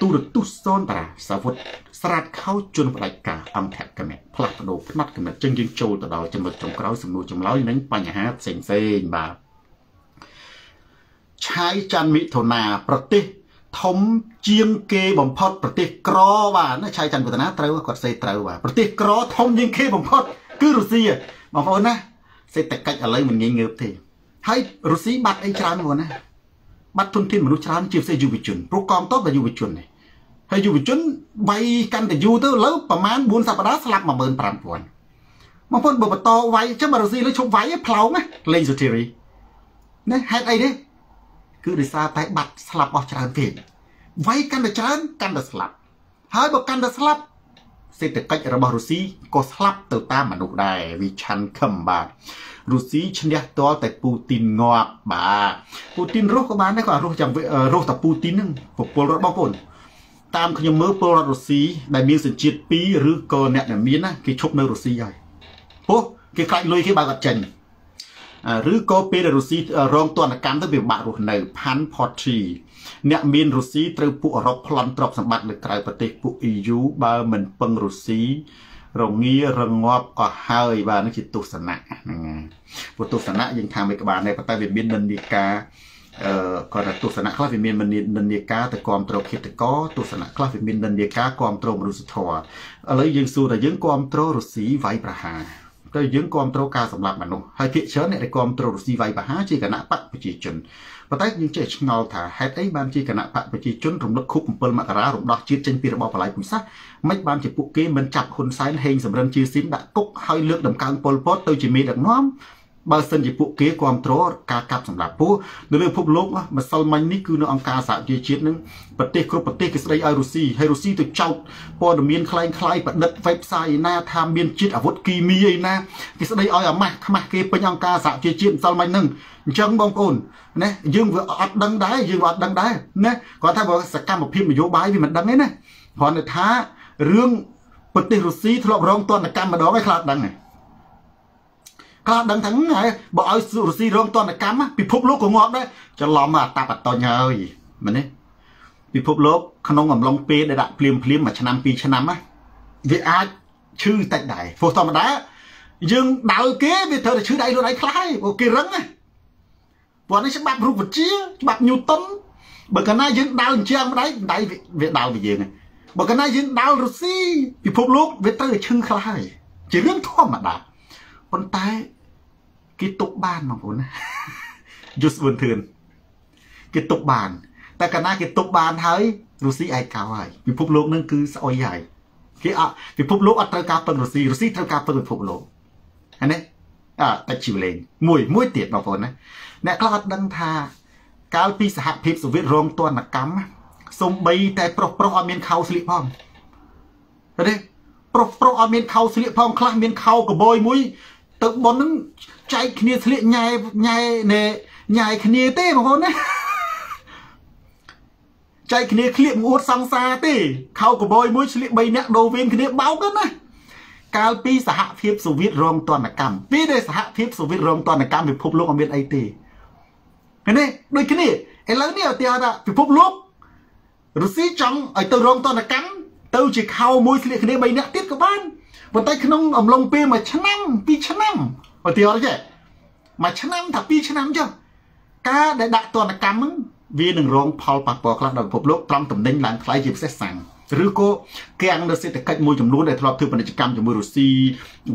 ទូរទស្សន៍សូនតារាសាវុធ ស្រាតខោជន់ផ្ដាច់ការអង្គភកម្មផ្លាស់ប្ដូរផ្នត់កំណត់ចឹងយើងចូលទៅដល់ចំណុចចុងក្រោយសំណួរចម្លើយនិងបញ្ហាផ្សេងផ្សេងបាទឆាយច័ន្ទមិថុនាប្រទេសធំជាងគេបំផុតប្រទេសក្របាទណាឆាយច័ន្ទវឌ្ឍនាត្រូវគាត់សេត្រូវបាទប្រទេសក្រធំជាងគេបំផុតគឺរុស្ស៊ីបងប្អូនណាសេដ្ឋកិច្ចឥឡូវមិនងាយងើបទេហើយរុស្ស៊ីបាត់អីច្រើនបងប្អូនណាបាត់ទុនធានមនុស្សច្រើនជាពិសេសយុវជនព្រោះកងទ័ពតែយុវជននេះ ហើយយុវជនវាយកាន់តែយូរទៅលើប្រហែល4សប្តាហ៍ស្លាប់15000បងប្អូនបើបន្តវាយអញ្ចឹងបើរុស្ស៊ីលើឈប់វាយផ្លោងណាលេងសូធីរីណាហេតុអីទេគឺដោយសារតែបាត់ស្លាប់អស់ច្រើនពេកវាយកាន់តែច្រើនកាន់តែស្លាប់ ហើយបើកាន់តែស្លាប់សេដ្ឋកិច្ចរបស់រុស្ស៊ីក៏ស្លាប់ទៅតាមមនុស្សដែរវិឆាន់ខឹមបាទរុស្ស៊ីឈ្នះតលតែពូទីនងាប់បាទពូទីនរស់ក៏បានដែរគាត់រស់យ៉ាងរស់តែពូទីនហ្នឹងពលរដ្ឋបងប្អូន តាមខ្ញុំមើលពលរដ្ឋរុស្ស៊ីដែលមានសញ្ជាតិ2ឬក៏អ្នកដែលមានណាគេឈប់នៅរុស្ស៊ីហើយព្រោះគេខ្លាចលុយគេបើគាត់ចេញឬក៏ពេលរុស្ស៊ីរងទណ្ឌកម្មទៅវាបាក់រស់នៅផាន់ផតធីអ្នកមានរុស្ស៊ីត្រូវពួកអឺរ៉ុបប្លន់ទ្រព្យសម្បត្តិនៅក្រៅប្រទេសពួក EU បើមិនពឹងរុស្ស៊ីរងារងាប់អស់ហើយបាទនេះជាទស្សនៈហ្នឹងព្រោះទស្សនៈយើងថាមិនក្បាលដែរប៉ុន្តែវាមាននិន្នាការអឺ គាត់ថាទស្សនៈខ្លះវាមាននិន្នាការទៅគ្រប់គ្រងឃាតករទស្សនៈខ្លះវាមាននិន្នាការគ្រប់គ្រងមនុស្សធម៌ឥឡូវយើងសួរថាយើងគ្រប់គ្រងរុស្ស៊ីវាយប្រហារតែយើងគ្រប់គ្រងការសម្លាប់មនុស្សហើយភាគច្រើនអ្នកដែលគ្រប់គ្រងរុស្ស៊ីវាយប្រហារជាគណៈបកប្រជាជនប៉ុន្តែយើងចេះឆ្ងល់ថាហេតុអីបានជាគណៈបកប្រជាជនរំលឹកខួប7មករារំដោះជាតិចេញពីរបបបល័យពុសាសមិនបានជាពួកគេមិនចាប់ហ៊ុនសែនហេងសំរិនជាស៊ីមដាក់គុកហើយលើកដំកើងប៉ុលពតទៅជាមេដឹកនាំ បើសិនជាពួកគេគ្រប់គ្រងការកាប់សម្លាប់ពួកនៅលើពិភពលោកម្សិលមិញនេះគឺនៅអង្គការសហជីវជាតិនឹងប្រទេសគ្រប់ប្រទេសគេស្ដីឲ្យរុស្ស៊ីហើយរុស្ស៊ីទៅចោទព័ត៌មានคล้ายคล้ายប្រឌិត website ឯណាថាមានជាតិអាវុធគីមីឯណាគេស្ដីឲ្យអាម៉ាស់ខ្មាស់គេពេញអង្គការសហជីវជាតិម្សិលមិញហ្នឹងអញ្ចឹងបងប្អូនណាយើងវាអត់ដឹងដែរយើងអត់ដឹងដែរណាគាត់ថាបើសកម្មភាពនយោបាយវាមិនដឹងទេណាគ្រាន់តែថារឿងប្រទេសរុស្ស៊ីធ្លាប់រងទណ្ឌកម្មម្ដងឯងខ្លាចដឹងឯង ខ្លះដឹងថាហើយបើឲ្យរុស្ស៊ីរងទណ្ឌកម្មពិភពលោកក៏ងាប់ដែរច្រឡំអាតាបអតញ្ញហើយមែនទេពិភពលោកក្នុងអំឡុងពេលដែលដាក់ភ្លាមភ្លាមមួយឆ្នាំពីរឆ្នាំណាវាអាចឈឺតិចដែរព្រោះធម្មតាយើងដៅគេវាត្រូវតែឈឺដៃខ្លួនឯងខ្លះហើយព្រោះគេរឹងណាព្រោះនេះច្បាប់រូបវិទ្យាច្បាប់ញូតុនបើកាលណាយើងដៅអញ្ចឹងម្ដាយដៃវាដៅពីយើងបើកាលណាយើងដៅរុស្ស៊ីពិភពលោកវាត្រូវតែឈឺខ្លះហើយជារឿងធម្មតា ប៉ុន្តែគេទុកបានបងប្អូនណាយុសវឿនធឿនគេទុកបាន តែកាលណាគេទុកបានហើយរុស្ស៊ីឯកោហើយពិភពលោកនឹងគឺស្អុយហើយគេអត់ពិភពលោកអត់ត្រូវការពឹងរុស្ស៊ីរុស្ស៊ីត្រូវការពឹងពិភពលោកហើយនេះអើតែជីវលេងមួយមួយទៀតបងប្អូនណាអ្នកខ្លះអត់ដឹងថាកាលពីសហភាពសូវៀតរងទណ្ឌកម្មសំបីតែប្រុសប្រុសអត់មានខោស្លៀកផងឃើញទេប្រុសប្រុសអត់មានខោស្លៀកផងខ្លះមានខោកបយមួយ ទៅប៉ុននឹងចែកគ្នាស្លៀកញ៉ែញ៉ែណែញ៉ែគ្នាទេបងប្អូនណាចែកគ្នាក្លៀកងួតសង្សារទេខោកបយមួយស្លៀក3នាក់ដូរវេនគ្នាបោកណាកាលពីសហភាពសូវៀតរងទណ្ឌកម្មពីដែលសហភាពសូវៀតរងទណ្ឌកម្មពិភពលោកអត់មានអីទេឃើញទេដូចគ្នាឥឡូវនេះឧទាហរណ៍ថាពិភពលោករុស្ស៊ីចង់ឲ្យទៅរងទណ្ឌកម្មទៅជាខោមួយស្លៀកគ្នា3នាក់ទៀតក៏បាន ប៉ុន្តែក្នុងអំឡុងពេលមួយឆ្នាំពីរឆ្នាំឧទាហរណ៍ចេះមួយឆ្នាំថាពីរឆ្នាំចុះការដែលដាក់ទណ្ឌកម្មហ្នឹងវានឹងរងផលប៉ះពាល់ខ្លះដល់ពិភពលោកត្រង់តំណែងឡើងថ្លៃជាពិសេសសាំងឬក៏គាំងនៅសេដ្ឋកិច្ចមួយចំនួនដែលធ្លាប់ធ្វើពាណិជ្ជកម្មជាមួយរុស្ស៊ី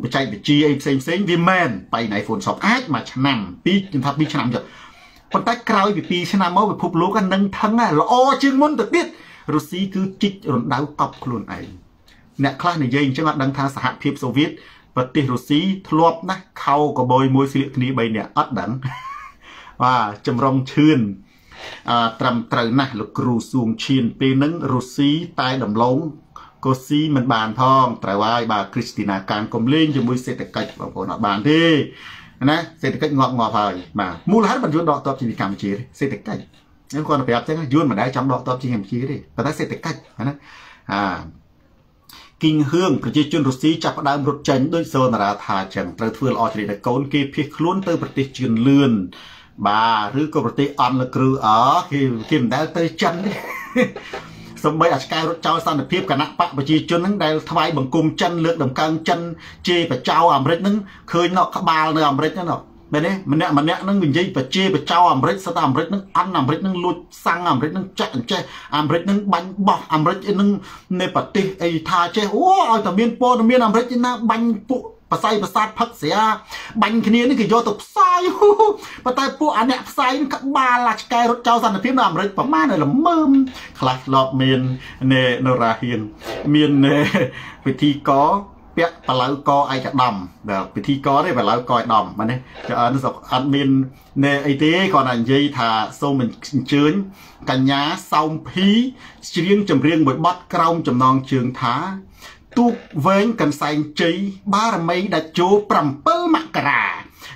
បច្ចេកវិទ្យាអីផ្សេងផ្សេងវាមែនបៃ iPhone Shop អាចមួយឆ្នាំពីរខ្ញុំថាពីរឆ្នាំចុះប៉ុន្តែក្រោយពី2ឆ្នាំមកពិភពលោកនឹងថឹងល្អជាងមុនទៅទៀតរុស្ស៊ីគឺជីករណ្ដៅកប់ខ្លួនឯង អ្នកខ្លះនិយាយអញ្ចឹងអត់ដឹងថាសហភាពសូវៀតប្រទេសរុស្ស៊ីធ្លាប់ណាស់ខោកបយមួយស្លៀកគ្នា3នាក់អត់ដឹងបាទចម្រុងឈឿនអឺត្រឹមត្រូវណាស់លោកគ្រូសួងឈៀនពេលហ្នឹងរុស្ស៊ីតែដំឡូងក៏ស៊ីមិនបានផងត្រូវហើយបាទគ្រីស្ទីណាកានកុំលេងជាមួយសេដ្ឋកិច្ចបងប្អូនអត់បានទេណាសេដ្ឋកិច្ចងាប់ងាប់ហើយបាទមូលហេតុមិនយួនដកតបជាកម្ពុជាទេសេដ្ឋកិច្ចខ្ញុំគាត់ប្រាប់ចឹងយួនមិនដែលចង់ដកតបជាកម្ពុជាទេប៉ុន្តែសេដ្ឋកិច្ចណាអា គីងហឿងប្រជាជនរុស្ស៊ីចាប់ផ្ដើមរត់ចេញដោយសូនារាថាចឹងត្រូវធ្វើល្អជ្រាបកូនគេភៀសខ្លួនទៅប្រទេសជឿនលឿនបាទឬក៏ប្រទេសអន់លក្រឺអគេគេមិនដែលទៅចិនទេសំបីអាឆ្កែរត់ចោលសន្តិភាពគណៈបកប្រជាជនហ្នឹងដែលថ្វាយបង្គំចិនលើកដំកើងចិនជេរបចោអាមេរិកហ្នឹងឃើញនៅក្បាលនៅអាមេរិកហ្នឹង មែនទេម្នាក់ម្នាក់ហ្នឹងនិយាយបជាបចោអាមេរិកស្ទើរអាមេរិកហ្នឹងអន់អាមេរិកហ្នឹងលួចសាំងអាមេរិកហ្នឹងចាក់អញ្ចេះអាមេរិកហ្នឹងបាញ់បោះអាមេរិកហ្នឹងនៃប្រទេសអីថាចេះអូឲ្យតែមានព័ត៌មានអាមេរិកណាបាញ់ពួកបស័យប្រសាទផឹកស្រាបាញ់គ្នានេះគេយកទៅផ្សាយប៉ុន្តែពួកអាអ្នកផ្សាយនឹងក្បាលឡាឆ្កែរត់ចោលសន្តិភាពនៅអាមេរិកប្រមាណល្មើមខ្លះធ្លាប់មាននៅនរាហ៊ានមានពិធីក ពាក់បលៅកឯកឧត្តមដែលពិធីកទេបលៅកឯកឧត្តមមែនទេចាអត់អត់មានណែអីទេគាត់តែនិយាយថាសូមអញ្ជើញកញ្ញាសោមភីច្រៀងចម្រៀងមួយបទក្រោមចំណងជើងថាទូកវែងកន្សែងជ័យបារមីដាច់ជោ7មករា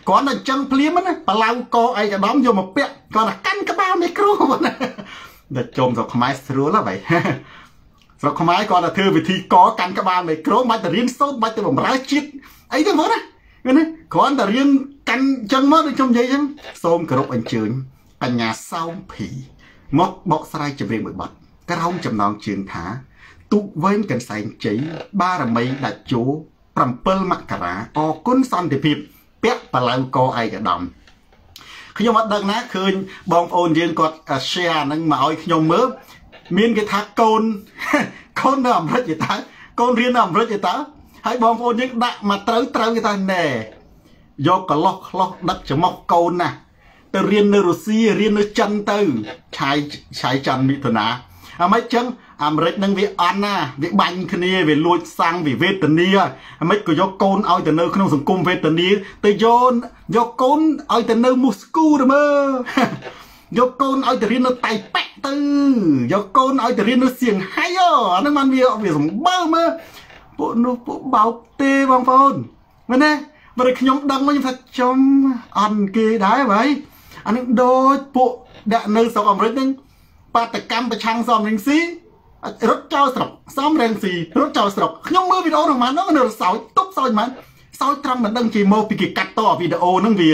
គាត់តែអញ្ចឹងភ្លាមណាបលៅកឯកឧត្តមយកមកពាក់គាត់តែកាន់ក្បាលមីក្រូណាតែចុំស្រុកខ្មែរស្រួលហ៎បែ ស្រុកខ្មែរគាត់តែធ្វើវិធីកកាន់ក្បាលមីក្រូមិនតែរៀនសូត្រមិនតែបំរើជាតិអីទេបងណាណាគ្រាន់តែរៀនកាន់អញ្ចឹងមកដូចខ្ញុំនិយាយអញ្ចឹងសូមគោរពអញ្ជើញបញ្ញាសោមភីមកបកស្រាយចម្រៀងមួយបទក្រោមចំណងជើងថាទូកវែងកន្សែងជ័យបារមីដាច់ជោ7មករាអរគុណសន្តិភាពពាក់បលៅកឯកឧត្តមខ្ញុំអត់ដឹងណាឃើញបងប្អូនយើងគាត់ share ហ្នឹងមកឲ្យខ្ញុំមើល មានគេថាកូនកូននៅអាមេរិកទេតើកូនរៀននៅអាមេរិកទេតើហើយបងប្អូនយើងដាក់មកត្រូវត្រូវគេថាណែយកកលោះខ្លោះដឹកច្រមុះកូនណាទៅរៀននៅរុស្ស៊ីរៀននៅចិនទៅឆាយឆាយច័ន្ទមិថុនាអាម៉េចចឹងអាមេរិកនឹងវាអន់ណាវាបាញ់គ្នាវាលួចសាំងវាវេទនាអាម៉េចក៏យកកូនឲ្យទៅនៅក្នុងសង្គមវេទនាទៅយកយកកូនឲ្យទៅនៅមូស្គូទៅមើល យកកូនឲ្យទៅរៀននៅតៃប៉ែទៅយកកូនឲ្យទៅរៀននៅសៀងហៃអាហ្នឹងបានវាវាសម្បើមើលពួកនោះពួកបោកទេបងប្អូនមែនទេបើខ្ញុំដឹងមកខ្ញុំថាចំអន់គេដែរហើយអានេះដូចពួកដាក់នៅស្រុកអាមេរិកហ្នឹងបាតកម្មប្រឆាំងសំរងស៊ីរត់ចោលស្រុកសំរងស៊ីរត់ចោលស្រុកខ្ញុំមើលវីដេអូរបស់ហ្នឹងនៅសោយទប់សោយមិនសោយត្រង់មិនដឹងជាមកពីគេកាត់តវីដេអូហ្នឹងវា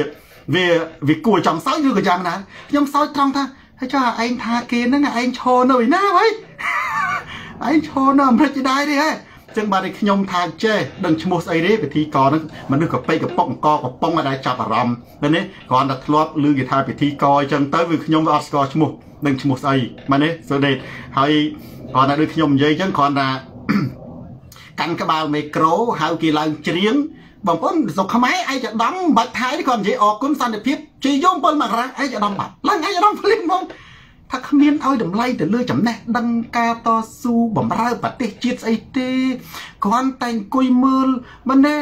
វាវាគួរចង់សោយឬក៏យ៉ាងណាខ្ញុំសោយត្រង់ថាហើយចុះឯងថាគេហ្នឹងឯងឈរនៅឯណាហើយឯងឈរនៅអាមេរិកដែរទេហ៎ចឹងបាទឲ្យខ្ញុំថាចេះដឹងឈ្មោះស្អីទេពិធីកហ្នឹងមនុស្សកប៉ិកកប៉ុកអង្គកប៉ុងអត់ដែរចាប់អារម្មណ៍ឃើញទេគ្រាន់តែធ្លាប់ឮគេថាពិធីកអញ្ចឹងទៅវាខ្ញុំវាអត់ស្គាល់ឈ្មោះនឹងឈ្មោះស្អីមែនទេសូដេតហើយគ្រាន់តែដូចខ្ញុំនិយាយអញ្ចឹងគ្រាន់តែកាន់ក្បាលមីក្រូហៅគេឡើងច្រៀង បងប្អូនស្រុកខ្មែរឯកឧត្តមបាច់ថៃគាត់និយាយអរគុណសន្តិភាពជ័យយង7មករាឯកឧត្តមបាត់ឡើងឯកឧត្តមភ្លាមហ្មងថាគ្មានឲ្យតម្លៃទៅលើចំណេះដឹងការតស៊ូបំរើប្រទេសជាតិស្អីទេគ្រាន់តែអង្គុយមើលមិនទេ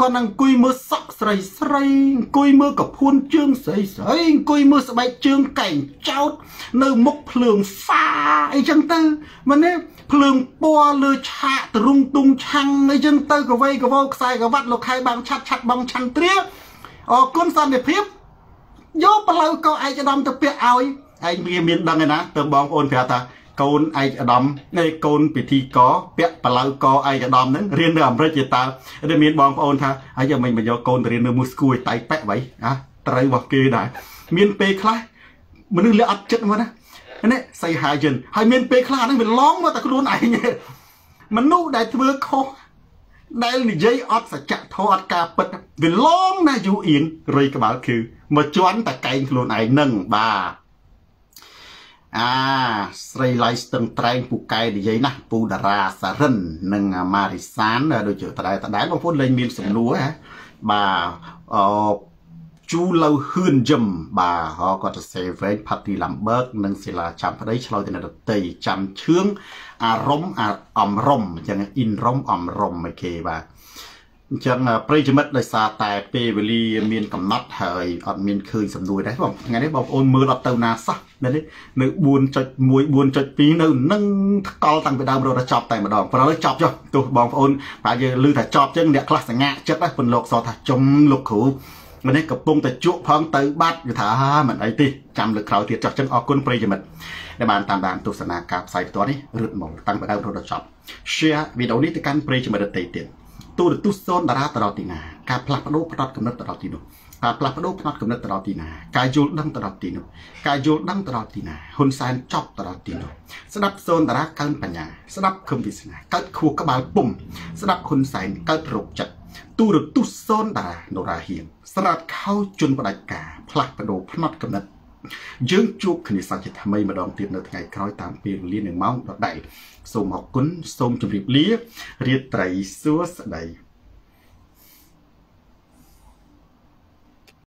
គាត់នឹងអង្គុយមើលសក់ស្រីស្រីអង្គុយមើលកពួនជើងស្រីស្រីអង្គុយមើលស្បែកជើងកែងចោតនៅមុខភ្លើងហ្វាអីចឹងទៅមែនទេភ្លើងពណ៌លើឆាកទ្រុងទុងឆាំងអីចឹងទៅកវៃកវោខ្សែក្រវ៉ាត់លោកខែបាំងឆាត់ឆាត់បងឆាន់ត្រាអរគុណសន្តិភាពយកផ្លូវកោឯកឧត្តមទៅពាក់ឲ្យឯងវាមានដឹងឯណាទៅបងប្អូនប្រាប់ថា កូនឯកឧត្តមនៃកូនពិធីកពាក់បលៅកឯកឧត្តមហ្នឹងរៀននៅអាមេរិកជាតើតែមានបងប្អូនថាហើយយកមិនមកយកកូនទៅរៀននៅមូស្គូឯតៃប៉ែវ៉ៃអាត្រូវរបស់គេដែរមានពេលខ្លះមនុស្សលះអត់ចិត្តមកណានេះសៃហាយិនហើយមានពេលខ្លះហ្នឹងវាឡងមកតែខ្លួនឯងមនុស្សដែលធ្វើខុសដែលនិយាយអត់សច្ចធម៌អត់ការពិតវាឡងណាយូអៀងរៃក្បាលគឺមកជន់តែកែងខ្លួនឯងនឹងបាទ អាស្រីឡៃស្ទឹងត្រែងពូកែនិយាយណាពូតារាសារិន និងម៉ារីសានដូចជាតដែលតដែលបងប្អូនលេងមានសំណួរហ៎បាទអជូឡូហ៊ឿនយឹមបាទហៅគាត់ទៅសេវែងផាទីឡាំបឺកនិងសិលាចាំប្តីឆ្លោយទៅនៅដតីចាំឈឿងអារម្មណ៍អាអំរំអញ្ចឹងអ៊ីនរំអំរំឯគេបាទ អញ្ចឹងប្រិយមិត្តដោយសារតែពេលវេលាមានកំណត់ហើយអត់មានឃើញសំណួរដែរបងថ្ងៃនេះបងប្អូនមើលអត់ទៅណាសោះនៅនេះនៅ4.1 4.2នៅនឹងថ្កល់តាំងពីដើមរហូតដល់ចប់តែម្ដងប្រហែលចប់ចុះទោះបងប្អូនបើយើងឮថាចប់ចឹងអ្នកខ្លះសង្ហាចិត្តណាពន្លកសថាចំលោកគ្រូម្នេះកំពុងតែជក់ផងទៅបាត់គឺថាមិនអីទេចាំលើកក្រោយទៀតចោះចឹងអរគុណប្រិយមិត្តដែលបានតាមដានទស្សនាការផ្សាយផ្ទាល់នេះរឹតមកតាំងពីដើមរហូតដល់ចប់ share វីដេអូនេះទៅកាន់ប្រិយមិត្តដទៃទៀត ទូរទស្សន៍សូនតារាទៅដល់ទីណាការផ្លាស់ប្ដូរផ្នត់កំណត់ទៅដល់ទីនោះការផ្លាស់ប្ដូរផ្នត់កំណត់ទៅដល់ទីណាការយល់ដឹងទៅដល់ទីនោះការយល់ដឹងទៅដល់ទីណាហ៊ុនសែនចប់ទៅដល់ទីនោះស្ដាប់សូនតារាកើនបញ្ញាស្ដាប់ខឹមវិស្នាកើតខួរក្បាលពុំស្ដាប់ហ៊ុនសែនកើតរោគចិត្តទូរទស្សន៍សូនតារានរាហៀងស្រាតខោជន់ផ្ដាច់ការផ្លាស់ប្ដូរផ្នត់កំណត់ យើងជួបគ្នាសាជាថ្មីម្ដងទៀតនៅថ្ងៃក្រោយតាមពេលវេលានិងម៉ោងដដែលសូមអរគុណសូមជម្រាបលារាត្រីសួស្តី